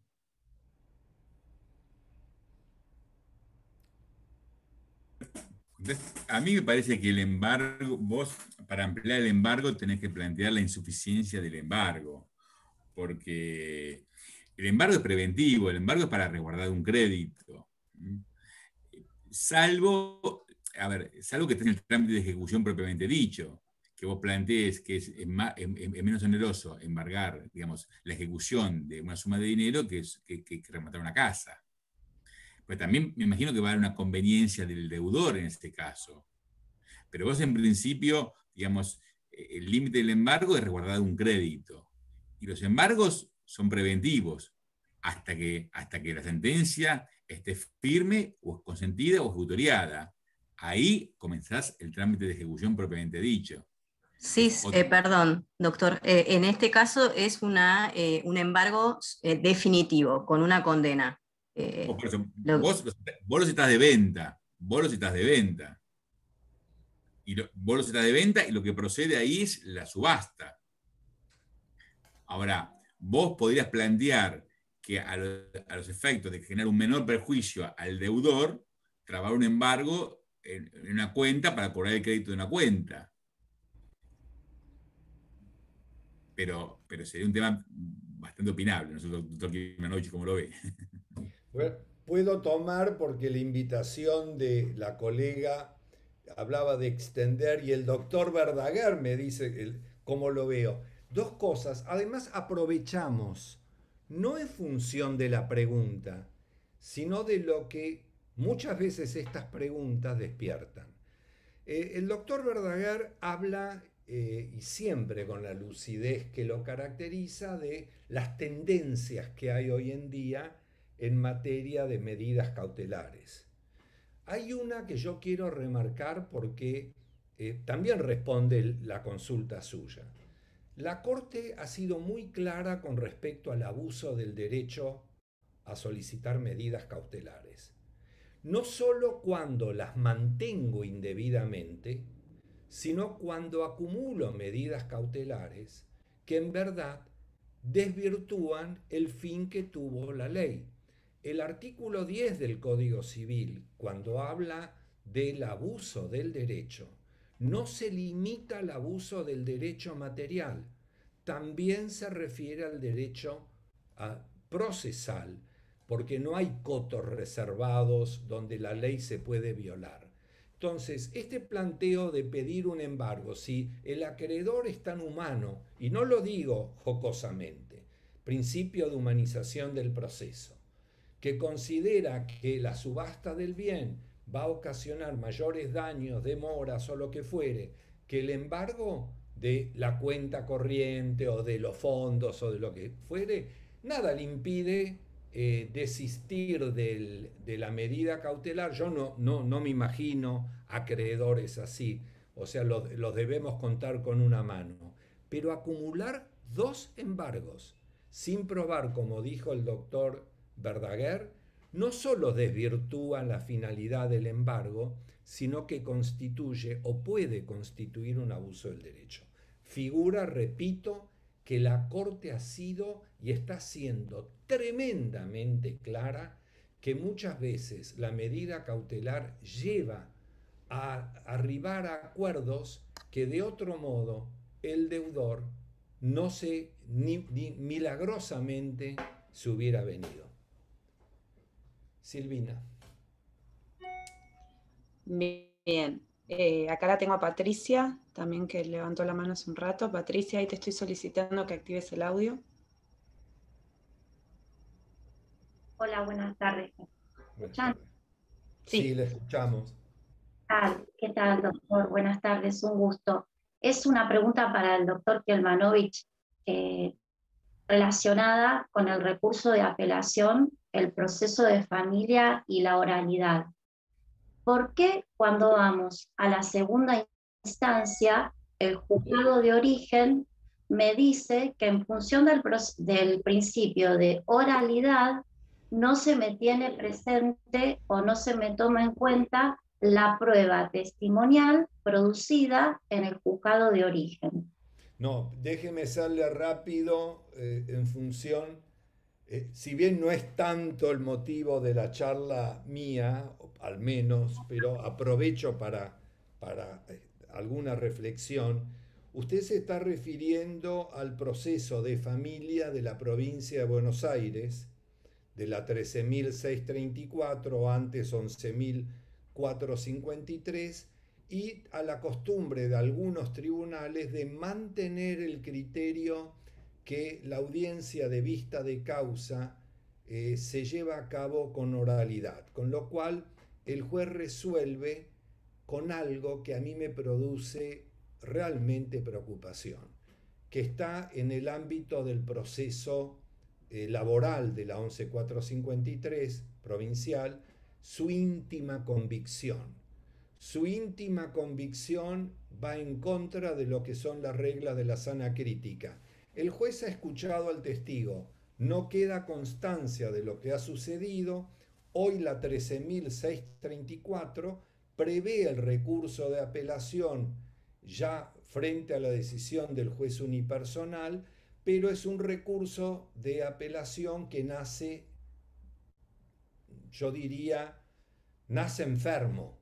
A mí me parece que el embargo, vos para ampliar el embargo tenés que plantear la insuficiencia del embargo, porque el embargo es preventivo, el embargo es para resguardar un crédito. Salvo, a ver, salvo que esté en el trámite de ejecución propiamente dicho, que vos plantees que es, menos oneroso embargar, digamos, la ejecución de una suma de dinero que, es, rematar una casa. Pues también me imagino que va a haber una conveniencia del deudor en este caso. Pero vos en principio, digamos, el límite del embargo es resguardar un crédito. Y los embargos son preventivos hasta que, hasta que la sentencia esté firme o consentida o ejecutoriada. Ahí comenzás el trámite de ejecución propiamente dicho. Sí, eh, perdón, doctor. Eh, en este caso es una, un embargo definitivo, con una condena. Eh, vos, lo citas de venta, vos lo citas de venta. Y vos lo citas de venta y lo que procede ahí es la subasta. Ahora, vos podrías plantear a, los efectos de generar un menor perjuicio al deudor, trabar un embargo en, una cuenta para cobrar el crédito de una cuenta. Pero, pero sería un tema bastante opinable. No sé, doctor noche cómo lo ve. puedo tomar porque la invitación de la colega hablaba de extender y el doctor Verdaguer me dice cómo lo veo. Dos cosas. Además, aprovechamos, no en función de la pregunta, sino de lo que muchas veces estas preguntas despiertan. Eh, el doctor Verdaguer habla, eh, y siempre con la lucidez que lo caracteriza, de las tendencias que hay hoy en día en materia de medidas cautelares. Hay una que yo quiero remarcar porque eh, también responde la consulta suya. La Corte ha sido muy clara con respecto al abuso del derecho a solicitar medidas cautelares. No solo cuando las mantengo indebidamente, sino cuando acumulo medidas cautelares que en verdad desvirtúan el fin que tuvo la ley. El artículo 10 del Código Civil, cuando habla del abuso del derecho, no se limita al abuso del derecho material, también se refiere al derecho procesal, porque no hay cotos reservados donde la ley se puede violar. Entonces, este planteo de pedir un embargo, si el acreedor es tan humano, y no lo digo jocosamente, principio de humanización del proceso, que considera que la subasta del bien va a ocasionar mayores daños, demoras o lo que fuere, que el embargo de la cuenta corriente o de los fondos o de lo que fuere, nada le impide eh, desistir de la medida cautelar. Yo no, no, no me imagino acreedores así, o sea, los debemos contar con una mano. Pero acumular dos embargos sin probar, como dijo el doctor Verdaguer no solo desvirtúa la finalidad del embargo, sino que constituye o puede constituir un abuso del derecho. Figura, repito, que la Corte ha sido y está siendo tremendamente clara que muchas veces la medida cautelar lleva a arribar a acuerdos que de otro modo el deudor no se ni, milagrosamente se hubiera venido. Silvina. Bien, eh, acá la tengo a Patricia, también que levantó la mano hace un rato. Patricia, ahí te estoy solicitando que actives el audio. Hola, buenas tardes. ¿Escuchan? Sí. sí, le escuchamos. ¿Qué tal, doctor? Buenas tardes, un gusto. Es una pregunta para el doctor Kelmanovich eh, relacionada con el recurso de apelación el proceso de familia y la oralidad. ¿Por qué cuando vamos a la segunda instancia, el juzgado de origen me dice que en función del, del principio de oralidad, no se me tiene presente o no se me toma en cuenta la prueba testimonial producida en el juzgado de origen. No, déjeme serle rápido eh, en función, eh, si bien no es tanto el motivo de la charla mía, al menos, pero aprovecho para, para eh, alguna reflexión, usted se está refiriendo al proceso de familia de la provincia de Buenos Aires, de la 13.634 o antes 11.453, y a la costumbre de algunos tribunales de mantener el criterio que la audiencia de vista de causa eh, se lleva a cabo con oralidad, con lo cual el juez resuelve con algo que a mí me produce realmente preocupación, que está en el ámbito del proceso eh, laboral de la 11453 provincial, su íntima convicción su íntima convicción va en contra de lo que son las reglas de la sana crítica. El juez ha escuchado al testigo, no queda constancia de lo que ha sucedido. Hoy la 13.634 prevé el recurso de apelación ya frente a la decisión del juez unipersonal, pero es un recurso de apelación que nace, yo diría, nace enfermo.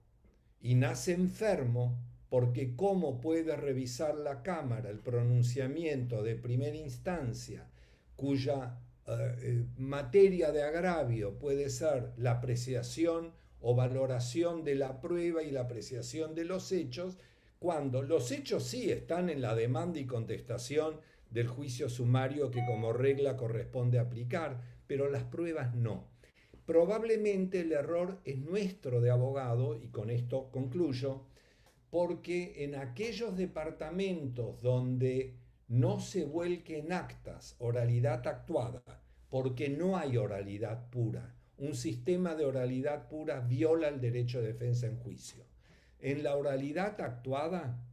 Y nace enfermo porque cómo puede revisar la Cámara el pronunciamiento de primera instancia cuya eh, eh, materia de agravio puede ser la apreciación o valoración de la prueba y la apreciación de los hechos, cuando los hechos sí están en la demanda y contestación del juicio sumario que como regla corresponde aplicar, pero las pruebas no. Probablemente el error es nuestro de abogado, y con esto concluyo, porque en aquellos departamentos donde no se vuelque en actas oralidad actuada, porque no hay oralidad pura, un sistema de oralidad pura viola el derecho de defensa en juicio. En la oralidad actuada,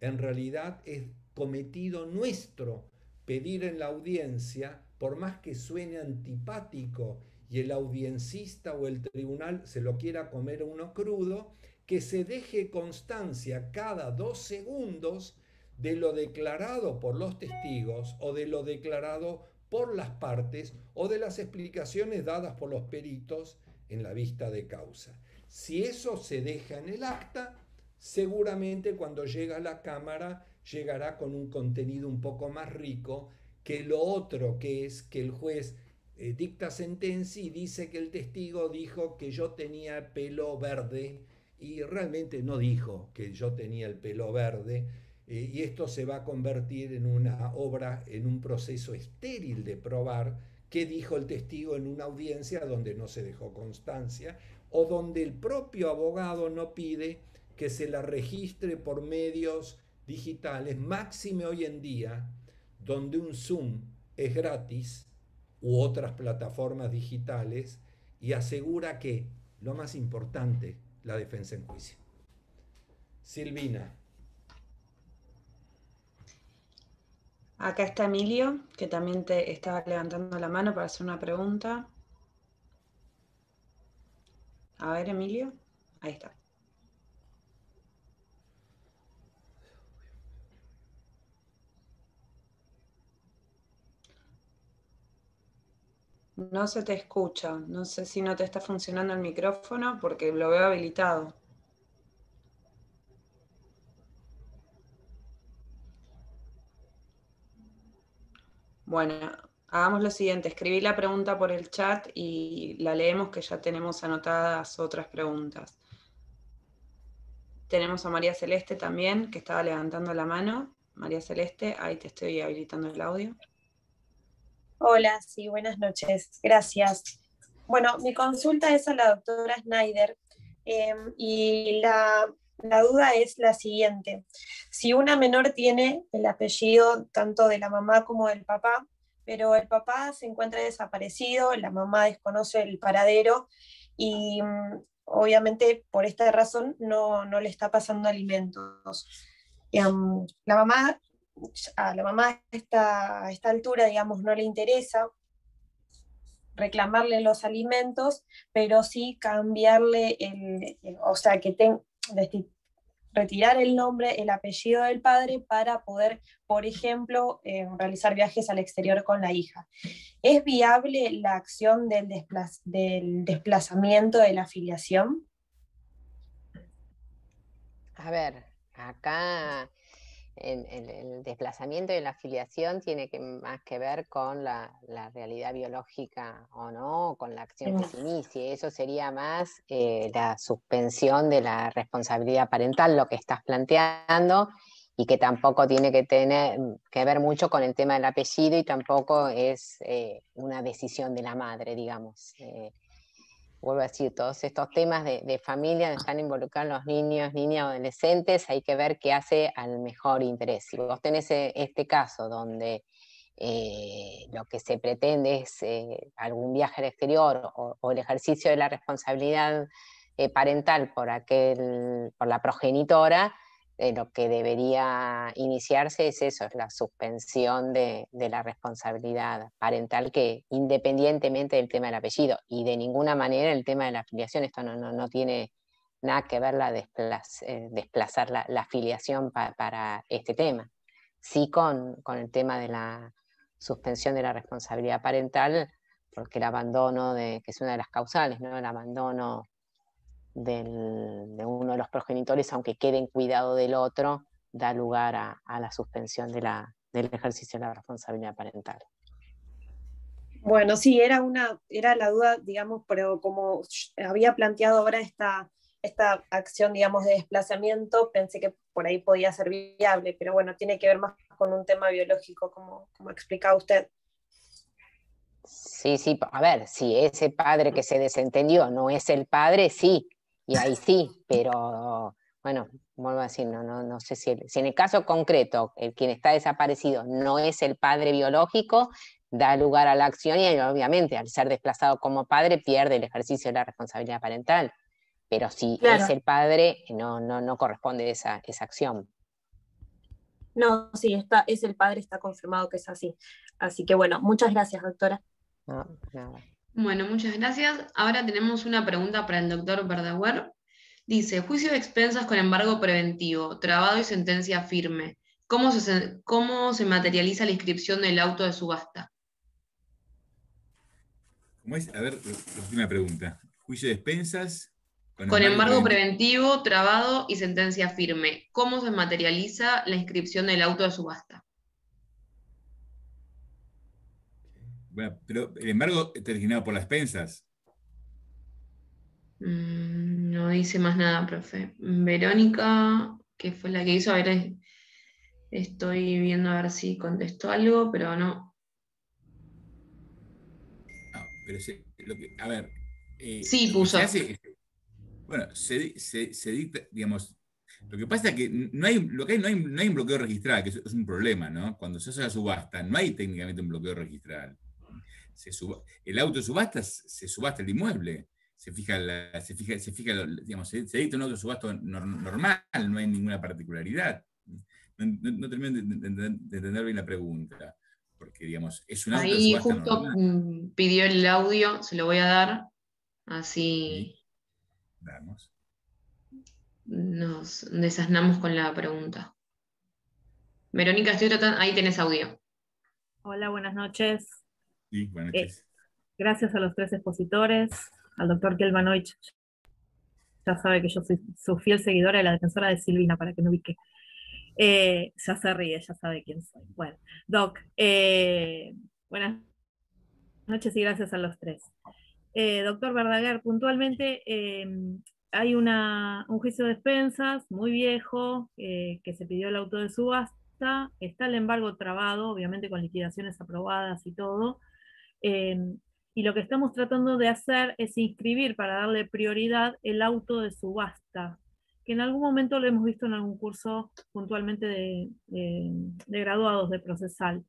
en realidad es cometido nuestro pedir en la audiencia, por más que suene antipático y el audiencista o el tribunal se lo quiera comer uno crudo, que se deje constancia cada dos segundos de lo declarado por los testigos o de lo declarado por las partes o de las explicaciones dadas por los peritos en la vista de causa. Si eso se deja en el acta, seguramente cuando llega a la Cámara llegará con un contenido un poco más rico que lo otro que es que el juez eh, dicta sentencia y dice que el testigo dijo que yo tenía pelo verde y realmente no dijo que yo tenía el pelo verde eh, y esto se va a convertir en una obra, en un proceso estéril de probar qué dijo el testigo en una audiencia donde no se dejó constancia o donde el propio abogado no pide que se la registre por medios digitales, máxime hoy en día, donde un Zoom es gratis u otras plataformas digitales y asegura que, lo más importante, la defensa en juicio. Silvina. Acá está Emilio, que también te estaba levantando la mano para hacer una pregunta. A ver, Emilio. Ahí está. No se te escucha. No sé si no te está funcionando el micrófono porque lo veo habilitado. Bueno, hagamos lo siguiente. Escribí la pregunta por el chat y la leemos que ya tenemos anotadas otras preguntas. Tenemos a María Celeste también, que estaba levantando la mano. María Celeste, ahí te estoy habilitando el audio. Hola, sí, buenas noches. Gracias. Bueno, mi consulta es a la doctora Schneider em, y la, duda es la siguiente. Si una menor tiene el apellido tanto de la mamá como del papá, pero el papá se encuentra desaparecido, la mamá desconoce el paradero y mm, obviamente por esta razón no, le está pasando alimentos. Em, la mamá a la mamá a esta, a esta altura, digamos, no le interesa reclamarle los alimentos, pero sí cambiarle el, o sea, que ten, retirar el nombre, el apellido del padre para poder, por ejemplo, eh, realizar viajes al exterior con la hija. ¿Es viable la acción del, del desplazamiento de la afiliación? A ver, acá el, desplazamiento y la afiliación tiene que, más que ver con la, realidad biológica o no, con la acción que se inicie. Eso sería más eh, la suspensión de la responsabilidad parental, lo que estás planteando, y que tampoco tiene que tener que ver mucho con el tema del apellido y tampoco es eh, una decisión de la madre, digamos. Eh, vuelvo a decir, todos estos temas de, familia están involucrados los niños, niñas, adolescentes, hay que ver qué hace al mejor interés. Si vos tenés eh, este caso donde eh, lo que se pretende es eh, algún viaje al exterior o, el ejercicio de la responsabilidad parental por, aquel, por la progenitora, lo que debería iniciarse es eso, es la suspensión de, la responsabilidad parental que independientemente del tema del apellido y de ninguna manera el tema de la afiliación, esto no, no, tiene nada que ver la eh, desplazar la, afiliación para este tema. Sí con, con, el tema de la suspensión de la responsabilidad parental, porque el abandono, de, que es una de las causales, ¿no? el abandono de uno de los progenitores, aunque quede en cuidado del otro, da lugar a, la suspensión de la, del ejercicio de la responsabilidad parental. Bueno, sí, era una, era la duda, digamos, pero como había planteado ahora esta, esta acción, digamos, de desplazamiento, pensé que por ahí podía ser viable, pero bueno, tiene que ver más con un tema biológico, como, como explicaba usted. Sí, sí, a ver, si ese padre que se desentendió no es el padre, sí, y ahí sí, pero bueno, vuelvo a decir, no, no, no sé si, si en el caso concreto el quien está desaparecido no es el padre biológico, da lugar a la acción y obviamente al ser desplazado como padre pierde el ejercicio de la responsabilidad parental. Pero si es el padre, no, no, no corresponde esa, esa acción. No, sí, está, es el padre, está confirmado que es así. Así que bueno, muchas gracias, doctora. No, nada. Bueno, muchas gracias. Ahora tenemos una pregunta para el doctor Verdaguer. Dice, juicio de expensas con embargo preventivo, trabado y sentencia firme. ¿Cómo se, cómo se materializa la inscripción del auto de subasta? ¿Cómo es? A ver, última pregunta. Juicio de expensas. Con, embargo, preventivo, trabado y sentencia firme. ¿Cómo se materializa la inscripción del auto de subasta? Bueno, pero el embargo está designado por las pensas. Mm, no dice más nada, profe. Verónica, que fue la que hizo, a ver, estoy viendo a ver si contestó algo, pero no. No, pero lo que, a ver. Eh, sí, puso. bueno, se, se, dicta, digamos, lo que pasa es que no hay, lo que hay, no, hay, no hay un bloqueo registral, que es, es un problema, ¿no? Cuando se hace la subasta, no hay técnicamente un bloqueo registral el auto subasta se subasta el inmueble. Se fija, se fija, se fija digamos, se, edita un auto subasto normal, no hay ninguna particularidad. No, termino de, entender bien la pregunta, porque digamos, es un auto Ahí justo mm, pidió el audio, se lo voy a dar, así nos desasnamos con la pregunta. Verónica, estoy tratando, ahí tenés audio. Hola, buenas noches. Eh, gracias a los tres expositores, al doctor Kelmanovich, ya sabe que yo soy su fiel seguidora de la defensora de Silvina, para que me ubique. Eh, ya se ríe, ya sabe quién soy. Bueno, Doc, eh, buenas noches y gracias a los tres. doctor Verdaguer, puntualmente hay una, un juicio de expensas muy viejo que se pidió el auto de subasta, está el embargo trabado, obviamente con liquidaciones aprobadas y todo, Em, y lo que estamos tratando de hacer es inscribir para darle prioridad el auto de subasta, que en algún momento lo hemos visto en algún curso puntualmente de, graduados de procesal.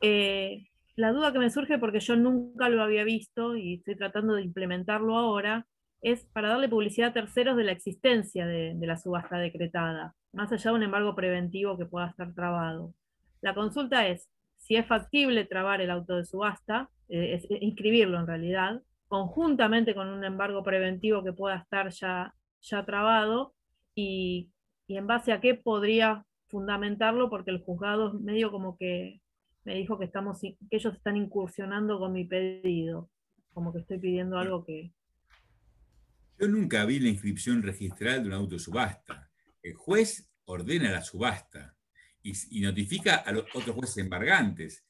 Eh, la duda que me surge, porque yo nunca lo había visto y estoy tratando de implementarlo ahora, es para darle publicidad a terceros de la existencia de, de la subasta decretada, más allá de un embargo preventivo que pueda estar trabado. La consulta es si es factible trabar el auto de subasta, eh, inscribirlo en realidad, conjuntamente con un embargo preventivo que pueda estar ya, ya trabado y, en base a qué podría fundamentarlo, porque el juzgado medio como que me dijo que, estamos, que ellos están incursionando con mi pedido, como que estoy pidiendo algo que... Yo nunca vi la inscripción registral de un auto de subasta. El juez ordena la subasta y, notifica a los otros jueces embargantes.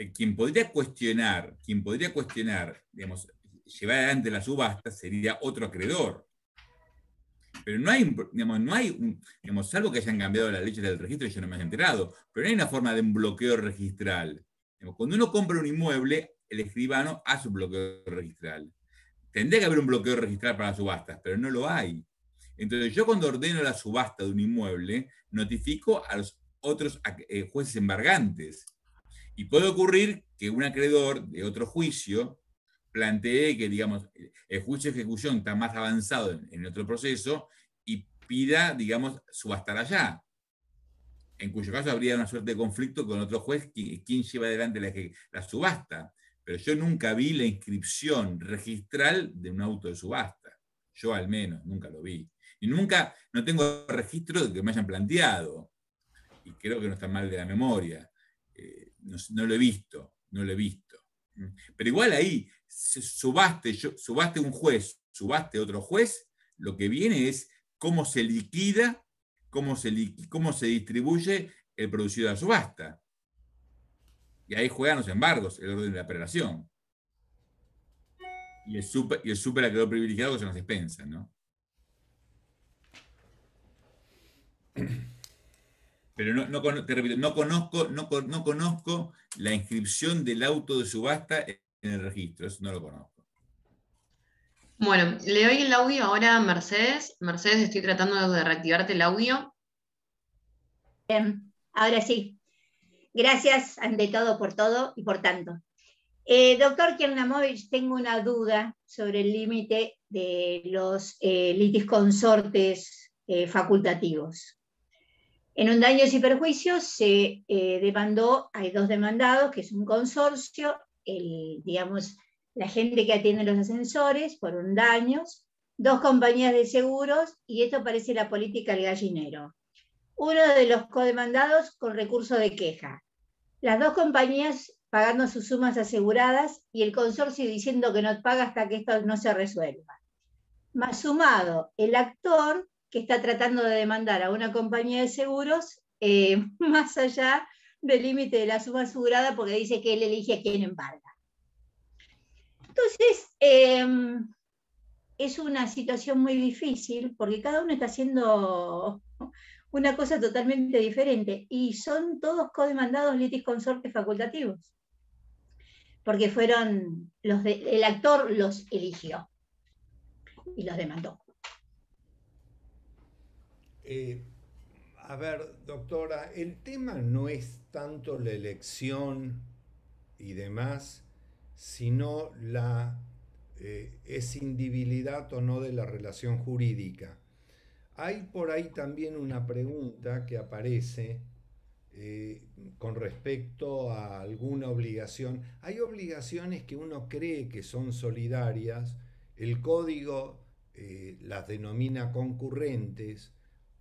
Eh, quien podría cuestionar, quien podría cuestionar, digamos, llevar adelante la subasta sería otro acreedor. Pero no hay, digamos, no hay un, digamos, salvo que hayan cambiado las leyes del registro, yo no me he enterado, pero no hay una forma de un bloqueo registral. cuando uno compra un inmueble, el escribano hace un bloqueo registral. Tendría que haber un bloqueo registral para las subastas, pero no lo hay. Entonces, yo cuando ordeno la subasta de un inmueble, notifico a los otros eh, jueces embargantes. Y puede ocurrir que un acreedor de otro juicio plantee que, digamos, el juicio de ejecución está más avanzado en, otro proceso y pida, digamos, subastar allá. En cuyo caso habría una suerte de conflicto con otro juez, quien, lleva adelante la, la subasta. Pero yo nunca vi la inscripción registral de un auto de subasta. Yo al menos, nunca lo vi. Y nunca, no tengo registro de que me hayan planteado. Y creo que no está mal de la memoria. Eh, no, lo he visto, no lo he visto. Pero igual ahí, subaste, subaste un juez, subaste otro juez, lo que viene es cómo se liquida, cómo se, cómo se distribuye el producido de la subasta. Y ahí juegan los embargos, el orden de la operación. Y el super, y el super acreedor privilegiado que son las despensas, ¿no? Pero no, no, te repito, no conozco, no, no conozco la inscripción del auto de subasta en el registro, eso no lo conozco. Bueno, le doy el audio ahora a Mercedes. Mercedes, estoy tratando de reactivarte el audio. Bien, ahora sí. Gracias ante todo por todo y por tanto. Eh, doctor Kiernamovich, tengo una duda sobre el límite de los eh, litis consortes eh, facultativos. En un daños y perjuicios se eh, demandó, hay dos demandados, que es un consorcio, el, digamos, la gente que atiende los ascensores por un daño, dos compañías de seguros, y esto parece la política del gallinero. Uno de los codemandados con recurso de queja. Las dos compañías pagando sus sumas aseguradas y el consorcio diciendo que no paga hasta que esto no se resuelva. Más sumado, el actor que está tratando de demandar a una compañía de seguros eh, (laughs) más allá del límite de la suma asegurada porque dice que él elige a quién embarga. Entonces, em, es una situación muy difícil porque cada uno está haciendo (laughs) una cosa totalmente diferente y son todos codemandados litis consortes facultativos porque fueron el actor los eligió y los demandó. Eh, a ver, doctora, el tema no es tanto la elección y demás, sino la eh, escindibilidad o no de la relación jurídica. Hay por ahí también una pregunta que aparece eh, con respecto a alguna obligación. Hay obligaciones que uno cree que son solidarias, el código las denomina concurrentes,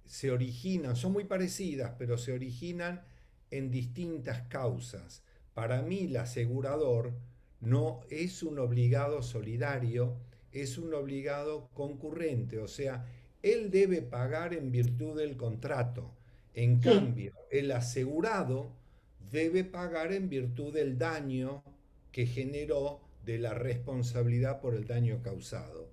se originan, son muy parecidas, pero se originan en distintas causas. Para mí el asegurador no es un obligado solidario, es un obligado concurrente, o sea, él debe pagar en virtud del contrato. En cambio, el asegurado debe pagar en virtud del daño que generó de la responsabilidad por el daño causado.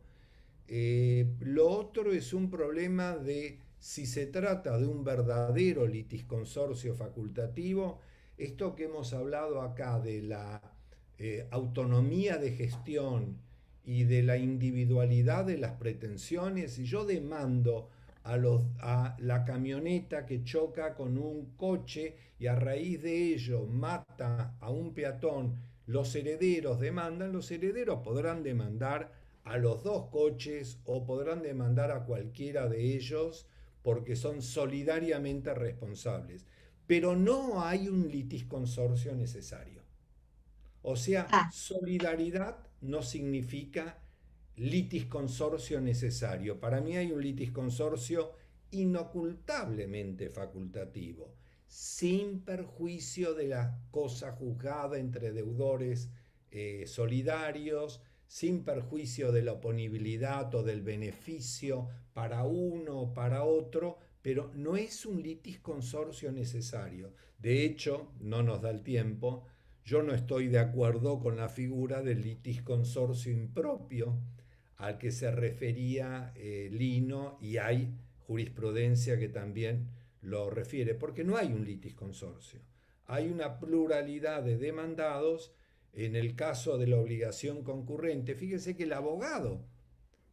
Eh, lo otro es un problema de si se trata de un verdadero litisconsorcio facultativo, esto que hemos hablado acá de la eh, autonomía de gestión y de la individualidad de las pretensiones, si yo demando a, los, a la camioneta que choca con un coche y a raíz de ello mata a un peatón, los herederos demandan, los herederos podrán demandar a los dos coches o podrán demandar a cualquiera de ellos porque son solidariamente responsables. pero no hay un litisconsorcio necesario. O sea, Ah. solidaridad no significa litisconsorcio necesario. Para mí hay un litisconsorcio inocultablemente facultativo, sin perjuicio de la cosa juzgada entre deudores eh, solidarios, sin perjuicio de la oponibilidad o del beneficio para uno o para otro, pero no es un litis consorcio necesario. De hecho, no nos da el tiempo, yo no estoy de acuerdo con la figura del litis consorcio impropio al que se refería eh, Lino y hay jurisprudencia que también lo refiere, porque no hay un litis consorcio. Hay una pluralidad de demandados en el caso de la obligación concurrente. Fíjese que el abogado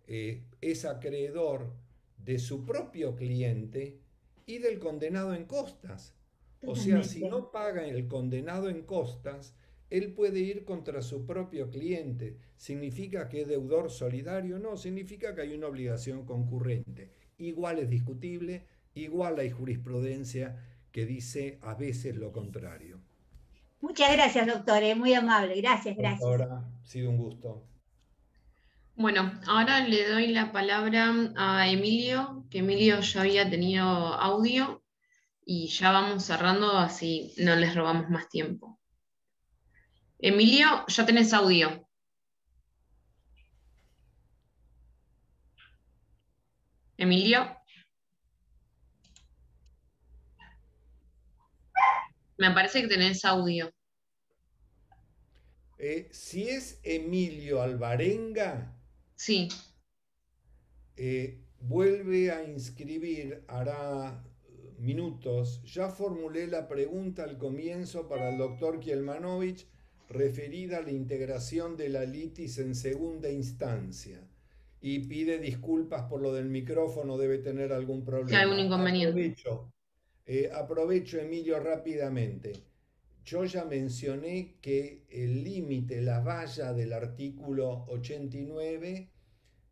eh, es acreedor de su propio cliente y del condenado en costas. O sea, si no paga el condenado en costas, él puede ir contra su propio cliente. ¿Significa que es deudor solidario? No, significa que hay una obligación concurrente. Igual es discutible, igual hay jurisprudencia que dice a veces lo contrario. Muchas gracias, doctor, eh, muy amable. Gracias, gracias. Doctora, ha sido un gusto. Bueno, ahora le doy la palabra a Emilio, que Emilio ya había tenido audio y ya vamos cerrando, así no les robamos más tiempo. Emilio, ya tenés audio. Emilio. Me parece que tenés audio. Eh, si es Emilio Alvarenga, Sí, eh, vuelve a inscribir, hará eh, minutos. Ya formulé la pregunta al comienzo para el doctor Kielmanovich referida a la integración de la litis en segunda instancia. Y pide disculpas por lo del micrófono, debe tener algún problema. algún inconveniente. Aprovecho, eh, aprovecho, Emilio, rápidamente. Yo ya mencioné que el límite, la valla del artículo 89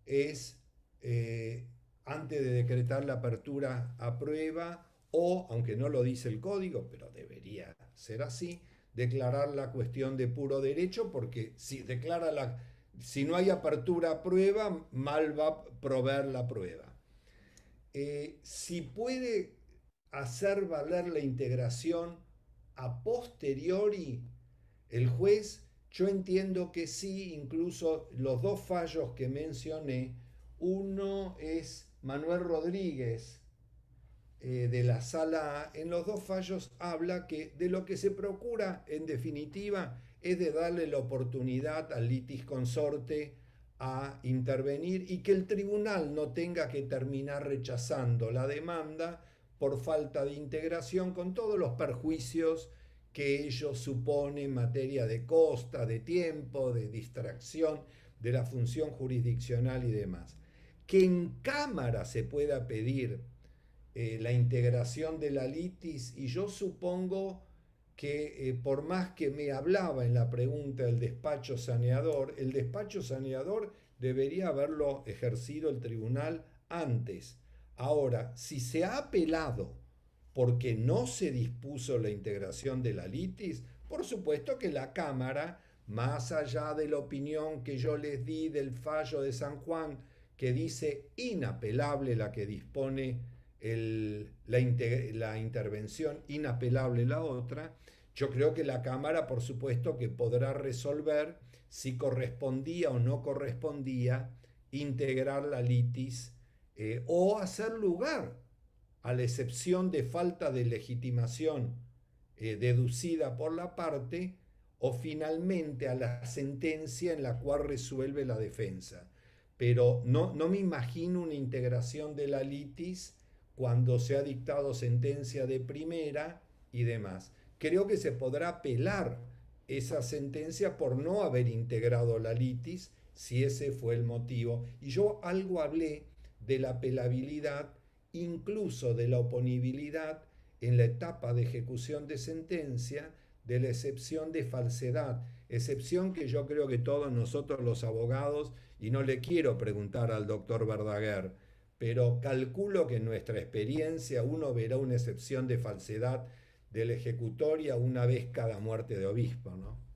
es eh, antes de decretar la apertura a prueba o, aunque no lo dice el código, pero debería ser así, declarar la cuestión de puro derecho porque si declara la si no hay apertura a prueba, mal va a proveer la prueba. Eh, si puede hacer valer la integración a posteriori. El juez, yo entiendo que sí, incluso los dos fallos que mencioné, uno es Manuel Rodríguez eh, de la sala A, en los dos fallos habla que de lo que se procura en definitiva es de darle la oportunidad al litis consorte a intervenir y que el tribunal no tenga que terminar rechazando la demanda por falta de integración con todos los perjuicios que ello supone en materia de costa, de tiempo, de distracción de la función jurisdiccional y demás. Que en cámara se pueda pedir eh, la integración de la litis y yo supongo que eh, por más que me hablaba en la pregunta del despacho saneador, el despacho saneador debería haberlo ejercido el tribunal antes. Ahora, si se ha apelado porque no se dispuso la integración de la litis, por supuesto que la Cámara, más allá de la opinión que yo les di del fallo de San Juan, que dice inapelable la que dispone la, intervención, inapelable la otra, yo creo que la Cámara, por supuesto, que podrá resolver si correspondía o no correspondía integrar la litis eh, o hacer lugar a la excepción de falta de legitimación eh, deducida por la parte, o finalmente a la sentencia en la cual resuelve la defensa. Pero no, no me imagino una integración de la litis cuando se ha dictado sentencia de primera y demás. Creo que se podrá apelar esa sentencia por no haber integrado la litis, si ese fue el motivo. Y yo algo hablé de la apelabilidad incluso de la oponibilidad en la etapa de ejecución de sentencia de la excepción de falsedad, excepción que yo creo que todos nosotros los abogados, y no le quiero preguntar al doctor Verdaguer, pero calculo que en nuestra experiencia uno verá una excepción de falsedad de la ejecutoria una vez cada muerte de obispo, ¿no?